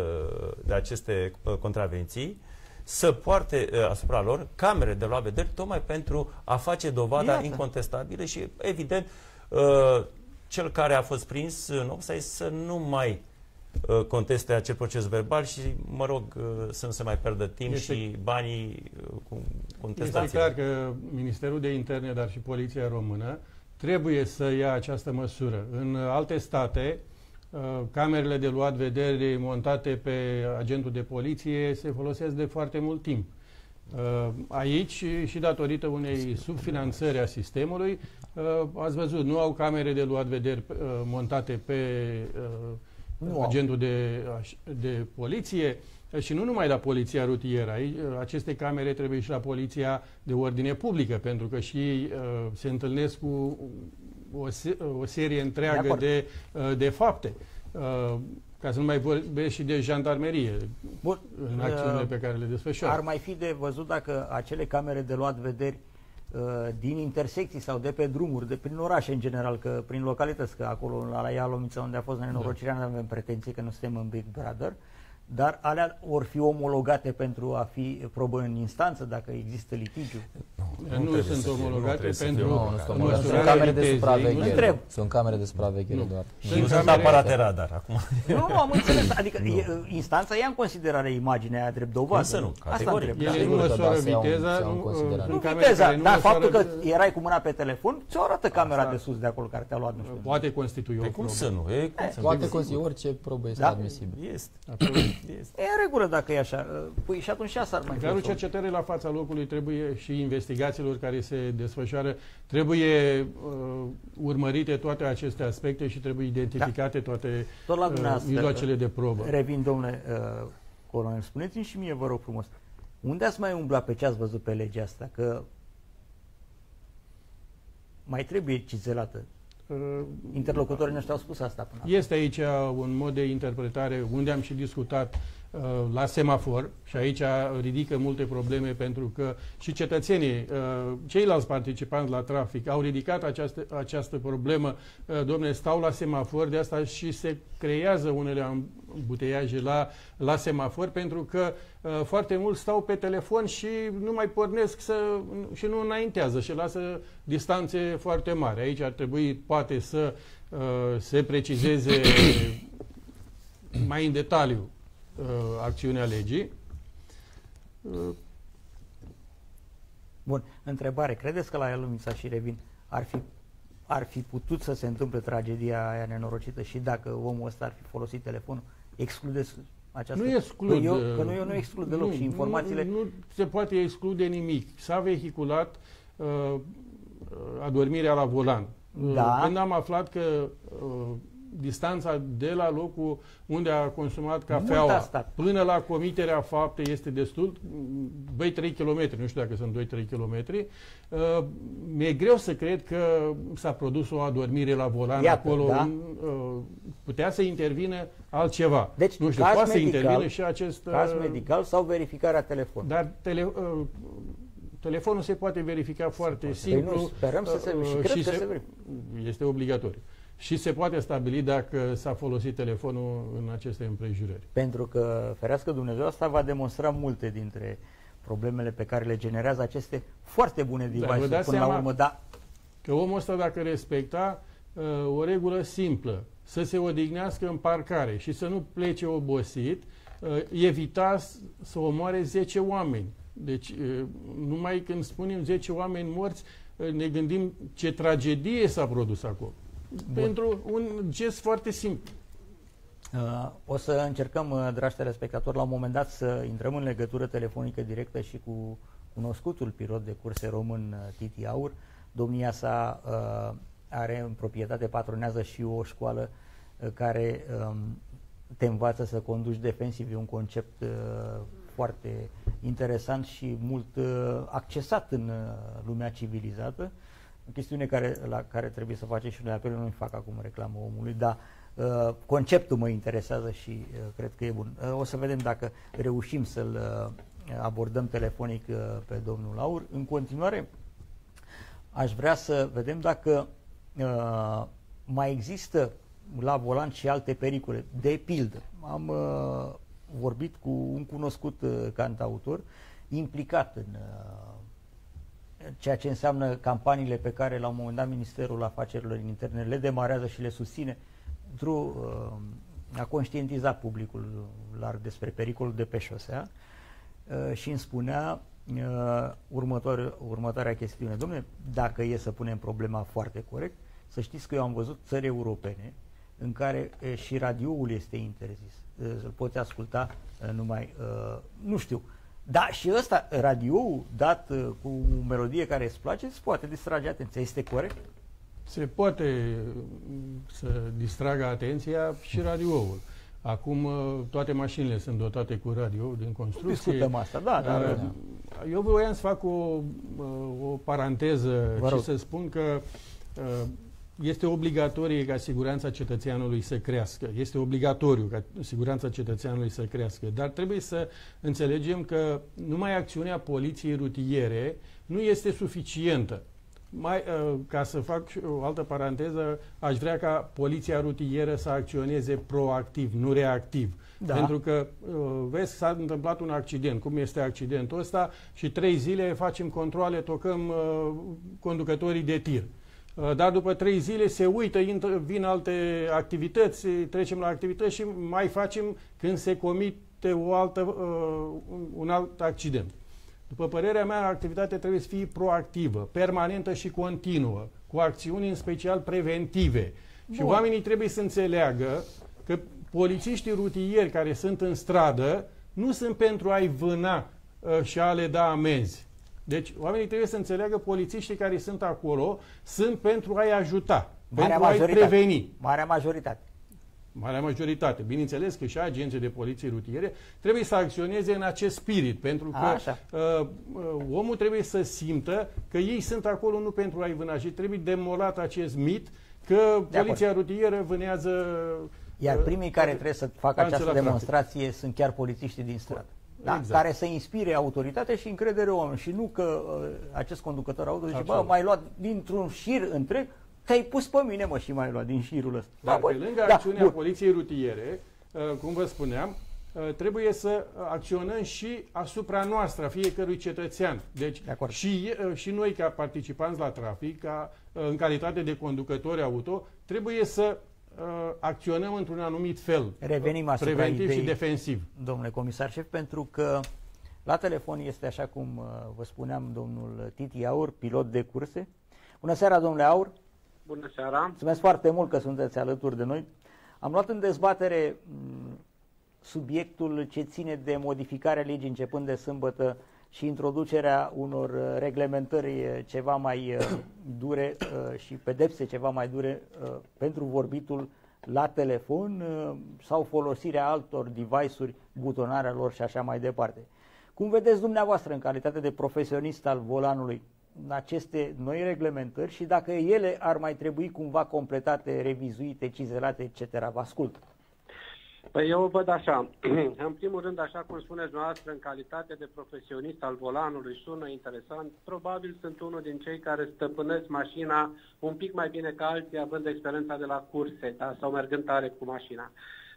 de aceste uh, contravenții, să poarte uh, asupra lor camere de luat vederi, tocmai pentru a face dovada Iată. incontestabilă și, evident, uh, cel care a fost prins în offside să nu mai uh, conteste acel proces verbal și, mă rog, uh, să nu se mai pierdă timp Este- și banii uh, cu Este contestații. clar că Ministerul de Interne, dar și Poliția Română, trebuie să ia această măsură. În alte state, uh, camerele de luat vedere montate pe agentul de poliție se folosesc de foarte mult timp. Uh, Aici, și datorită unei subfinanțări a sistemului, uh, ați văzut, nu au camere de luat vederi uh, montate pe Nu uh, au. agentul de, aș- de poliție și nu numai la poliția rutieră. Aici, uh, Aceste camere trebuie și la poliția de ordine publică, pentru că și ei uh, se întâlnesc cu o, se- o serie De întreagă acord. de, uh, de fapte. Uh, Ca să nu mai vorbesc și de jandarmerie Bun. în acțiunile Uh, pe care le desfășoară. Ar mai fi de văzut dacă acele camere de luat vederi uh, din intersecții sau de pe drumuri, de prin orașe în general, că prin localități, că acolo la Ialomița unde a fost nenorocirea nu avem pretenții că nu suntem în Big Brother, dar alea vor fi omologate pentru a fi probă în instanță dacă există litigiu. Nu, nu sunt omologate pentru nu, nu sunt omologate. Sunt camere de supraveghere. Întreb. Sunt camere de supraveghere doar. Și nu sunt aparate radar acum. Nu, nu, am înțeles. [laughs] Adică instanța ia în considerare imaginea aia drept dovadă. Însă nu, categoric. Ele nu măsoară viteza, nu viteza, dar faptul că erai cu mâna pe telefon, ți-o arată camera de sus de acolo care te-a luat, nu știu. Poate constitui o probă. Cum să nu? Poate constitui orice probă este admisibil. Este. E în regulă dacă e așa. Păi și atunci asta ar mai fi. cercetării la fața locului trebuie și investigațiilor care se desfășoară, trebuie uh, urmărite toate aceste aspecte și trebuie identificate da. toate Tot la uh, mijloacele de probă. Revin, domnule uh, colonel, spuneți-mi și mie, vă rog frumos, unde ați mai umblat pe ce ați văzut pe legea asta? Că mai trebuie cizelată. Uh, Interlocutorii noștri au spus asta până Este aici un mod de interpretare unde am și discutat Uh, la semafor și aici ridică multe probleme pentru că și cetățenii, uh, ceilalți participanți la trafic au ridicat această, această problemă, uh, domne, stau la semafor, de asta și se creează unele buteiaje la, la semafor pentru că foarte mult stau pe telefon și nu mai pornesc să, și nu înaintează și lasă distanțe foarte mari. Aici ar trebui poate să se precizeze [coughs] mai în detaliu uh, acțiunea legii. Uh, Bun, întrebare. Credeți că la Elumița și revin ar fi, ar fi putut să se întâmple tragedia aia nenorocită și dacă omul ăsta ar fi folosit telefonul? Excludeți această... Nu exclud. Că eu, că nu, eu nu exclud deloc nu, și informațiile... Nu, nu se poate exclude nimic. S-a vehiculat uh, adormirea la volan. Da. Când am aflat că uh, distanța de la locul unde a consumat cafeaua până la comiterea faptei este destul, 2-3 km, nu știu dacă sunt 2-3 km, uh, mi-e greu să cred că s-a produs o adormire la volan Iată, acolo, da? uh, putea să intervină altceva. Deci, nu știu, poate medical, să intervină și acest... Caz uh, medical sau verificarea telefonului. Dar tele, uh, telefonul se poate verifica foarte se poate. simplu. Păi nu, sperăm să se, uh, și cred și că se, se Este obligatoriu și se poate stabili dacă s-a folosit telefonul în aceste împrejurări. Pentru că, ferească Dumnezeu, asta va demonstra multe dintre problemele pe care le generează aceste foarte bune device da, până la urmă. Da. Că omul ăsta, dacă respecta uh, o regulă simplă, să se odihnească în parcare și să nu plece obosit, uh, evita să omoare 10 oameni. Deci, uh, numai când spunem 10 oameni morți, uh, ne gândim ce tragedie s-a produs acolo. Bun. pentru un gest foarte simplu. Uh, o să încercăm, uh, dragi telespectatori, la un moment dat să intrăm în legătură telefonică directă și cu cunoscutul pilot de curse român uh, Titi Aur. Domnia sa uh, are în proprietate, patronează și o școală uh, care um, te învață să conduci defensiv. E un concept uh, foarte interesant și mult uh, accesat în uh, lumea civilizată. Uh, o chestiune care, la care trebuie să facem și noi apel, nu-i fac acum reclamă omului, dar uh, conceptul mă interesează și uh, cred că e bun. Uh, o să vedem dacă reușim să-l uh, abordăm telefonic uh, pe domnul Laur. În continuare, aș vrea să vedem dacă uh, mai există la volan și alte pericole. De pildă, am uh, vorbit cu un cunoscut uh, cantautor implicat în uh, ceea ce înseamnă campaniile pe care la un moment dat Ministerul Afacerilor Interne le demarează și le susține pentru uh, a conștientiza publicul larg despre pericolul de pe șosea uh, și îmi spunea uh, următoare, următoarea chestiune. Domnule, dacă e să punem problema foarte corect, să știți că eu am văzut țări europene în care uh, și radioul este interzis. Uh, îl poți asculta uh, numai, uh, nu știu, da, și ăsta, radio dat uh, cu o melodie care îți place, se poate distrage atenția. Este corect? Se poate mm, să distragă atenția și radioul. Acum uh, toate mașinile sunt dotate cu radio din construcție. Discutăm asta, da, dar... Uh, eu voiam să fac o, uh, o paranteză și să spun că uh, este obligatorie ca siguranța cetățeanului să crească. Este obligatoriu ca siguranța cetățeanului să crească. Dar trebuie să înțelegem că numai acțiunea poliției rutiere nu este suficientă. Mai, uh, ca să fac o altă paranteză, aș vrea ca poliția rutieră să acționeze proactiv, nu reactiv. Da. Pentru că, uh, vezi, s-a întâmplat un accident. Cum este accidentul ăsta? Și trei zile facem controle, tocăm uh, conducătorii de tir. Uh, dar după trei zile se uită, vin alte activități, trecem la activități și mai facem când se comite o altă, uh, un alt accident. După părerea mea, activitatea trebuie să fie proactivă, permanentă și continuă, cu acțiuni în special preventive. Bun. Și oamenii trebuie să înțeleagă că polițiștii rutieri care sunt în stradă nu sunt pentru a-i vâna uh, și a le da amenzi. Deci oamenii trebuie să înțeleagă polițiștii care sunt acolo sunt pentru a-i ajuta, Marea pentru a-i preveni. Marea majoritate. Marea majoritate. Bineînțeles că și agenții de poliție rutiere trebuie să acționeze în acest spirit, pentru că uh, uh, omul trebuie să simtă că ei sunt acolo nu pentru a-i vâna și trebuie demolat acest mit că de poliția acord. rutieră vânează iar uh, primii care trebuie să facă această demonstrație practic. sunt chiar polițiștii din stradă. Da? Exact. Care să inspire autoritate și încredere oameni. Și nu că uh, acest conducător auto zice, bă, mai luat dintr-un șir întreg, te-ai pus pe mine, mă, și mai luat din șirul ăsta. Dar da, pe lângă da, acțiunea bun. poliției rutiere, uh, cum vă spuneam, uh, trebuie să acționăm și asupra noastră, a fiecărui cetățean. Deci de și, uh, și noi ca participanți la trafic, ca, uh, în calitate de conducători auto, trebuie să uh, acționăm într-un anumit fel. Revenim asupra preventiv idei, și defensiv. Domnule comisar șef, pentru că la telefon este, așa cum uh, vă spuneam, domnul Titi Aur, pilot de curse. Bună seara, domnule Aur! Bună seara! Mulțumesc foarte mult că sunteți alături de noi. Am luat în dezbatere mm, subiectul ce ține de modificarea legii începând de sâmbătă și introducerea unor uh, reglementări uh, ceva mai uh, dure și pedepse ceva mai dure pentru vorbitul la telefon sau folosirea altor device-uri, butonarea lor și așa mai departe. Cum vedeți dumneavoastră în calitate de profesionist al volanului aceste noi reglementări și dacă ele ar mai trebui cumva completate, revizuite, cizelate, etc. Vă ascult. Păi eu văd așa. [clears throat] în primul rând, așa cum spuneți noastră, în calitate de profesionist al volanului, sună interesant. Probabil sunt unul din cei care stăpânesc mașina un pic mai bine ca alții, având experiența de la curse da? sau mergând tare cu mașina.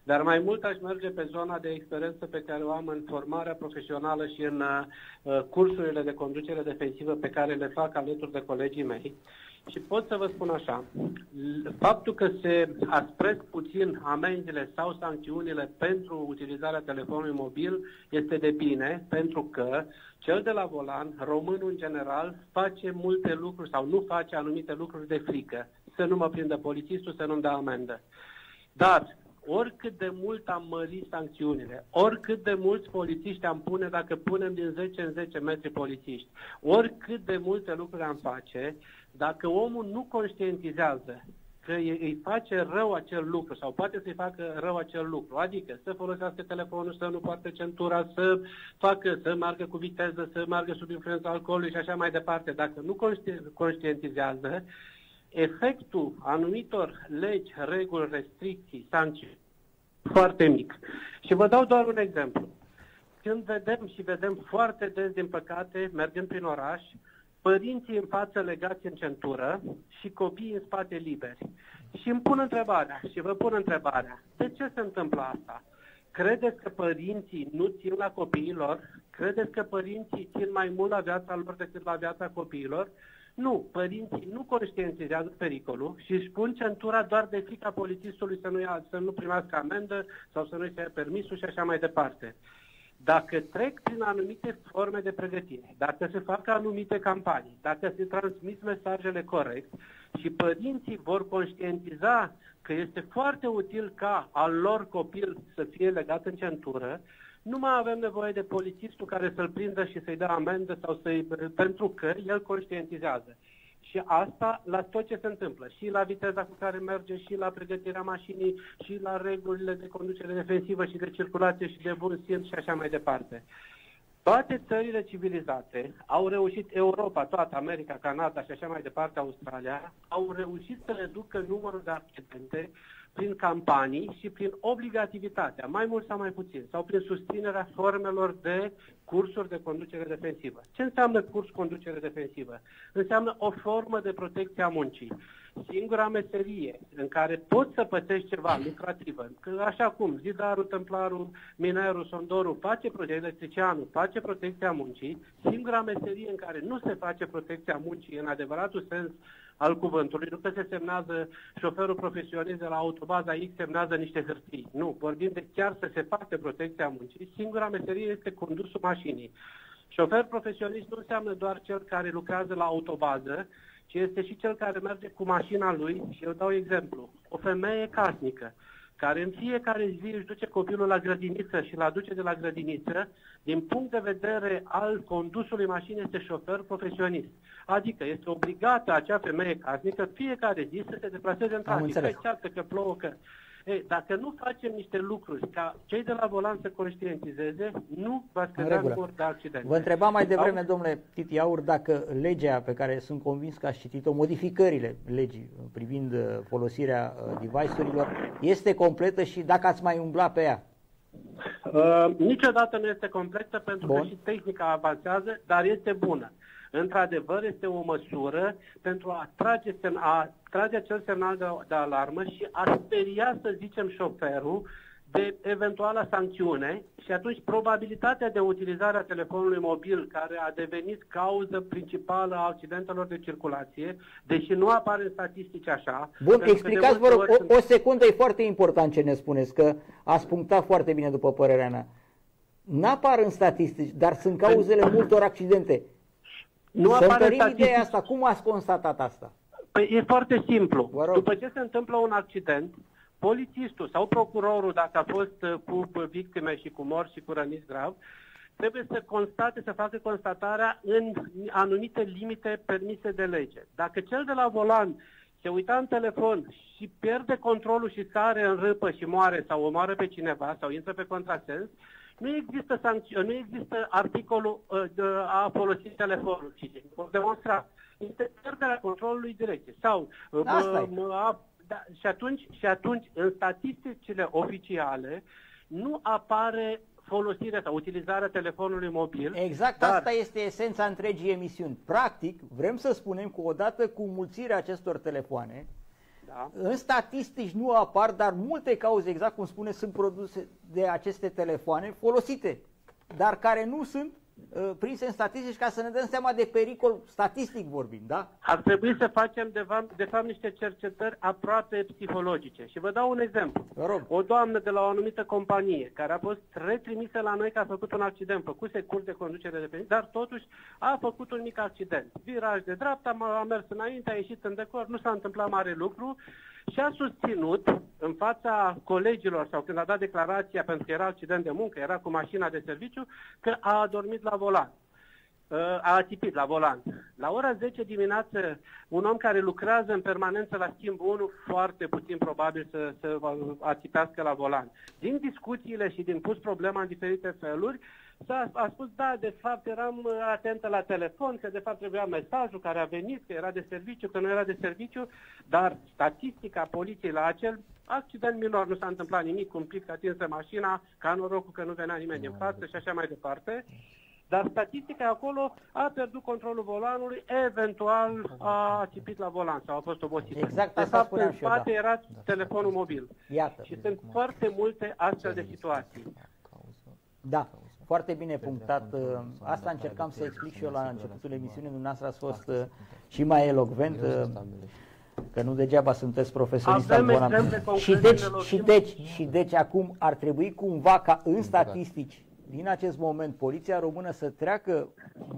Dar mai mult aș merge pe zona de experiență pe care o am în formarea profesională și în uh, cursurile de conducere defensivă pe care le fac alături de colegii mei. Și pot să vă spun așa, faptul că se aspresc puțin amenziile sau sancțiunile pentru utilizarea telefonului mobil este de bine, pentru că cel de la volan, românul în general, face multe lucruri sau nu face anumite lucruri de frică. Să nu mă prindă polițistul, să nu-mi dea amendă. Dar oricât de mult am mărit sancțiunile, oricât de mulți polițiști am pune dacă punem din 10 în 10 metri polițiști, oricât de multe lucruri am face, dacă omul nu conștientizează că îi face rău acel lucru sau poate să-i facă rău acel lucru, adică să folosească telefonul, să nu poarte centura, să facă, să meargă cu viteză, să meargă sub influența alcoolului și așa mai departe. Dacă nu conștientizează, efectul anumitor legi, reguli, restricții, sancțiuni, foarte mic. Și vă dau doar un exemplu. Când vedem și vedem foarte des, din păcate, mergând prin oraș, părinții în față legați în centură și copiii în spate liberi. Și îmi pun întrebarea, și vă pun întrebarea, de ce se întâmplă asta? Credeți că părinții nu țin la copiilor? Credeți că părinții țin mai mult la viața lor decât la viața copiilor? Nu, părinții nu conștientizează pericolul și își pun centura doar de frica polițistului să nu, ia, să nu primească amendă sau să nu-și se ia permisul și așa mai departe. Dacă trec prin anumite forme de pregătire, dacă se fac anumite campanii, dacă se transmit mesajele corect și părinții vor conștientiza că este foarte util ca al lor copil să fie legat în centură, nu mai avem nevoie de polițistul care să-l prindă și să-i dea amendă sau să-i, pentru că el conștientizează. Și asta la tot ce se întâmplă, și la viteza cu care merge, și la pregătirea mașinii, și la regulile de conducere defensivă și de circulație și de bun simț și așa mai departe. Toate țările civilizate au reușit, Europa, toată America, Canada și așa mai departe, Australia, au reușit să reducă numărul de accidente prin campanii și prin obligativitatea, mai mult sau mai puțin, sau prin susținerea formelor de cursuri de conducere defensivă. Ce înseamnă curs conducere defensivă? Înseamnă o formă de protecție a muncii. Singura meserie în care poți să pățești ceva lucrativă, că așa cum zidarul, templarul, minerul, sondorul face protecție, electricianul face protecția muncii, singura meserie în care nu se face protecția muncii în adevăratul sens al cuvântului. Nu că se semnează șoferul profesionist de la autobaza X semnează niște hârtii. Nu, vorbim de chiar să se facă protecția muncii. Singura meserie este condusul mașinii. Șofer profesionist nu înseamnă doar cel care lucrează la autobază, ci este și cel care merge cu mașina lui și eu dau exemplu. O femeie casnică care în fiecare zi își duce copilul la grădiniță și îl aduce de la grădiniță, din punct de vedere al condusului mașinii este șofer profesionist. Adică este obligată acea femeie casnică fiecare zi să se deplaseze în trafic, că ceartă, că plouă, că... Ei, dacă nu facem niște lucruri ca cei de la volan să conștientizeze, nu va scădea numărul de accidente. Vă întrebam mai devreme, Au... domnule Titi Aur, dacă legea pe care sunt convins că ați citit-o, modificările legii privind uh, folosirea uh, device-urilor, este completă și dacă ați mai umbla pe ea. Uh, niciodată nu este completă pentru Bun. că și tehnica avansează, dar este bună într-adevăr este o măsură pentru a trage, a trage acel semnal de, de alarmă și a speria, să zicem, șoferul de eventuală sancțiune și atunci probabilitatea de utilizare a telefonului mobil care a devenit cauză principală a accidentelor de circulație, deși nu apare în statistici așa. Bun, explicați vă rog, o, sunt... o secundă e foarte important ce ne spuneți, că ați punctat foarte bine după părerea mea. N-apar în statistici, dar sunt cauzele multor accidente. Nu Să apare statistici... ideea asta. Cum ați constatat asta? Păi e foarte simplu. După ce se întâmplă un accident, polițistul sau procurorul, dacă a fost uh, cu victime și cu morți și cu răniți grav, trebuie să constate, să facă constatarea în anumite limite permise de lege. Dacă cel de la volan se uita în telefon și pierde controlul și sare în râpă și moare sau omoară pe cineva sau intră pe contrasens, nu există, sancțiune, nu există articolul uh, de a folosi telefonul civic. demonstra. Este pierderea controlului direcție. Sau, uh, a, da, și, atunci, și atunci, în statisticile oficiale, nu apare folosirea sau utilizarea telefonului mobil. Exact, dar... asta este esența întregii emisiuni. Practic, vrem să spunem că odată cu mulțirea acestor telefoane, da. În statistici nu apar, dar multe cauze, exact cum spune, sunt produse de aceste telefoane folosite, dar care nu sunt uh, prinse în statistici ca să ne dăm seama de pericol statistic vorbind, da? Ar trebui să facem de fapt, de fapt niște cercetări aproape psihologice. Și vă dau un exemplu. Rog. O doamnă de la o anumită companie care a fost retrimisă la noi că a făcut un accident, făcuse curs de conducere de pensie, dar totuși a făcut un mic accident. Viraj de dreapta, a mers înainte, a ieșit în decor, nu s-a întâmplat mare lucru și a susținut în fața colegilor sau când a dat declarația pentru că era accident de muncă, era cu mașina de serviciu, că a adormit la volan. Uh, a atipit la volan. La ora 10 dimineață, un om care lucrează în permanență la schimb 1, foarte puțin probabil să, să atipească la volan. Din discuțiile și din pus problema în diferite feluri, S-a a spus, da, de fapt eram uh, atentă la telefon, că de fapt trebuia mesajul care a venit, că era de serviciu, că nu era de serviciu, dar statistica poliției la acel accident minor nu s-a întâmplat nimic, un pic atinsă mașina, ca norocul că nu venea nimeni în față și așa mai departe. Dar statistica acolo a pierdut controlul volanului, eventual a țipit la volan sau a fost obosit. Exact de fapt, în spate da. era telefonul mobil. Iată. Și sunt foarte multe astfel de situații. Da. Foarte bine punctat. Uh, asta încercam să explic și eu la începutul emisiunii. Dumneavoastră ați fost uh, și mai elocvent uh, că nu degeaba sunteți profesionist al Și deci, și deci, și deci acum ar trebui cumva ca în statistici din acest moment poliția română să treacă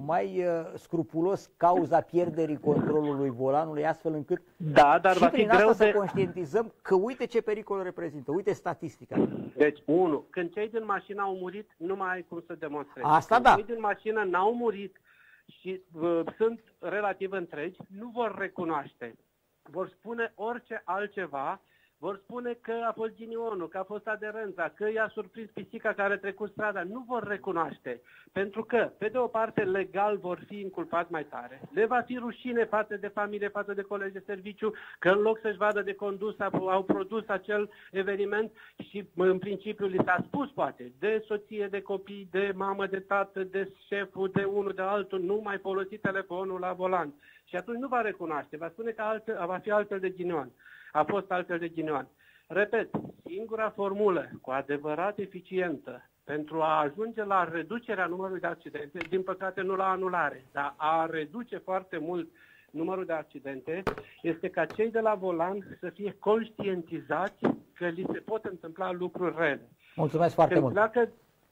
mai uh, scrupulos cauza pierderii controlului volanului, astfel încât da, dar și va prin fi greu asta de... să conștientizăm că uite ce pericol reprezintă, uite statistica. Deci, unu, când cei din mașină au murit, nu mai ai cum să demonstrezi. Asta când da. cei din mașină n-au murit și uh, sunt relativ întregi, nu vor recunoaște. Vor spune orice altceva vor spune că a fost ghinionul, că a fost aderența, că i-a surprins pisica care a trecut strada. Nu vor recunoaște. Pentru că, pe de o parte, legal vor fi inculpați mai tare. Le va fi rușine față de familie, față de colegi de serviciu, că în loc să-și vadă de condus, au produs acel eveniment și în principiu li s-a spus, poate, de soție, de copii, de mamă, de tată, de șeful, de unul, de altul, nu mai folosi telefonul la volan. Și atunci nu va recunoaște, va spune că altfel, va fi altfel de ghinion a fost altfel de ghinioane. Repet, singura formulă cu adevărat eficientă pentru a ajunge la reducerea numărului de accidente, din păcate nu la anulare, dar a reduce foarte mult numărul de accidente, este ca cei de la volan să fie conștientizați că li se pot întâmpla lucruri rele. Mulțumesc foarte mult. Dacă,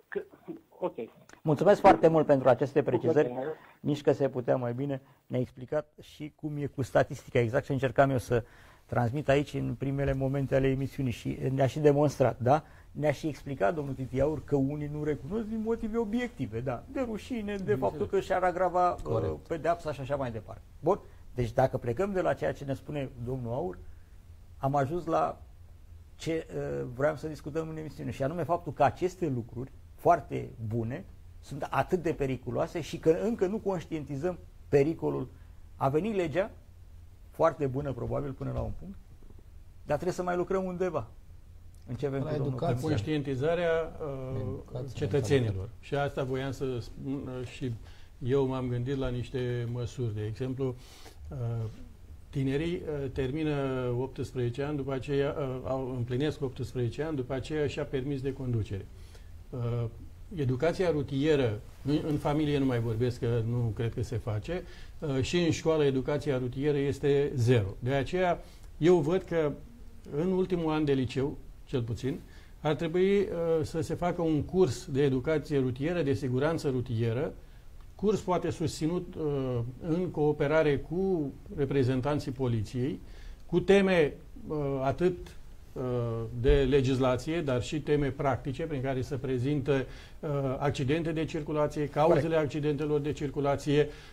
că, ok. Mulțumesc foarte mult pentru aceste precizări. Nici că se putea mai bine. Ne-a explicat și cum e cu statistica exact și încercam eu să transmit aici în primele momente ale emisiunii și ne-a și demonstrat, da? Ne-a și explicat domnul Titiaur că unii nu recunosc din motive obiective, da, de rușine, de faptul că și-ar agrava uh, pedeapsa și așa mai departe. Bun, deci dacă plecăm de la ceea ce ne spune domnul Aur, am ajuns la ce uh, vreau să discutăm în emisiune și anume faptul că aceste lucruri foarte bune sunt atât de periculoase și că încă nu conștientizăm pericolul. A venit legea, foarte bună probabil până la un punct, dar trebuie să mai lucrăm undeva. Începem la cu educație. Conștientizarea uh, cetățenilor. Și asta voiam să spun uh, și eu m-am gândit la niște măsuri. De exemplu, uh, tinerii uh, termină 18 ani, după aceea uh, au, împlinesc 18 ani, după aceea și-a permis de conducere. Uh, educația rutieră, în, în familie nu mai vorbesc că nu cred că se face, uh, și în școală educația rutieră este zero. De aceea eu văd că în ultimul an de liceu, cel puțin, ar trebui uh, să se facă un curs de educație rutieră, de siguranță rutieră, curs poate susținut uh, în cooperare cu reprezentanții poliției, cu teme uh, atât de legislație, dar și teme practice prin care se prezintă uh, accidente de circulație, cauzele Corect. accidentelor de circulație, uh,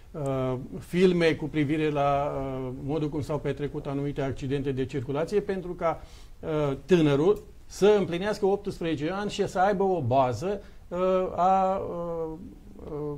filme cu privire la uh, modul cum s-au petrecut anumite accidente de circulație, pentru ca uh, tânărul să împlinească 18 ani și să aibă o bază uh, a, uh,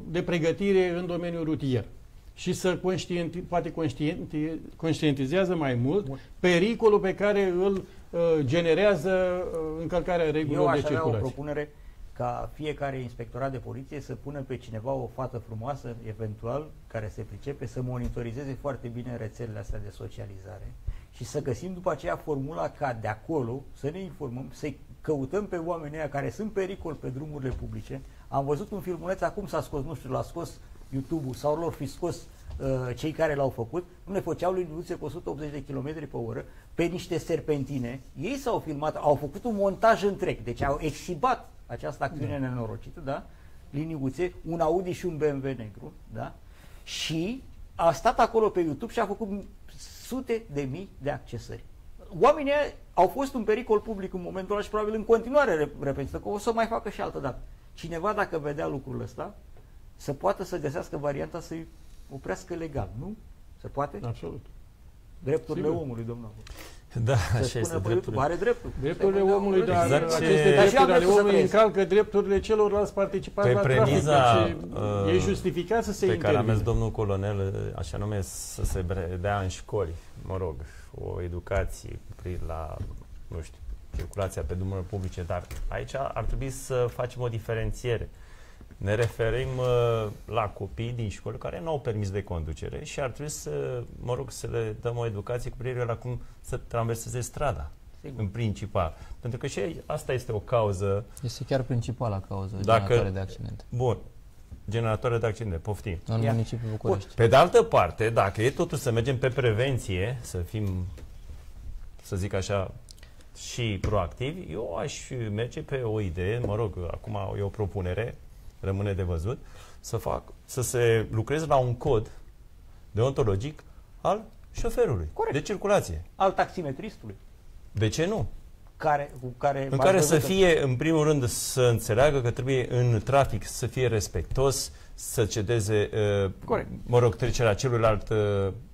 de pregătire în domeniul rutier și să conștienti, poate conștienti, conștientizează mai mult, mult pericolul pe care îl Uh, generează uh, încălcarea regulilor de circulație. Eu aș avea o propunere ca fiecare inspectorat de poliție să pună pe cineva o fată frumoasă, eventual, care se pricepe, să monitorizeze foarte bine rețelele astea de socializare și să găsim după aceea formula ca de acolo să ne informăm, să căutăm pe oamenii ăia care sunt pericol pe drumurile publice. Am văzut un filmuleț, acum s-a scos, nu știu, l-a scos YouTube-ul sau lor fi scos uh, cei care l-au făcut, nu ne făceau liniuțe cu 180 de km pe oră pe niște serpentine. Ei s-au filmat, au făcut un montaj întreg, deci au exhibat această acțiune da. nenorocită, da? liniuțe, un Audi și un BMW negru, da? Și a stat acolo pe YouTube și a făcut sute de mii de accesări. Oamenii au fost un pericol public în momentul ăla și probabil în continuare reprezintă că o să mai facă și altă dată. Cineva dacă vedea lucrul ăsta, să poată să găsească varianta să-i oprească legal, nu? Se poate? Absolut. Drepturile Sigur. omului, domnul. Da, să așa este. Dreptul. Are dreptul. Drepturile omului, dar exact aceste drepturi ale omului încalcă drepturile celorlalți participanți pe la premiza, trafic. Uh, e justificat să se Pe intervine. care a mers domnul colonel, așa nume, să se dea în școli, mă rog, o educație la, nu știu, circulația pe drumurile publice, dar aici ar trebui să facem o diferențiere. Ne referim uh, la copii din școli care nu au permis de conducere și ar trebui să, mă rog, să le dăm o educație cu privire la cum să traverseze strada. Sigur. În principal. Pentru că și asta este o cauză. Este chiar principala cauză dacă, generatoare de accidente. Bun. Generatoare de accidente, poftim. În Ia. municipiul București. Pe de altă parte, dacă e totuși să mergem pe prevenție, să fim, să zic așa, și proactivi, eu aș merge pe o idee, mă rog, acum e o propunere, rămâne de văzut, să, fac, să se lucreze la un cod deontologic al șoferului Corect. de circulație. Al taximetristului. De ce nu? Care, cu care în care să fie, în primul rând, să înțeleagă că trebuie în trafic să fie respectos, să cedeze, uh, Corect. mă rog, trecerea celuilalt, uh,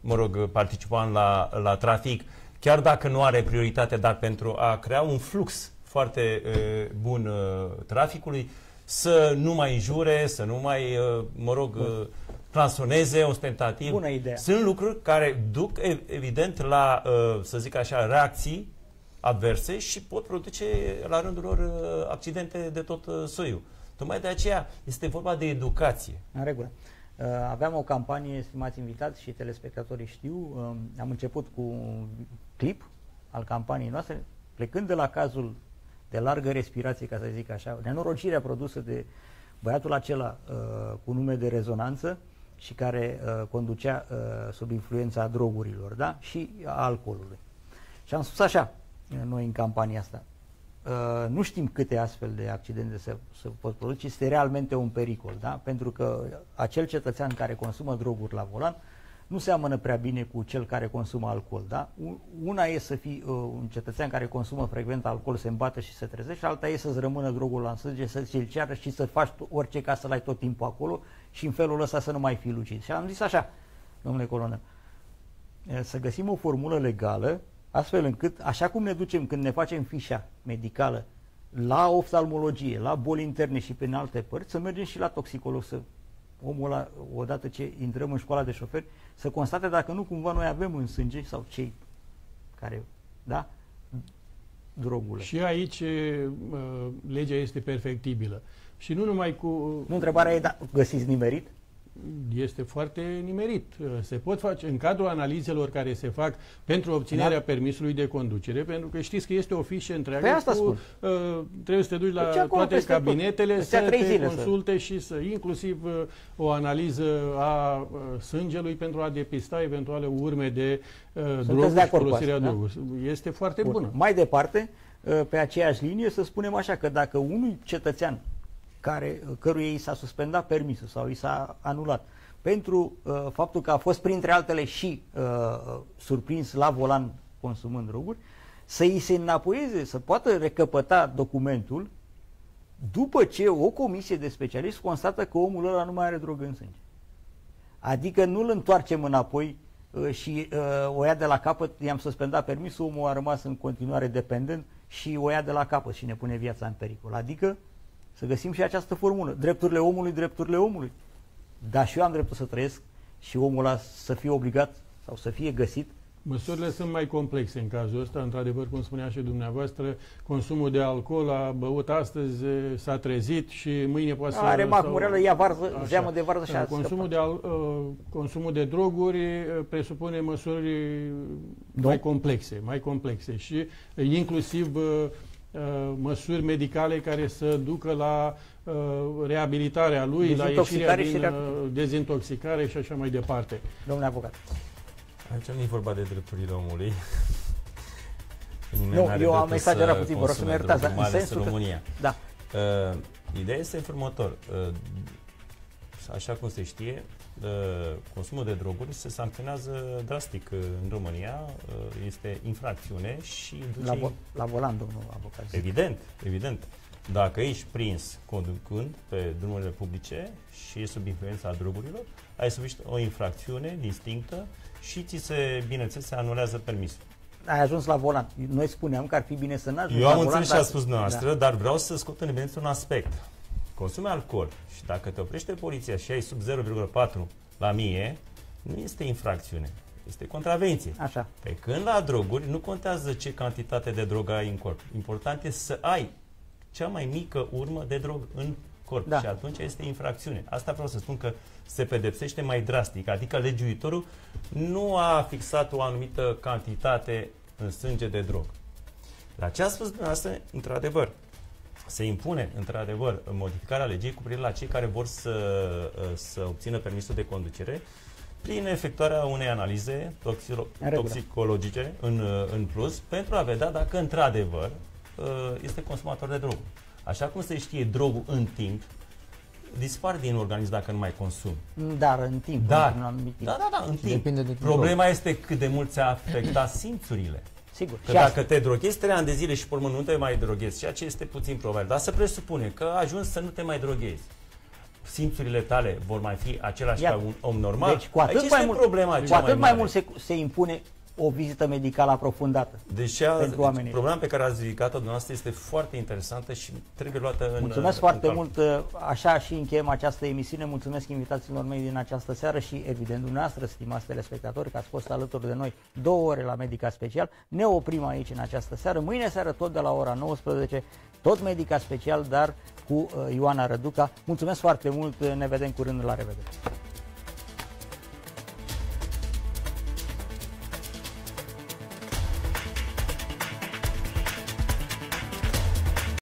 mă rog, participant la, la trafic chiar dacă nu are prioritate, dar pentru a crea un flux foarte uh, bun uh, traficului, să nu mai înjure, să nu mai, uh, mă rog, uh, transoneze ostentativ. Bună idee. Sunt lucruri care duc, evident, la, uh, să zic așa, reacții adverse și pot produce, la rândul lor, uh, accidente de tot uh, soiul. Tocmai de aceea este vorba de educație. În regulă. Uh, aveam o campanie, stimați invitați și telespectatorii știu, um, am început cu un clip al campaniei noastre, plecând de la cazul de largă respirație, ca să zic așa, nenorocirea produsă de băiatul acela uh, cu nume de rezonanță și care uh, conducea uh, sub influența drogurilor, da? Și a alcoolului. Și am spus așa, noi în campania asta, Uh, nu știm câte astfel de accidente se, se pot produce, este realmente un pericol, da? pentru că acel cetățean care consumă droguri la volan nu seamănă prea bine cu cel care consumă alcool. Da? Una e să fii uh, un cetățean care consumă frecvent alcool, se îmbată și se trezește, alta e să-ți rămână drogul la sânge, să ți-l ceară și să faci orice ca să-l ai tot timpul acolo și în felul ăsta să nu mai fii lucid. Și am zis așa, domnule colonel, să găsim o formulă legală astfel încât, așa cum ne ducem când ne facem fișa medicală la oftalmologie, la boli interne și pe alte părți, să mergem și la toxicolog, să omul ăla, odată ce intrăm în școala de șoferi, să constate dacă nu cumva noi avem în sânge sau cei care, da, drogurile. Și aici uh, legea este perfectibilă. Și nu numai cu... Nu, întrebarea e, da, găsiți nimerit? Este foarte nimerit. Se pot face în cadrul analizelor care se fac pentru obținerea da. permisului de conducere, pentru că știți că este o fișă întreagă pe asta cu, uh, trebuie să te duci la deci toate cabinetele, tot. să te zile consulte să... și să inclusiv uh, o analiză a uh, sângelui pentru a depista eventuale urme de uh, droguri de și folosirea da? droguri. Este foarte Bun. bună. Mai departe, uh, pe aceeași linie, să spunem așa că dacă unui cetățean care, căruia i s-a suspendat permisul sau i s-a anulat pentru uh, faptul că a fost printre altele și uh, surprins la volan consumând droguri, să îi se înapoieze, să poată recăpăta documentul după ce o comisie de specialiști constată că omul ăla nu mai are drog în sânge. Adică nu îl întoarcem înapoi uh, și uh, o ia de la capăt, i-am suspendat permisul, omul a rămas în continuare dependent și o ia de la capăt și ne pune viața în pericol. Adică să găsim și această formulă. Drepturile omului, drepturile omului. Dar și eu am dreptul să trăiesc și omul ăla să fie obligat sau să fie găsit Măsurile sunt mai complexe în cazul ăsta, într-adevăr, cum spunea și dumneavoastră, consumul de alcool a băut astăzi, s-a trezit și mâine poate să... Are macmurelă, ia varză, așa. zeamă de varză și a consumul de, al, uh, consumul de droguri uh, presupune măsuri mai complexe, mai complexe și uh, inclusiv uh, Uh, măsuri medicale care să ducă la uh, reabilitarea lui, la ieșirea din uh, dezintoxicare și așa mai departe. Domnule avocat. Aici nu e vorba de drepturile omului. [laughs] nu, eu am exagerat puțin, vă rog să mă iertați, dar în sensul în România. Că, da. Uh, ideea este următor. Uh, așa cum se știe, consumul de droguri se sancționează drastic în România, este infracțiune și duce... La, vo- la volan, domnul avocat. Evident, evident. Dacă ești prins conducând pe drumurile publice și ești sub influența drogurilor, ai subit o infracțiune distinctă și ți se, bineînțeles, se anulează permisul. Ai ajuns la volan. Noi spuneam că ar fi bine să n-ajungi Eu am înțeles ce a spus noastră, da. dar vreau să scot în evidență un aspect consumi alcool și dacă te oprește poliția și ai sub 0,4 la mie, nu este infracțiune, este contravenție. Așa. Pe când la droguri nu contează ce cantitate de drog ai în corp. Important este să ai cea mai mică urmă de drog în corp da. și atunci este infracțiune. Asta vreau să spun că se pedepsește mai drastic, adică legiuitorul nu a fixat o anumită cantitate în sânge de drog. La ce a spus dumneavoastră, într-adevăr, se impune, într-adevăr, modificarea legii cu privire la cei care vor să, uh, să obțină permisul de conducere prin efectuarea unei analize toxicologice în, uh, în plus pentru a vedea dacă, într-adevăr, uh, este consumator de drog. Așa cum se știe, drogul în timp dispare din organism dacă nu mai consum. Dar în timp. Dar, în timp. Da, da, da, în timp. Depinde de Problema drog. este cât de mult ți-a afectat simțurile. Sigur. Că și dacă asta. te droghezi trei ani de zile și pe urmă nu te mai droghezi, ceea ce este puțin probabil, dar să presupune că ajungi să nu te mai droghezi simțurile tale vor mai fi același Iată. ca un om normal. Deci cu atât Aici mai mult, problema cu atât mai, mai mult se, se impune o vizită medicală aprofundată Deci pentru oamenii. problema pe care ați ridicat-o dumneavoastră este foarte interesantă și trebuie luată în Mulțumesc în foarte calcul. mult. Așa și încheiem această emisiune. Mulțumesc invitațiilor mei din această seară și, evident, dumneavoastră, stimați telespectatori, că ați fost alături de noi două ore la Medica Special. Ne oprim aici în această seară. Mâine seară, tot de la ora 19, tot Medica Special, dar cu uh, Ioana Răduca. Mulțumesc foarte mult. Ne vedem curând. La revedere!